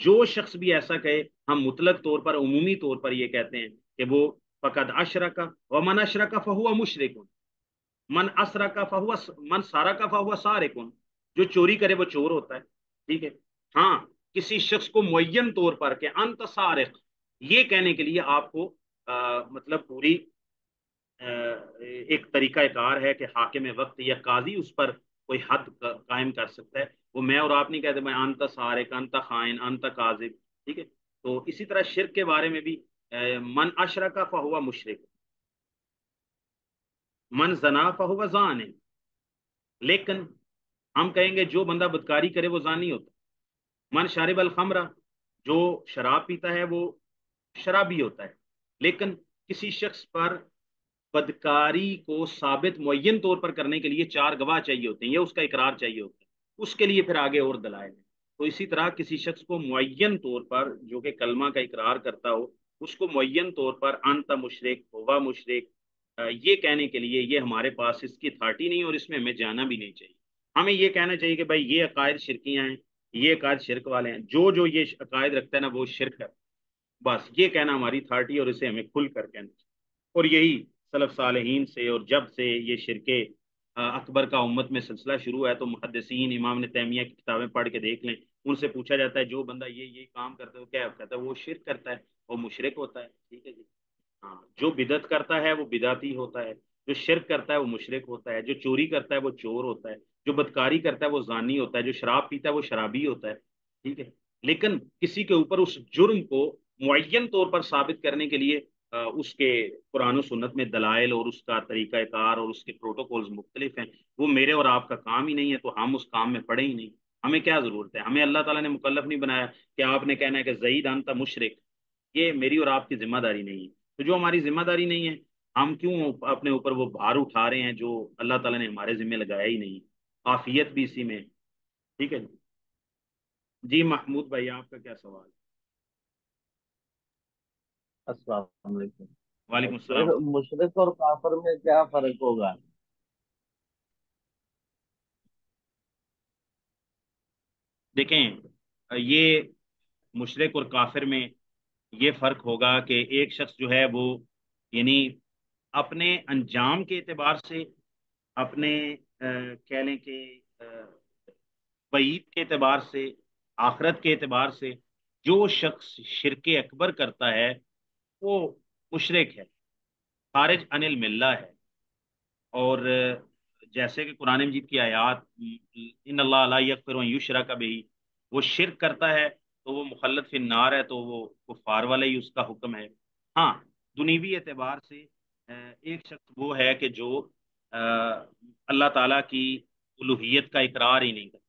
جو شخص بھی ایسا کہے ہم مطلق طور پر عمومی طور پر یہ کہتے ہیں کہ وہ فقط اشرا کا و من اشرا کا فہوا مشرق من اسرا کا فہوا من سارا کا فہوا سارے کن جو چوری کرے وہ چور ہوتا ہے ٹھیک ہے؟ ہاں کسی شخص کو معین طور پر کہ انت سارق یہ کہنے کے لیے آپ کو آ, مطلب پوری آ, ایک طریقہ کار ہے کہ حاکم وقت یا قاضی اس پر کوئی حد قائم کر سکتا ہے۔ وہ میں اور آپ نہیں کہتے میں انت سارق، انت خائن، انت قاضب ٹھیک ہے؟ تو اسی طرح شرک کے بارے میں بھی من اشرا کا فہوا مشرق من زنا فہو زان، لیکن ہم کہیں گے جو بندہ بدکاری کرے وہ زانی ہوتا۔ من شارب الخمرہ جو شراب پیتا ہے وہ شرابی ہوتا ہے۔ لیکن کسی شخص پر بدکاری کو ثابت معین طور پر کرنے کے لیے چار گواہ چاہیے ہوتے ہیں، یا اس کا اقرار چاہیے ہوتا ہے۔ اس کے لیے پھر آگے اور دلائل ہیں۔ تو اسی طرح کسی شخص کو معین طور پر جو کہ کلمہ کا اقرار کرتا ہو، اس کو معین طور پر انت مشرق ہوا مشرق یہ کہنے کے لیے یہ ہمارے پاس اس کی تھارٹی نہیں اور اس میں ہمیں جانا بھی نہیں چاہیے۔ ہمیں یہ کہنا چاہیے کہ بھائی یہ عقائد شرکیاں ہیں، یہ عقائد شرک والے ہیں، جو جو یہ عقائد رکھتا ہے نا وہ شرک ہے۔ بس یہ کہنا ہماری تھارٹی اور اسے ہمیں کھل کر کہنا چاہیے۔ اور یہی صلف صالحین سے اور جب سے یہ شرکے اکبر کا امت میں سلسلہ شروع ہے تو محدثین، امام نے تیمیہ کی کتابیں پڑھ کے دیکھ لیں۔ ان سے پوچھا جاتا ہے، جو بندہ یہ یہ کام کرتا ہے، وہ کیا کہتا ہے؟ وہ شرک کرتا ہے وہ مشرک ہوتا ہے۔ ٹھیک ہے جی؟ ہاں جو بدت کرتا ہے، وہ بداتی ہوتا ہے۔ جو شرک کرتا ہے، وہ مشرق ہوتا ہے۔ جو چوری کرتا ہے، وہ چور ہوتا ہے۔ جو بدکاری کرتا ہے، وہ زانی ہوتا ہے۔ جو شراب پیتا ہے، وہ شرابی ہوتا ہے۔ ٹھیک ہے؟ لیکن کسی کے اوپر اس جرم کو معین طور پر ثابت کرنے کے لیے اس کے قرآن و سنت میں دلائل اور اس کا طریقہ کار اور اس کے پروٹوکولز مختلف ہیں، وہ میرے اور آپ کا کام ہی نہیں ہے، تو ہم اس کام میں پڑے ہی نہیں۔ ہمیں کیا ضرورت ہے؟ ہمیں اللہ تعالیٰ نے مکلف نہیں بنایا کہ آپ نے کہنا ہے کہ زعید انتا مشرق یہ میری اور آپ کی ذمہ داری نہیں ہے۔ تو جو ہماری ذمہ داری نہیں ہے، ہم کیوں اپنے اوپر وہ بھار اٹھا رہے ہیں جو اللہ تعالیٰ نے ہمارے ذمہ لگایا ہی نہیں؟ آفیت بھی اسی میں۔ ٹھیک ہے جی؟ جی محمود بھائی، آپ کا کیا سوال؟ السلام علیکم۔ وعلیکم السلام۔ مشرق اور کافر میں کیا فرق ہوگا؟ دیکھیں یہ مشرق اور کافر میں یہ فرق ہوگا کہ ایک شخص جو ہے وہ یعنی اپنے انجام کے اعتبار سے اپنے کہہ لیں کہ بعید کے اعتبار سے آخرت کے اعتبار سے جو شخص شرک اکبر کرتا ہے وہ مشرق ہے۔ خارج انل ملہ ہے۔ اور جیسے کہ قرآن مجید کی آیات، ان اللہ علیہ یکفر یوشرا کا بھی وہ شرک کرتا ہے تو وہ مخلط فی نار ہے، تو وہ کفار والا ہی اس کا حکم ہے۔ ہاں دنیوی اعتبار سے ایک شخص وہ ہے کہ جو اللہ تعالیٰ کی الوحیت کا اقرار ہی نہیں کرتا۔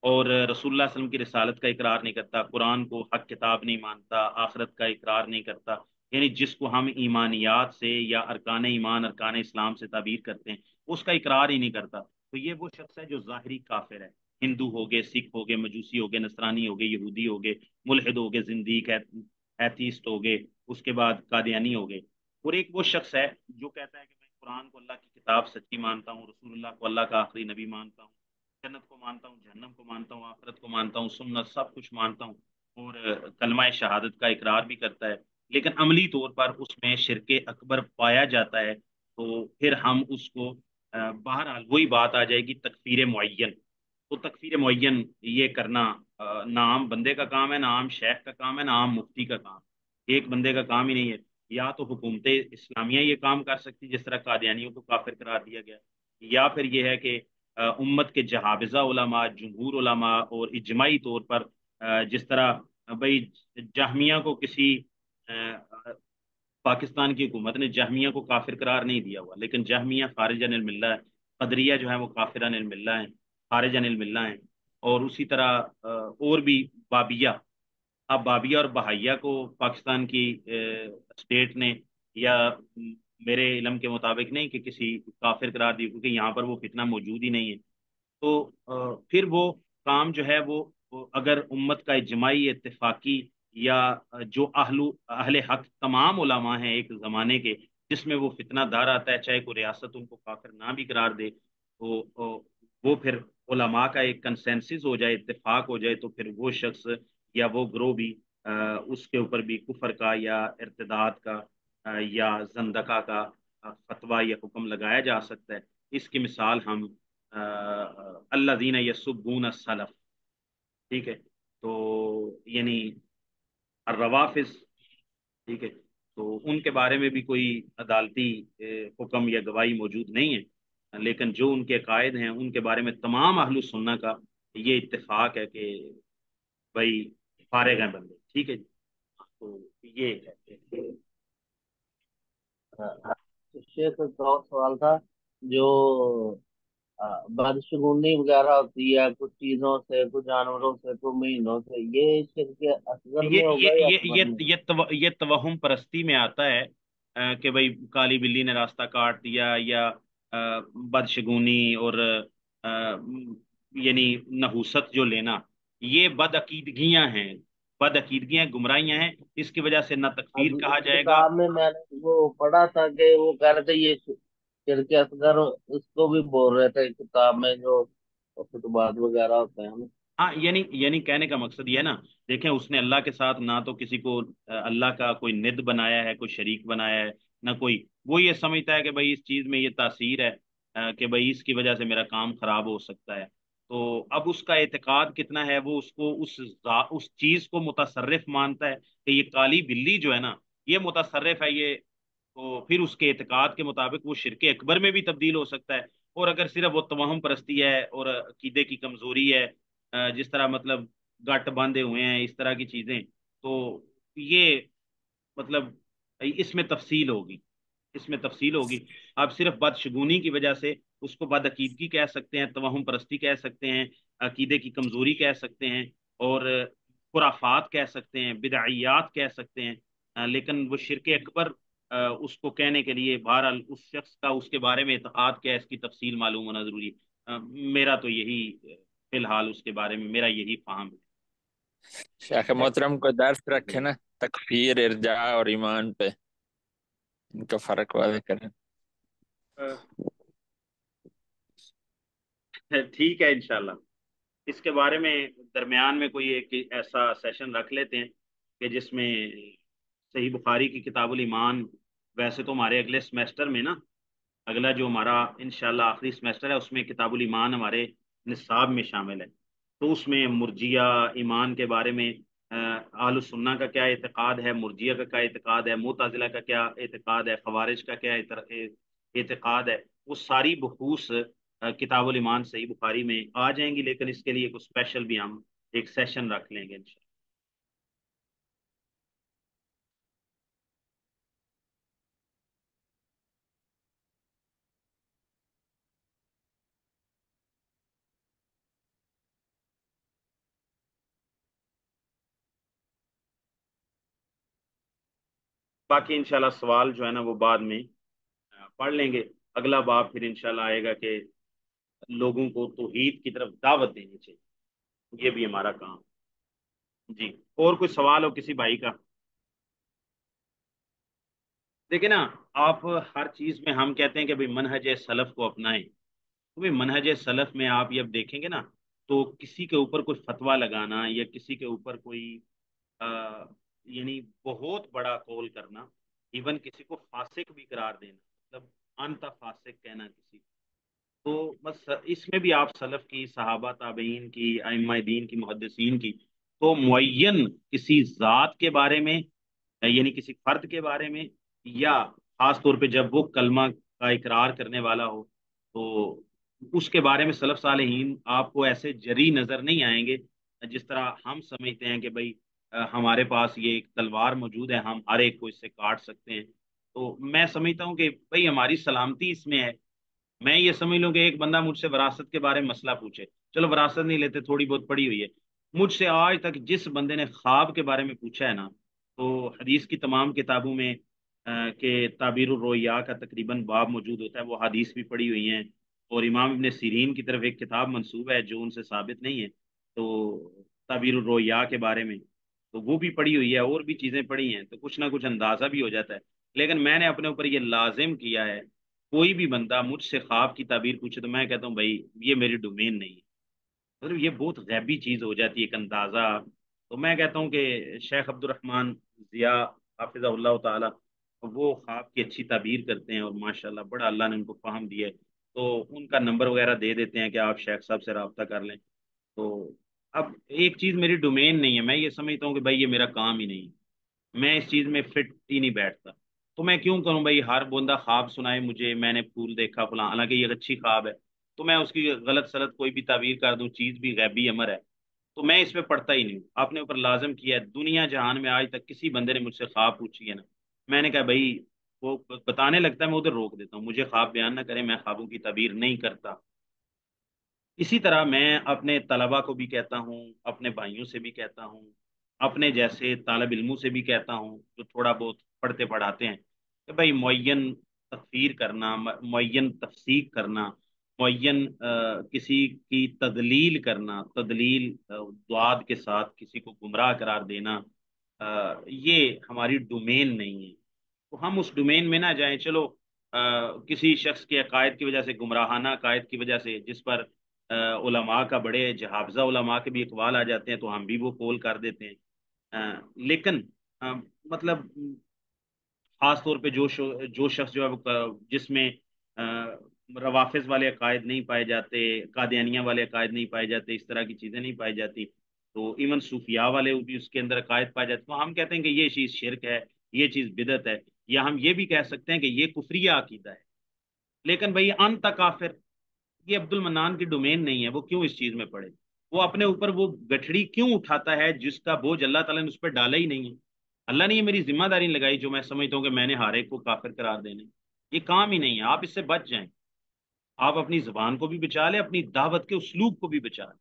اور رسول اللہ علیہ وسلم کی رسالت کا اقرار نہیں کرتا، قرآن کو حق کتاب نہیں مانتا، آخرت کا اقرار نہیں کرتا یعنی جس کو ہم ایمانیات سے یا ارکان ایمان، ارکان اسلام سے تعبیر کرتے ہیں، اس کا اقرار ہی نہیں کرتا۔ تو یہ وہ شخص ہے جو ظاہری کافر ہے۔ ہندو ہو گئے، سکھ ہو گئے، مجوسی ہو گئے، نصرانی ہو گئے، یہودی ہو گئے، ملحد ہو گئے، زندیق ایتھیسٹ ہو گئے، اس کے بعد قادیانی ہو گئے۔ اور ایک وہ شخص ہے جو کہتا ہے کہ میں قرآن کو اللہ کی کتاب سچی مانتا ہوں، رسول اللہ کو اللہ کا آخری نبی مانتا ہوں۔ جنت کو مانتا ہوں، جہنم کو مانتا ہوں، آخرت کو مانتا ہوں، سنت سب کچھ مانتا ہوں اور کلمہ شہادت کا اقرار بھی کرتا ہے۔ لیکن عملی طور پر اس میں شرک اکبر پایا جاتا ہے تو پھر ہم اس کو بہرحال وہی بات آ جائے گی، تکفیر معین۔ تو تکفیر معین یہ کرنا نام بندے کا کام ہے نہ عام شیخ کا کام ہے نہ عام مفتی کا کام۔ ایک بندے کا کام ہی نہیں ہے۔ یا تو حکومت اسلامیہ یہ کام کر سکتی، جس طرح قادیانیوں کو کافر قرار دیا گیا۔ یا پھر یہ ہے کہ امت کے جہابزہ علماء، جمہور علماء اور اجماعی طور پر جس طرح بھائی جہمیہ کو کسی پاکستان کی حکومت نے جہمیہ کو کافر قرار نہیں دیا ہوا، لیکن جہمیہ خارج انل ملہ ہے، قدریہ جو ہے وہ کافر انل ملہ ہیں خارج انل ملہ ہیں، اور اسی طرح اور بھی بابیہ۔ اب بابیہ اور بہائیہ کو پاکستان کی اسٹیٹ نے یا میرے علم کے مطابق نہیں کہ کسی کافر قرار دی، کیونکہ یہاں پر وہ فتنہ موجود ہی نہیں ہے۔ تو پھر وہ کام جو ہے، وہ اگر امت کا اجماعی اتفاقی یا جو اہل اہل حق تمام علماء ہیں ایک زمانے کے، جس میں وہ فتنہ دار آتا ہے، چاہے کوئی ریاست ان کو کافر نہ بھی قرار دے، تو وہ پھر علماء کا ایک کنسنسس ہو جائے، اتفاق ہو جائے، تو پھر وہ شخص یا وہ گروہ بھی اس کے اوپر بھی کفر کا یا ارتداد کا یا زندقہ کا فتویٰ یا حکم لگایا جا سکتا ہے۔ اس کی مثال ہم اللہ دین یسبون السلف، ٹھیک ہے؟ تو یعنی الروافظ ٹھیک ہے؟ تو ان کے بارے میں بھی کوئی عدالتی حکم یا گواہی موجود نہیں ہے۔ لیکن جو ان کے قائد ہیں، ان کے بارے میں تمام اہل سننا کا یہ اتفاق ہے کہ بھائی، فارغ ہیں بندے، ٹھیک ہے؟ جی تو یہ ہے۔ شیخ اور سوال تھا جو بدشگونی وغیرہ ہوتی ہے کچھ چیزوں سے کچھ جانوروں سے کچھ مہینوں سے یہ شرک اصغر میں ہوگا یہ توہم پرستی میں آتا ہے کہ بھائی کالی بلی نے راستہ کاٹ دیا یا بدشگونی اور یعنی نحوست جو لینا یہ بد عقیدگیاں ہیں۔ بد عقیدگیاں گمراہیاں ہیں اس کی وجہ سے نہ تکفیر کہا جائے گا۔ میں وہ پڑھا تھا کہ وہ کہہ رہے تھے یہ شرک اصغر اس کو بھی بول رہے تھے کتاب میں جو خطبات وغیرہ ہوتے ہیں۔ ہاں یعنی یعنی کہنے کا مقصد یہ ہے نا دیکھیں اس نے اللہ کے ساتھ نہ تو کسی کو اللہ کا کوئی ند بنایا ہے کوئی شریک بنایا ہے نہ کوئی۔ وہ یہ سمجھتا ہے کہ بھائی اس چیز میں یہ تاثیر ہے کہ بھائی اس کی وجہ سے میرا کام خراب ہو سکتا ہے۔ تو اب اس کا اعتقاد کتنا ہے وہ اس کو اس اس چیز کو متصرف مانتا ہے کہ یہ کالی بلی جو ہے نا، یہ متصرف ہے یہ، تو پھر اس کے اعتقاد کے مطابق وہ شرک اکبر میں بھی تبدیل ہو سکتا ہے۔ اور اگر صرف وہ تمہم پرستی ہے اور عقیدے کی کمزوری ہے جس طرح مطلب گٹ باندھے ہوئے ہیں، اس طرح کی چیزیں، تو یہ مطلب اس میں تفصیل ہوگی۔ اس میں تفصیل ہوگی۔ آپ صرف بدشگونی کی وجہ سے اس کو بد عقیدگی کہہ سکتے ہیں توہم پرستی کہہ سکتے ہیں عقیدے کی کمزوری کہہ سکتے ہیں اور خرافات کہہ سکتے ہیں بدعیات کہہ سکتے ہیں۔ لیکن وہ شرک اکبر اس کو کہنے کے لیے بہرحال اس شخص کا اس کے بارے میں اعتقاد کیا ہے اس کی تفصیل معلوم ہونا ضروری میرا تو یہی فی الحال اس کے بارے میں میرا یہی فہم ہے۔ شیخ محترم کو درس رکھے نا؟ تکفیر ارجاع اور ایمان پہ۔ ان کا فرق واضح کریں۔ ٹھیک ہے انشاءاللہ۔ اس کے بارے میں درمیان میں کوئی ایک ایسا سیشن رکھ لیتے ہیں کہ جس میں صحیح بخاری کی کتاب الایمان ویسے تو ہمارے اگلے سمیسٹر میں نا، اگلا جو ہمارا انشاءاللہ آخری سمیسٹر ہے، اس میں کتاب الایمان ہمارے نصاب میں شامل ہے۔ تو اس میں مرجیہ ایمان کے بارے میں آل السنہ کا کیا اعتقاد ہے مرجیہ کا کیا اعتقاد ہے، معتزلہ کا کیا اعتقاد ہے، خوارج کا کیا اعتقاد ہے؟ وہ ساری بخوص کتاب الایمان صحیح بخاری میں آ جائیں گی، لیکن اس کے لیے کچھ اسپیشل بھی ہم ایک سیشن رکھ لیں گے انشاءاللہ۔ باقی انشاءاللہ سوال جو ہے نا وہ بعد میں پڑھ لیں گے۔ اگلا باب پھر انشاءاللہ آئے گا کہ لوگوں کو توحید کی طرف دعوت دینی چاہیے۔ یہ بھی ہمارا کام۔ جی اور کوئی سوال ہو کسی بھائی کا؟ دیکھیں نا، آپ ہر چیز میں ہم کہتے ہیں کہ بھائی منہج سلف کو اپنائیں۔ تو منہج سلف میں آپ یہ دیکھیں گے نا، تو کسی کے اوپر کوئی فتویٰ لگانا یا کسی کے اوپر کوئی یعنی بہت بڑا کول کرنا ایون کسی کو فاسق بھی قرار دینا مطلب انتا فاسق کہنا کسی کو۔ تو بس اس میں بھی آپ سلف کی، صحابہ تابعین کی، ائمہ دین کی، محدثین کی، تو معین کسی ذات کے بارے میں یعنی کسی فرد کے بارے میں، یا خاص طور پہ جب وہ کلمہ کا اقرار کرنے والا ہو، تو اس کے بارے میں سلف صالحین آپ کو ایسے جری نظر نہیں آئیں گے جس طرح ہم سمجھتے ہیں کہ بھائی، ہمارے پاس یہ ایک تلوار موجود ہے، ہم ہر ایک کو اس سے کاٹ سکتے ہیں۔ تو میں سمجھتا ہوں کہ بھائی، ہماری سلامتی اس میں ہے۔ میں یہ سمجھ لوں کہ ایک بندہ مجھ سے وراثت کے بارے میں مسئلہ پوچھے۔ چلو، وراثت نہیں لیتے، تھوڑی بہت پڑی ہوئی ہے۔ مجھ سے آج تک جس بندے نے خواب کے بارے میں پوچھا ہے نا، تو حدیث کی تمام کتابوں میں کہ تعبیر الرویا کا تقریباً باب موجود ہوتا ہے، وہ حدیث بھی پڑھی ہوئی ہیں۔ اور امام ابن سیرین کی طرف ایک کتاب منصوب ہے جو ان سے ثابت نہیں ہے۔ تو تعبیر الرویا کے بارے میں تو وہ بھی پڑھی ہوئی ہے، اور بھی چیزیں پڑھی ہیں، تو کچھ نہ کچھ اندازہ بھی ہو جاتا ہے۔ لیکن میں نے اپنے اوپر یہ لازم کیا ہے کوئی بھی بندہ مجھ سے خواب کی تعبیر پوچھے تو میں کہتا ہوں بھائی یہ میری ڈومین نہیں ہے۔ مطلب یہ بہت غیبی چیز ہو جاتی ہے ایک اندازہ۔ تو میں کہتا ہوں کہ شیخ عبد الرحمن ضیاء حافظ اللہ تعالی، وہ خواب کی اچھی تعبیر کرتے ہیں اور ماشاء اللہ بڑا اللہ نے ان کو فہم دیا ہے۔ تو ان کا نمبر وغیرہ دے دیتے ہیں کہ آپ شیخ صاحب سے رابطہ کر لیں۔ تو اب ایک چیز میری ڈومین نہیں ہے۔ میں یہ سمجھتا ہوں کہ بھائی یہ میرا کام ہی نہیں میں اس چیز میں فٹ ہی نہیں بیٹھتا۔ تو میں کیوں کروں بھائی؟ ہر بندہ خواب سنائے مجھے، میں نے پھول دیکھا، فلاں، حالانکہ یہ اچھی خواب ہے۔ تو میں اس کی غلط سلط کوئی بھی تعبیر کر دوں، چیز بھی غیبی امر ہے۔ تو میں اس پہ پڑھتا ہی نہیں ہوں۔ آپ نے اوپر لازم کیا ہے، دنیا جہان میں آج تک کسی بندے نے مجھ سے خواب پوچھی ہے نا۔ میں نے کہا بھائی، وہ بتانے لگتا ہے میں ادھر روک دیتا ہوں۔ مجھے خواب بیان نہ کرے، میں خوابوں کی تعبیر نہیں کرتا۔ اسی طرح میں اپنے طلبہ کو بھی کہتا ہوں، اپنے بھائیوں سے بھی کہتا ہوں، اپنے جیسے طالب علموں سے بھی کہتا ہوں، جو تھوڑا بہت پڑھتے پڑھاتے ہیں کہ بھائی معین تفسیر کرنا، معین تفسیق کرنا، معین کسی کی تدلیل کرنا، تدلیل دعاد کے ساتھ کسی کو گمراہ قرار دینا یہ ہماری ڈومین نہیں ہے۔ تو ہم اس ڈومین میں نہ جائیں، چلو کسی شخص کے عقائد کی وجہ سے گمراہانہ عقائد کی وجہ سے جس پر علماء کا بڑے جہافزہ علماء کے بھی اقوال آ جاتے ہیں تو ہم بھی وہ کول کر دیتے ہیں۔ لیکن مطلب خاص طور پہ جو جو شخص جو ہے جس میں روافظ والے عقائد نہیں پائے جاتے، قادیانیہ والے عقائد نہیں پائے جاتے، اس طرح کی چیزیں نہیں پائی جاتی، تو ایون صوفیاء والے بھی اس کے اندر عقائد پائے جاتے، تو ہم کہتے ہیں کہ یہ چیز شرک ہے، یہ چیز بدت ہے، یا ہم یہ بھی کہہ سکتے ہیں کہ یہ کفریہ عقیدہ ہے۔ لیکن بھائی ان تکافر یہ عبد المنان کی ڈومین نہیں ہے، وہ کیوں اس چیز میں پڑے؟ وہ اپنے اوپر وہ گٹھڑی کیوں اٹھاتا ہے جس کا بوجھ اللہ تعالیٰ نے اس پہ ڈالا ہی نہیں ہے؟ اللہ نے یہ میری ذمہ داری لگائی جو میں سمجھتا ہوں کہ میں نے ہر ایک کو کافر قرار دینے یہ کام ہی نہیں ہے۔ آپ اس سے بچ جائیں۔ آپ اپنی زبان کو بھی بچا لیں، اپنی دعوت کے اسلوب کو بھی بچا لیں۔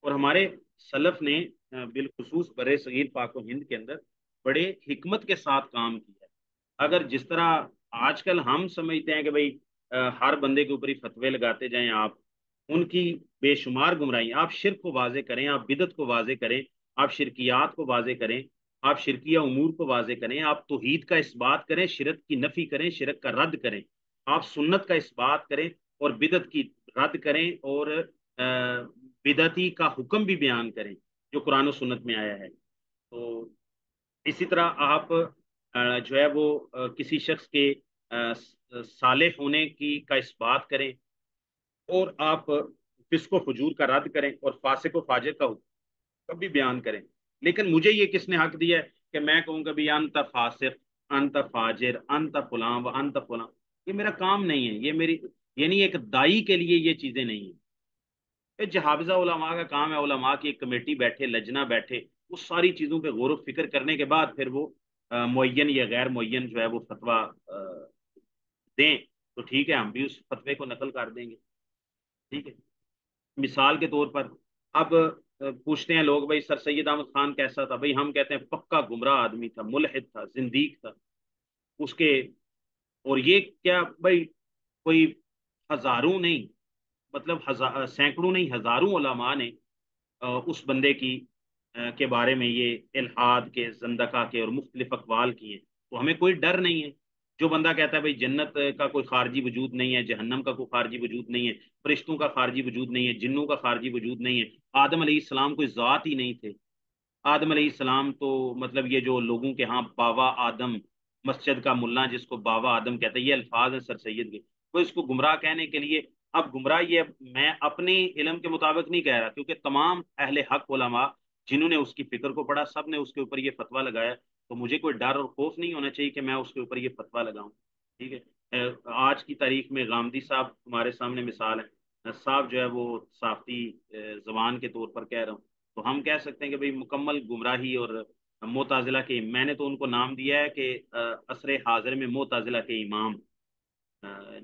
اور ہمارے سلف نے بالخصوص برے صغیر پاک و ہند کے اندر بڑے حکمت کے ساتھ کام کیا ہے۔ اگر جس طرح آج کل ہم سمجھتے ہیں کہ بھائی ہر بندے کے اوپر ہی فتوے لگاتے جائیں آپ، ان کی بے شمار گمراہی، آپ شرک کو واضح کریں، آپ بدت کو واضح کریں آپ شرکیات کو واضح کریں، آپ شرکیہ امور کو واضح کریں، آپ توحید کا اس بات کریں، شرک کی نفی کریں، شرک کا رد کریں۔ آپ سنت کا اس بات کریں اور بدت کی رد کریں اور بدعتی کا حکم بھی بیان کریں، جو قرآن و سنت میں آیا ہے۔ تو اسی طرح آپ جو ہے وہ کسی شخص کے صالح ہونے کی، کا اس بات کریں اور آپ فسق و فجور کا رد کریں اور فاسق و فاجر کا حکم بھی بیان کریں۔ لیکن مجھے یہ کس نے حق دیا ہے کہ میں کہوں گا بھی انت فاسق، انت فاجر، انت فلاں و انت فلاں۔ یہ میرا کام نہیں ہے، یہ میری یعنی ایک دائی کے لیے یہ چیزیں نہیں ہیں۔ جہابزہ علماء کا کام ہے، علماء کی ایک کمیٹی بیٹھے لجنا بیٹھے، اس ساری چیزوں پہ غور و فکر کرنے کے بعد پھر وہ معین یا غیر معین جو ہے وہ فتویٰ دیں۔ تو ٹھیک ہے، ہم بھی اس فتوے کو نقل کر دیں گے۔ ٹھیک ہے، مثال کے طور پر اب پوچھتے ہیں لوگ، بھائی سر سید احمد خان کیسا تھا؟ بھائی ہم کہتے ہیں پکا گمراہ آدمی تھا، ملحد تھا، زندیق تھا۔ اس کے، اور یہ کیا بھائی کوئی ہزاروں نہیں مطلب سینکڑوں نہیں، ہزاروں علماء نے اس بندے کی کے بارے میں یہ الحاد کے، زندقہ کے اور مختلف اقوال کیے۔ تو ہمیں کوئی ڈر نہیں ہے۔ جو بندہ کہتا ہے بھائی جنت کا کوئی خارجی وجود نہیں ہے، جہنم کا کوئی خارجی وجود نہیں ہے، فرشتوں کا خارجی وجود نہیں ہے، جنوں کا خارجی وجود نہیں ہے، آدم علیہ السلام کوئی ذات ہی نہیں تھے۔ آدم علیہ السلام تو مطلب یہ جو لوگوں کے ہاں باوا آدم مسجد کا ملا، جس کو باوا آدم کہتا ہے یہ الفاظ ہیں سر سید کے۔ وہ اس کو گمراہ کہنے کے لیے، اب گمراہ یہ میں اپنی علم کے مطابق نہیں کہہ رہا، کیونکہ تمام اہل حق علماء جنہوں نے اس کی فکر کو پڑھا، سب نے اس کے اوپر یہ فتویٰ لگایا تو مجھے کوئی ڈر اور خوف نہیں ہونا چاہیے کہ میں اس کے اوپر یہ فتویٰ لگاؤں۔ ٹھیک ہے؟ آج کی تاریخ میں غامدی صاحب ہمارے سامنے مثال ہے صاحب جو ہے وہ صافتی زبان کے طور پر کہہ رہا ہوں۔ تو ہم کہہ سکتے ہیں کہ بھئی مکمل گمراہی اور معتزلہ کے میں نے تو ان کو نام دیا ہے کہ عصر حاضر میں معتزلہ کے امام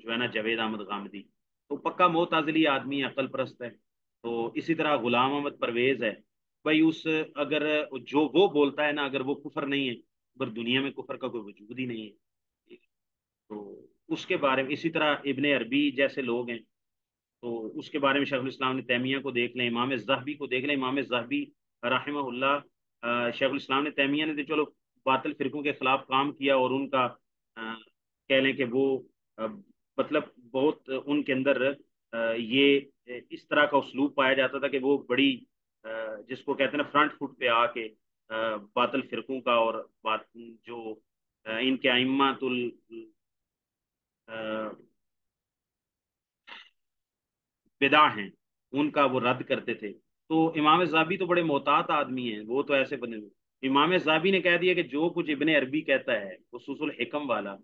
جو ہے نا جوید احمد غامدی۔ تو پکا معتزلی آدمی عقل پرست ہے۔ تو اسی طرح غلام احمد پرویز ہے۔ بھائی اس اگر جو وہ بولتا ہے نا، اگر وہ کفر نہیں ہے اگر دنیا میں کفر کا کوئی وجود ہی نہیں ہے۔ تو اس کے بارے میں، اسی طرح ابن عربی جیسے لوگ ہیں، تو اس کے بارے میں شیخ الاسلام نے تیمیہ کو دیکھ لیں، امام زہبی کو دیکھ لیں۔ امام زہبی رحمہ اللہ شیخ الاسلام نے تیمیہ نے تو چلو باطل فرقوں کے خلاف کام کیا اور ان کا کہہ لیں کہ وہ مطلب بہت ان کے اندر یہ اس طرح کا اسلوب پایا جاتا تھا کہ وہ بڑی جس کو کہتے ہیں نا فرنٹ فٹ پہ آ کے باطل فرقوں کا اور بات جو ان کے امات ال بدا ہیں، ان کا وہ رد کرتے تھے۔ تو امام زابی تو بڑے محتاط آدمی ہیں، وہ تو ایسے بنے ہوئے۔ امام زابی نے کہہ دیا کہ جو کچھ ابن عربی کہتا ہے، خصوص الحکم والا،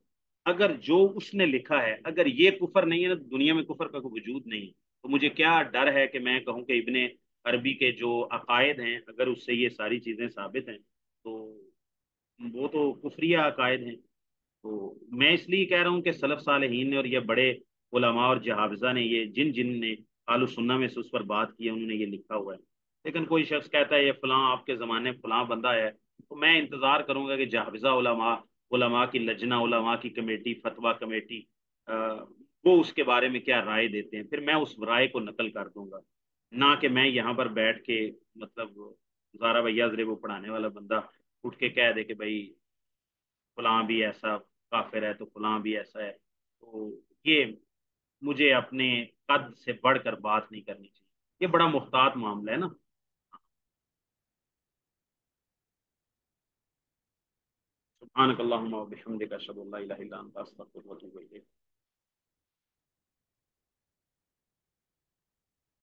اگر جو اس نے لکھا ہے، اگر یہ کفر نہیں ہے نا، دنیا میں کفر کا کوئی وجود نہیں تو مجھے کیا ڈر ہے کہ میں کہوں کہ ابن عربی کے جو عقائد ہیں، اگر اس سے یہ ساری چیزیں ثابت ہیں، تو وہ تو کفریہ عقائد ہیں۔ تو میں اس لیے کہہ رہا ہوں کہ صلف صالحین نے اور یہ بڑے علماء اور جہابزہ نے یہ، جن جن نے آلو سننا میں سے اس پر بات کی ہے، انہوں نے یہ لکھا ہوا ہے۔ لیکن کوئی شخص کہتا ہے یہ فلاں، آپ کے زمانے فلاں بندہ ہے، تو میں انتظار کروں گا کہ جہابزہ علماء علماء کی لجنہ، علماء کی کمیٹی، فتویٰ کمیٹی وہ اس کے بارے میں کیا رائے دیتے ہیں۔ پھر میں اس رائے کو نقل کر دوں گا۔ نہ کہ میں یہاں پر بیٹھ کے مطلب زارا بھیا زرے وہ پڑھانے والا بندہ اٹھ کے کہہ دے کہ بھائی فلاں بھی ایسا کافر ہے تو فلاں بھی ایسا ہے، تو یہ مجھے اپنے قد سے بڑھ کر بات نہیں کرنی چاہیے۔ یہ بڑا محتاط معاملہ ہے نا۔ سبحانك اللهم وبحمدك اشهد ان لا اله الا انت استغفرك واتوب اليك